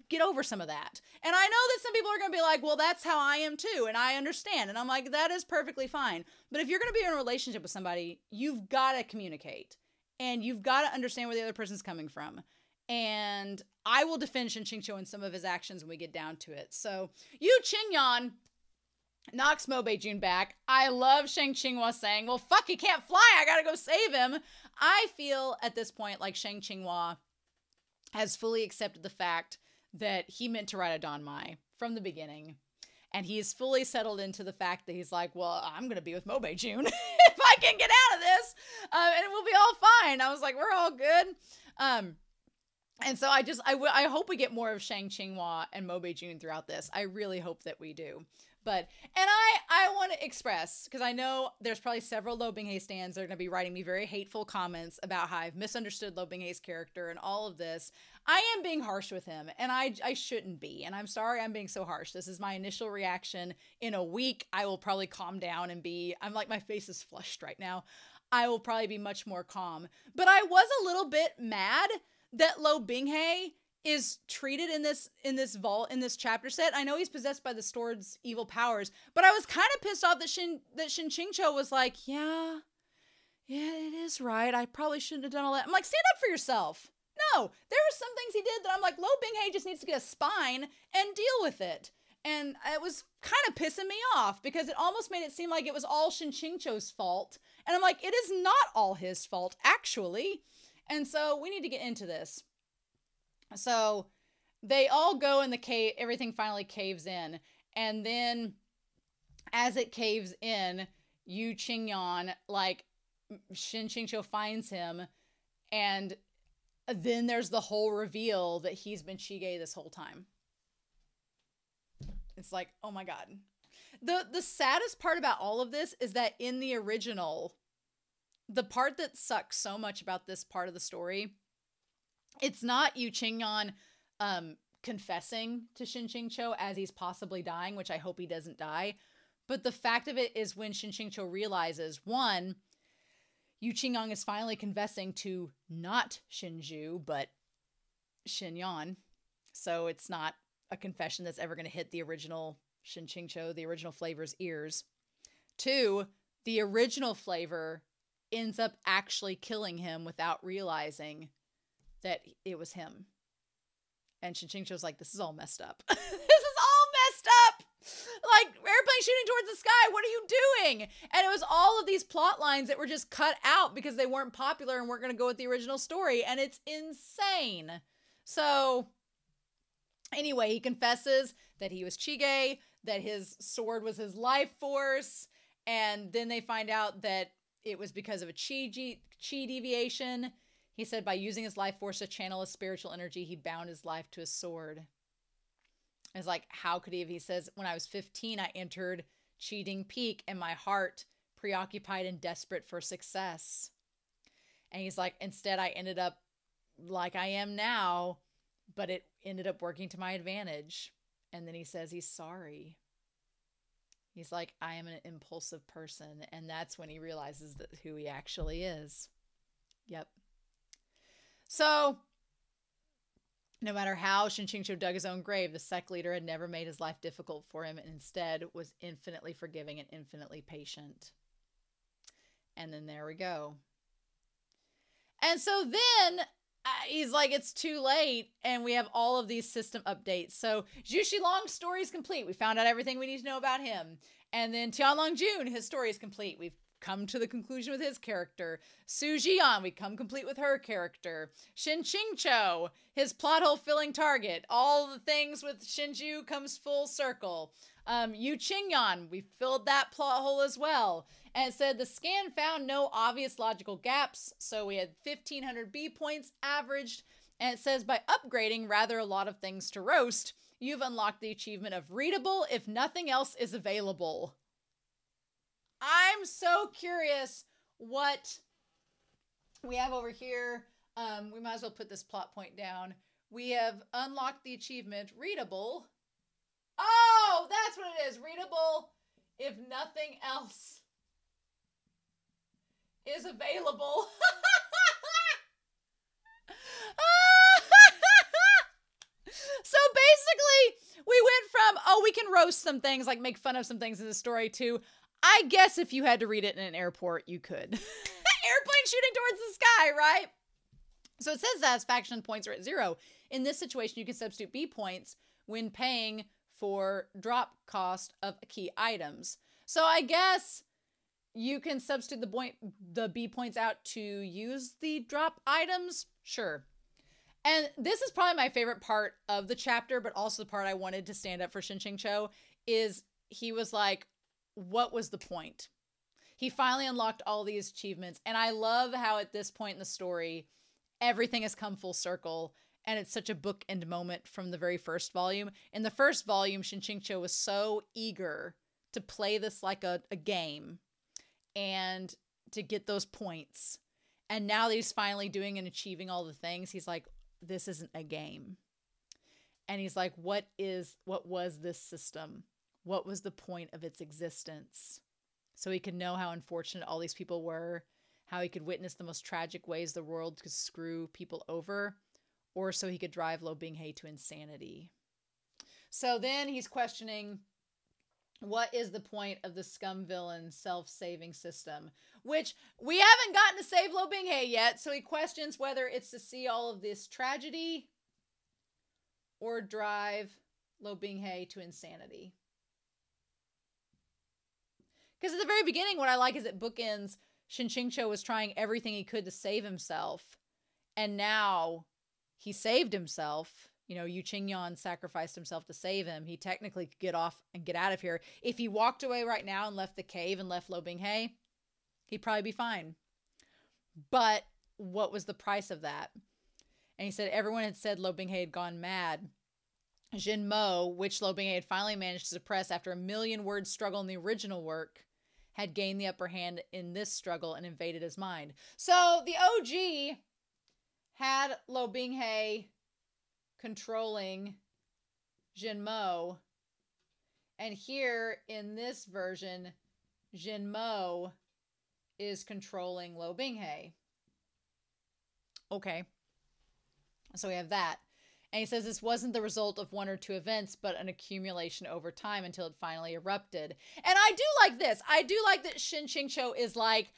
get over some of that. And I know that some people are going to be like, well, that's how I am too. And I understand. And I'm like, that is perfectly fine. But if you're going to be in a relationship with somebody, you've got to communicate and you've got to understand where the other person's coming from and I will defend Shen Qingqiu in some of his actions when we get down to it. So you, Ching Qingyan knocks Mobei-jun back. I love Shang Qinghua saying, well, fuck, he can't fly. I gotta go save him. I feel at this point like Shang Qinghua has fully accepted the fact that he meant to write a danmei from the beginning. And he's fully settled into the fact that he's like, well, I'm going to be with Mobei-jun if I can get out of this. Um, and we'll be all fine. I was like, we're all good. Um, and so I just I, w- I hope we get more of Shang Qinghua and Mobei-jun throughout this. I really hope that we do. But and I I want to express because I know there's probably several Lo Binghe stands that are going to be writing me very hateful comments about how I've misunderstood Lo Binghe's character and all of this. I am being harsh with him, and I I shouldn't be. And I'm sorry I'm being so harsh. This is my initial reaction. In a week, I will probably calm down and be. I'm like my face is flushed right now. I will probably be much more calm. But I was a little bit mad that Lo Binghe is treated in this in this vault in this chapter set. I know he's possessed by the sword's evil powers, but I was kind of pissed off that Shin that Shen Qingqiu was like, yeah, yeah, it is right. I probably shouldn't have done all that. I'm like, stand up for yourself. No, there are some things he did that I'm like, Lo Binghe just needs to get a spine and deal with it. And it was kind of pissing me off because it almost made it seem like it was all Shen Qingqiu's fault. And I'm like, it is not all his fault, actually. And so we need to get into this. So they all go in the cave, everything finally caves in. And then as it caves in, Yu Qingyang, like Shen Qingqiu finds him, and then there's the whole reveal that he's been Qi-ge this whole time. It's like, oh my god. The the saddest part about all of this is that in the original, the part that sucks so much about this part of the story, it's not Yu Qingyang um confessing to Shen Qingqiu as he's possibly dying, which I hope he doesn't die. But the fact of it is when Shen Qingqiu realizes one, Yu Qingyang is finally confessing to not Shen Jiu, but Shen Yuan. So it's not a confession that's ever going to hit the original Shen Qingqiu, the original flavor's ears. Two, the original flavor ends up actually killing him without realizing that it was him. And Shen Qingqiu's like, this is all messed up. this is all messed up. Like airplane shooting towards the sky. What are you doing? And it was all of these plot lines that were just cut out because they weren't popular and weren't going to go with the original story. And it's insane. So anyway, he confesses that he was Qi-ge, that his sword was his life force, and then they find out that it was because of a chi, chi deviation. He said by using his life force to channel his spiritual energy, he bound his life to his sword. It's like, how could he have? He says, when I was 15, I entered Qiong Ding Peak and my heart preoccupied and desperate for success. And he's like, instead, I ended up like I am now, but it ended up working to my advantage. And then he says he's sorry. He's like, I am an impulsive person. And that's when he realizes that who he actually is. Yep. So no matter how Shen Qingqiu dug his own grave, the sect leader had never made his life difficult for him and instead was infinitely forgiving and infinitely patient. And then there we go. And so then uh, he's like, it's too late, and we have all of these system updates. So Zhu Zhilong's story is complete. We found out everything we need to know about him. And then Tianlong Jun, his story is complete. We've come to the conclusion with his character. Su Xiyan, we come complete with her character. Shen Qingqiu, his plot hole filling target. All the things with Shen Jiu comes full circle. Um, Yu Qingyang, we filled that plot hole as well. And it said the scan found no obvious logical gaps, so we had 1500 B points averaged. And it says by upgrading rather a lot of things to roast, you've unlocked the achievement of readable if nothing else is available. I'm so curious what we have over here. Um, we might as well put this plot point down. We have unlocked the achievement readable. Oh, that's what it is. Readable if nothing else is available. so basically, we went from, oh, we can roast some things, like make fun of some things in the story, to I guess if you had to read it in an airport, you could. Airplane shooting towards the sky, right? So it says satisfaction points are at zero. In this situation, you can substitute B points when paying for drop cost of key items. So I guess you can substitute the point the B points out to use the drop items. Sure. And this is probably my favorite part of the chapter, but also the part I wanted to stand up for Shen Qingqiu is he was like, what was the point? He finally unlocked all these achievements. And I love how at this point in the story, everything has come full circle. And it's such a bookend moment from the very first volume. In the first volume, Shen Qingqiu was so eager to play this like a, a game and to get those points. And now that he's finally doing and achieving all the things, he's like, this isn't a game. And he's like, what is, what was this system? What was the point of its existence? So he could know how unfortunate all these people were how he could witness the most tragic ways the world could screw people over or so he could drive Lo Binghe to insanity. So then he's questioning what is the point of the scum villain self-saving system? Which we haven't gotten to save Lo Binghe yet so he questions whether it's to see all of this tragedy or drive Lo Binghe to insanity. Because at the very beginning, what I like is it bookends Shen Qingqiu was trying everything he could to save himself. And now he saved himself. You know, Yu Qingyang sacrificed himself to save him. He technically could get off and get out of here. If he walked away right now and left the cave and left Lo Binghe, he'd probably be fine. But what was the price of that? And he said everyone had said Lo Binghe had gone mad. Xin Mo, which Lo Binghe had finally managed to suppress after a million word struggle in the original work, had gained the upper hand in this struggle and invaded his mind. So the OG had Lo Binghe controlling Xin Mo. And here in this version, Xin Mo is controlling Lo Binghe. Okay. So we have that. And he says this wasn't the result of one or two events, but an accumulation over time until it finally erupted. And I do like this. I do like that Shen Qingqiu is like,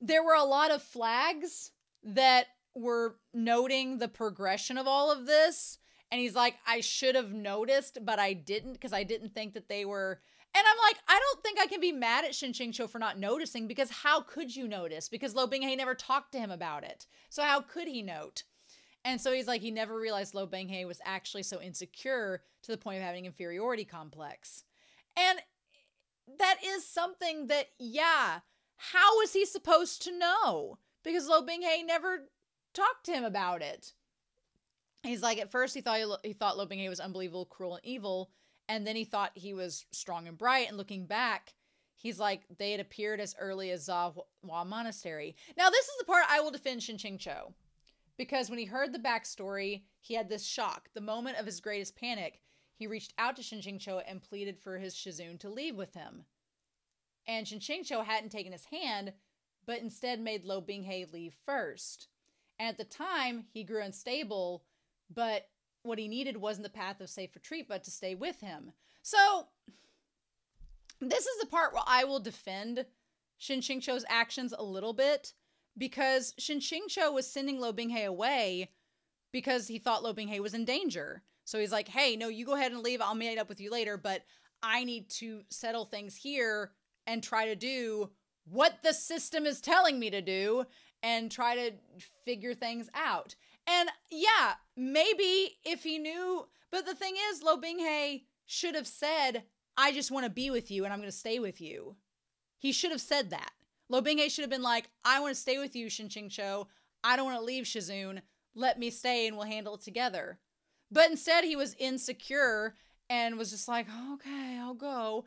there were a lot of flags that were noting the progression of all of this. And he's like, I should have noticed, but I didn't because I didn't think that they were. And I'm like, I don't think I can be mad at Shen Qingqiu for not noticing because how could you notice? Because Lo Binghe never talked to him about it. So how could he note? And so he's like, he never realized Lo Binghe was actually so insecure to the point of having inferiority complex. And that is something that, yeah, how was he supposed to know? Because Lo Bing Binghe never talked to him about it. He's like, at first he thought he, he thought Lo Bing Binghe was unbelievable, cruel, and evil, and then he thought he was strong and bright. And looking back, he's like, they had appeared as early as Zhaohua Monastery. Now, this is the part I will defend Shen Qingqiu because when he heard the backstory, he had this shock. The moment of his greatest panic, he reached out to Shen Qingqiu and pleaded for his Shizun to leave with him. And Shen Qingqiu hadn't taken his hand, but instead made Lo Binghe leave first. And at the time, he grew unstable, but what he needed wasn't the path of safe retreat, but to stay with him. So, this is the part where I will defend Shen Qingqiu's actions a little bit because Shen Qingqiu was sending Lo Binghe away because he thought Lo Binghe was in danger. So he's like, hey, no, you go ahead and leave. I'll meet up with you later, but I need to settle things here and try to do what the system is telling me to do and try to figure things out. And yeah, maybe if he knew, but the thing is, Lo Binghe should have said, I just want to be with you and I'm going to stay with you. He should have said that. Lo Binghe should have been like, I want to stay with you, Shen Qingqiu. I don't want to leave Shizun. Let me stay and we'll handle it together. But instead, he was insecure and was just like, okay, I'll go.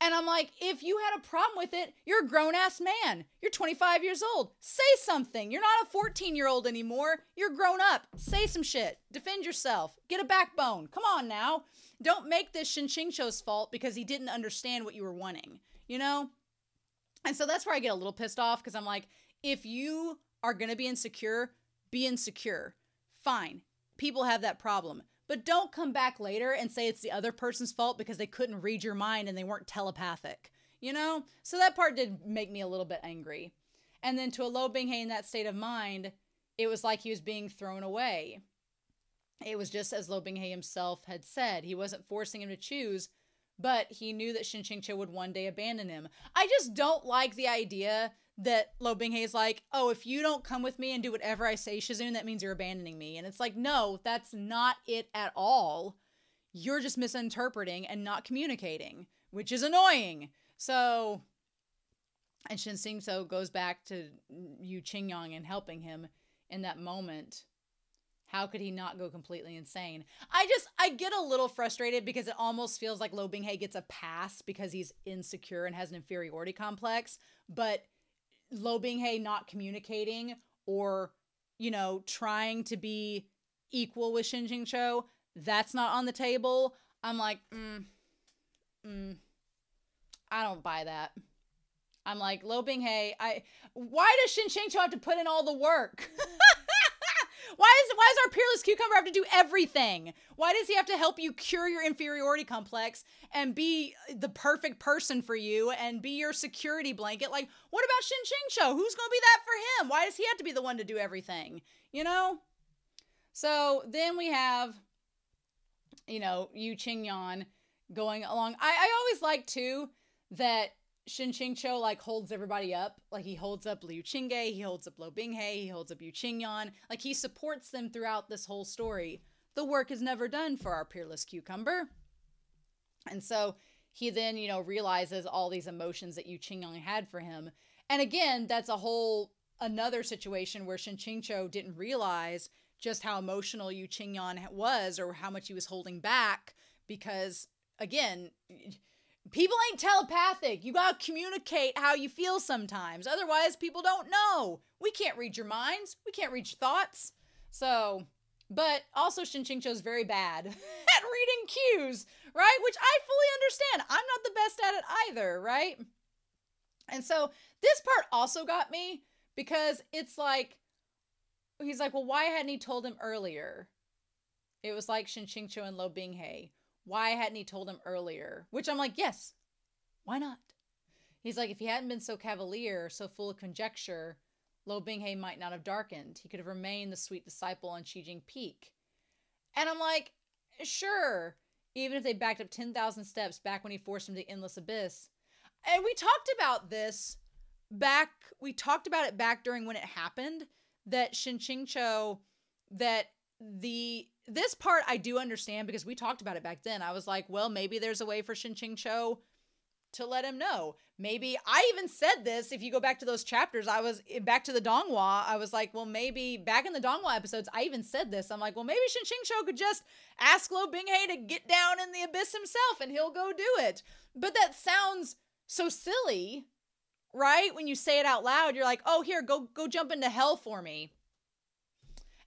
And I'm like, if you had a problem with it, you're a grown ass man. You're 25 years old. Say something. You're not a 14 year old anymore. You're grown up. Say some shit. Defend yourself. Get a backbone. Come on now. Don't make this Shen Qingqiu's fault because he didn't understand what you were wanting. You know? And so that's where I get a little pissed off because I'm like, if you are going to be insecure, be insecure. Fine. People have that problem. But don't come back later and say it's the other person's fault because they couldn't read your mind and they weren't telepathic. You know? So that part did make me a little bit angry. And then to a Lo Binghe in that state of mind, it was like he was being thrown away. It was just as Lo Binghe himself had said. He wasn't forcing him to choose, but he knew that Shen Qingqiu would one day abandon him. I just don't like the idea that Lo is like, oh, if you don't come with me and do whatever I say, Shizun, that means you're abandoning me. And it's like, no, that's not it at all. You're just misinterpreting and not communicating, which is annoying. So, and Shen Qingqiu goes back to Yu Qingyang and helping him in that moment. How could he not go completely insane? I just I get a little frustrated because it almost feels like Lo Binghe gets a pass because he's insecure and has an inferiority complex, but Lo Binghe not communicating or you know trying to be equal with Shen Qingqiu, that's not on the table. I'm like, mm, mm, I don't buy that. I'm like, Lo Binghe, I why does Shen Qingqiu have to put in all the work? Why is why does our peerless cucumber have to do everything? Why does he have to help you cure your inferiority complex and be the perfect person for you and be your security blanket? Like, what about Shen Qingqiu? Who's gonna be that for him? Why does he have to be the one to do everything? You know? So then we have you know, Yu Qingyang going along. I, I always like too that Shen Qingqiu like holds everybody up. Like he holds up Liu Qingge, he holds up Lo Binghe, he holds up Yu Qingyang. Like he supports them throughout this whole story. The work is never done for our peerless cucumber. And so he then, you know, realizes all these emotions that Yu Qingyang had for him. And again, that's a whole another situation where Shen Qingqiu didn't realize just how emotional Yu Qingyang was or how much he was holding back because again, people ain't telepathic. You got to communicate how you feel sometimes. Otherwise, people don't know. We can't read your minds. We can't read your thoughts. So, but also Shen Qingqiu is very bad at reading cues, right? Which I fully understand. I'm not the best at it either, right? And so this part also got me because it's like he's like, well, why hadn't he told him earlier? It was like Shen Qingqiu and Lo Binghe. Why hadn't he told him earlier? Which I'm like, yes, why not? He's like, if he hadn't been so cavalier, so full of conjecture, Lo Binghe might not have darkened. He could have remained the sweet disciple on Qing Jing Peak. And I'm like, sure, even if they backed up 10,000 steps back when he forced him to Endless Abyss. And we talked about this back, we talked about it back during when it happened that Shen Qingqiu, that the this part I do understand because we talked about it back then. I was like, well, maybe there's a way for Shen Qingqiu to let him know. Maybe I even said this. If you go back to those chapters, I was eh, back to the Donghua. I was like, well, maybe back in the Donghua episodes, I even said this. I'm like, well, maybe Shen Qingqiu could just ask Lo Binghe to get down in the abyss himself and he'll go do it. But that sounds so silly, right? When you say it out loud, you're like, oh, here, go go jump into hell for me.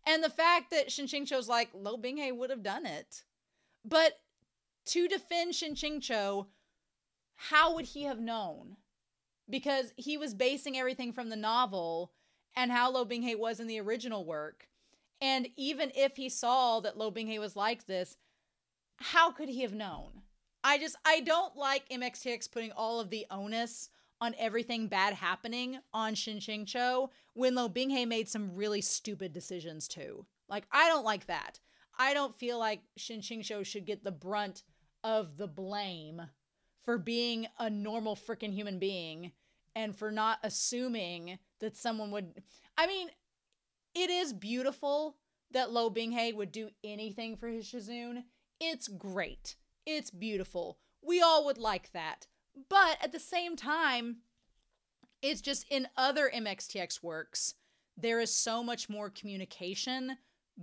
And the fact that Shen Qingqiu's like, Lo Binghe would have done it. But to defend Shen Qingqiu, how would he have known? Because he was basing everything from the novel and how Lo Binghe was in the original work. And even if he saw that Lo Binghe was like this, how could he have known? I just I don't like MXTX putting all of the onus on everything bad happening on Shen Qingqiu when Lo Binghe made some really stupid decisions too. Like, I don't like that. I don't feel like Shen Qingqiu should get the brunt of the blame for being a normal freaking human being and for not assuming that someone would. I mean, it is beautiful that Lo Binghe would do anything for his Shizun. It's great. It's beautiful. We all would like that. But at the same time, it's just in other MXTX works, there is so much more communication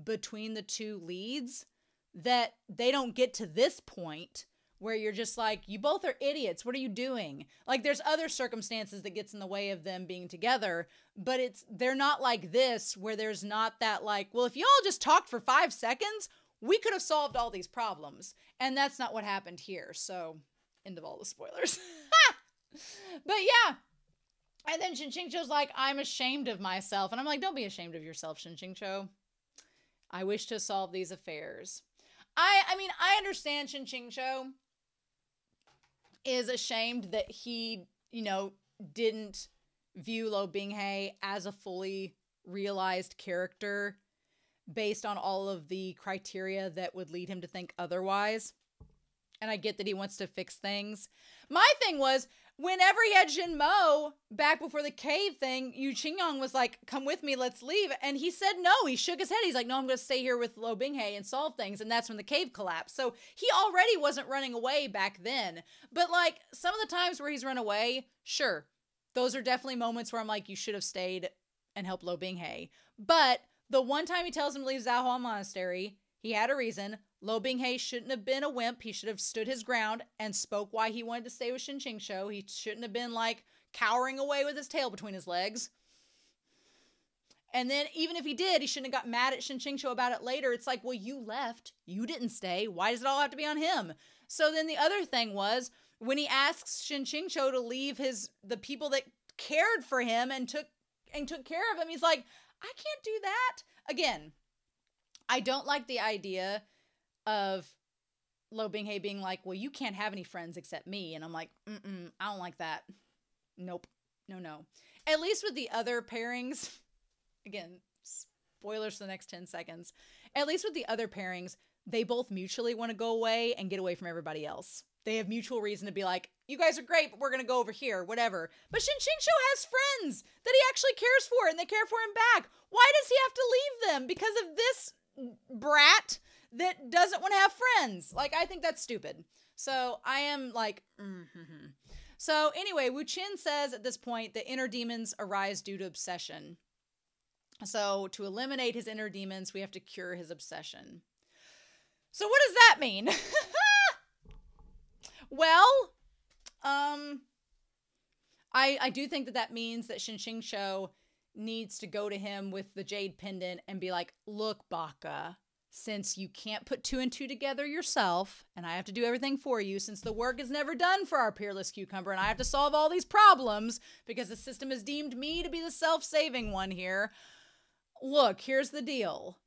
between the two leads that they don't get to this point where you're just like you both are idiots. What are you doing? Like there's other circumstances that gets in the way of them being together but it's they're not like this where there's not that like well if y'all just talked for 5 seconds we could have solved all these problems. And that's not what happened here so end of all the spoilers. but yeah. And then Shen Qingqiu's like, I'm ashamed of myself. And I'm like, don't be ashamed of yourself, Shen Qingqiu. I wish to solve these affairs. I I mean, I understand Shen Qingqiu is ashamed that he, you know, didn't view Lo Binghe as a fully realized character based on all of the criteria that would lead him to think otherwise and I get that he wants to fix things. My thing was whenever he had Xin Mo back before the cave thing, Yu Qingyang was like, "Come with me, let's leave," and he said no. He shook his head. He's like, "No, I'm going to stay here with Lo Binghe and solve things." And that's when the cave collapsed. So he already wasn't running away back then. But like some of the times where he's run away, sure, those are definitely moments where I'm like, you should have stayed and helped Lo Binghe. But the one time he tells him to leave Zhaohua Monastery, he had a reason. Lo Binghe shouldn't have been a wimp. He should have stood his ground and spoke why he wanted to stay with Shen Qingqiu. He shouldn't have been like cowering away with his tail between his legs. And then even if he did, he shouldn't have got mad at Shen Qingqiu about it later. It's like, well, you left. You didn't stay. Why does it all have to be on him? So then the other thing was when he asks Shen Qingqiu to leave his the people that cared for him and took and took care of him, he's like, I can't do that. Again, I don't like the idea of Lo Bing Binghe being like, well, you can't have any friends except me. And I'm like, mm-mm, I don't like that. Nope. No, no. At least with the other pairings, again, spoilers for the next 10 seconds. At least with the other pairings, they both mutually want to go away and get away from everybody else. They have mutual reason to be like, you guys are great, but we're gonna go over here, whatever. But Shin Sho has friends that he actually cares for and they care for him back. Why does he have to leave them? Because of this brat that doesn't want to have friends. Like, I think that's stupid. So I am like, mm-hmm. so anyway, Wu Chen says at this point the inner demons arise due to obsession. So to eliminate his inner demons, we have to cure his obsession. So what does that mean? well, um, I I do think that that means that Shen Qingqiu needs to go to him with the jade pendant and be like, "Look, Baka, since you can't put two and two together yourself, and I have to do everything for you, since the work is never done for our peerless cucumber, and I have to solve all these problems because the system has deemed me to be the self saving one here. Look, here's the deal.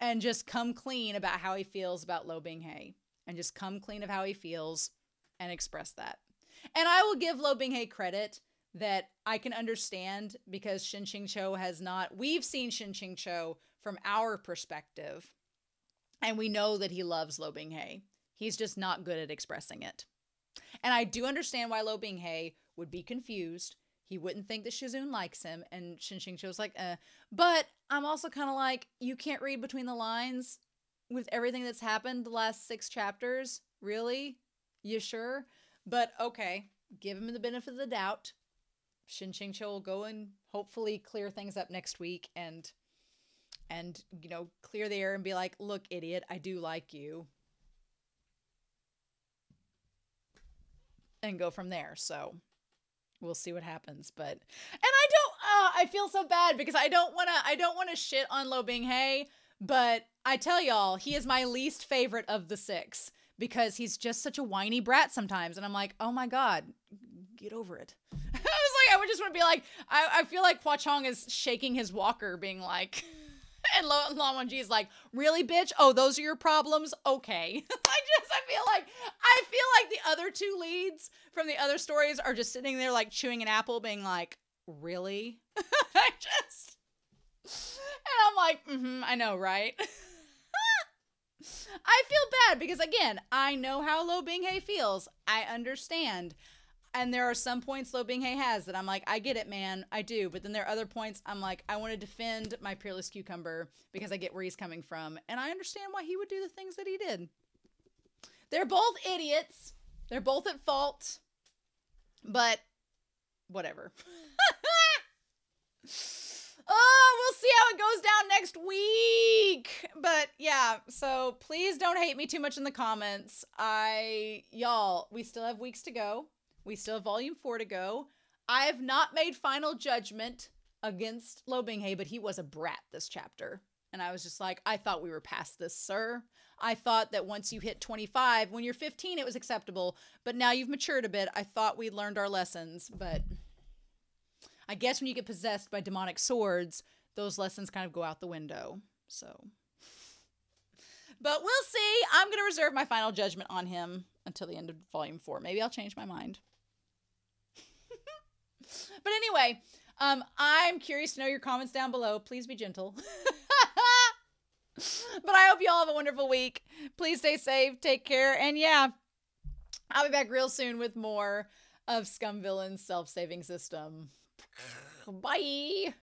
And just come clean about how he feels about Lo Binghe. And just come clean of how he feels and express that. And I will give Lo Binghe credit that I can understand because Shen Qingqiu has not, we've seen Shen Qingqiu from our perspective and we know that he loves Lo Bing Binghe. He's just not good at expressing it. And I do understand why Lo Bing Binghe would be confused. He wouldn't think that Shizun likes him, and Shen Qingqiu's like, uh. But I'm also kind of like, you can't read between the lines with everything that's happened the last six chapters. Really? You sure? But okay, give him the benefit of the doubt. Shen Qingqiu will go and hopefully clear things up next week and and you know clear the air and be like look idiot i do like you. And go from there. So we'll see what happens but and i don't uh, i feel so bad because i don't want to i don't want to shit on lo binghe but i tell y'all he is my least favorite of the six because he's just such a whiny brat sometimes and i'm like oh my god get over it. I was like i would just want to be like i, I feel like Hua Cheng is shaking his walker being like and Lo, Lan Wangji is like, really, bitch? Oh, those are your problems? Okay. I just, I feel like, I feel like the other two leads from the other stories are just sitting there like chewing an apple, being like, really? I just, and I'm like, mm-hmm, I know, right? I feel bad because again, I know how Lo Binghe feels. I understand. And there are some points Lo Binghe has that I'm like, I get it, man. I do. But then there are other points I'm like, I want to defend my Peerless Cucumber because I get where he's coming from. And I understand why he would do the things that he did. They're both idiots. They're both at fault. But whatever. oh, we'll see how it goes down next week. But yeah, so please don't hate me too much in the comments. I, y'all, we still have weeks to go. We still have volume four to go. I have not made final judgment against Lo Binghe, but he was a brat this chapter. And I was just like, I thought we were past this, sir. I thought that once you hit 25, when you're 15, it was acceptable. But now you've matured a bit. I thought we'd learned our lessons. But I guess when you get possessed by demonic swords, those lessons kind of go out the window. So. But we'll see. I'm going to reserve my final judgment on him until the end of volume four. Maybe I'll change my mind. But anyway, um, I'm curious to know your comments down below. Please be gentle. but I hope you all have a wonderful week. Please stay safe, take care, and yeah, I'll be back real soon with more of Scum Villain's self saving system. Bye.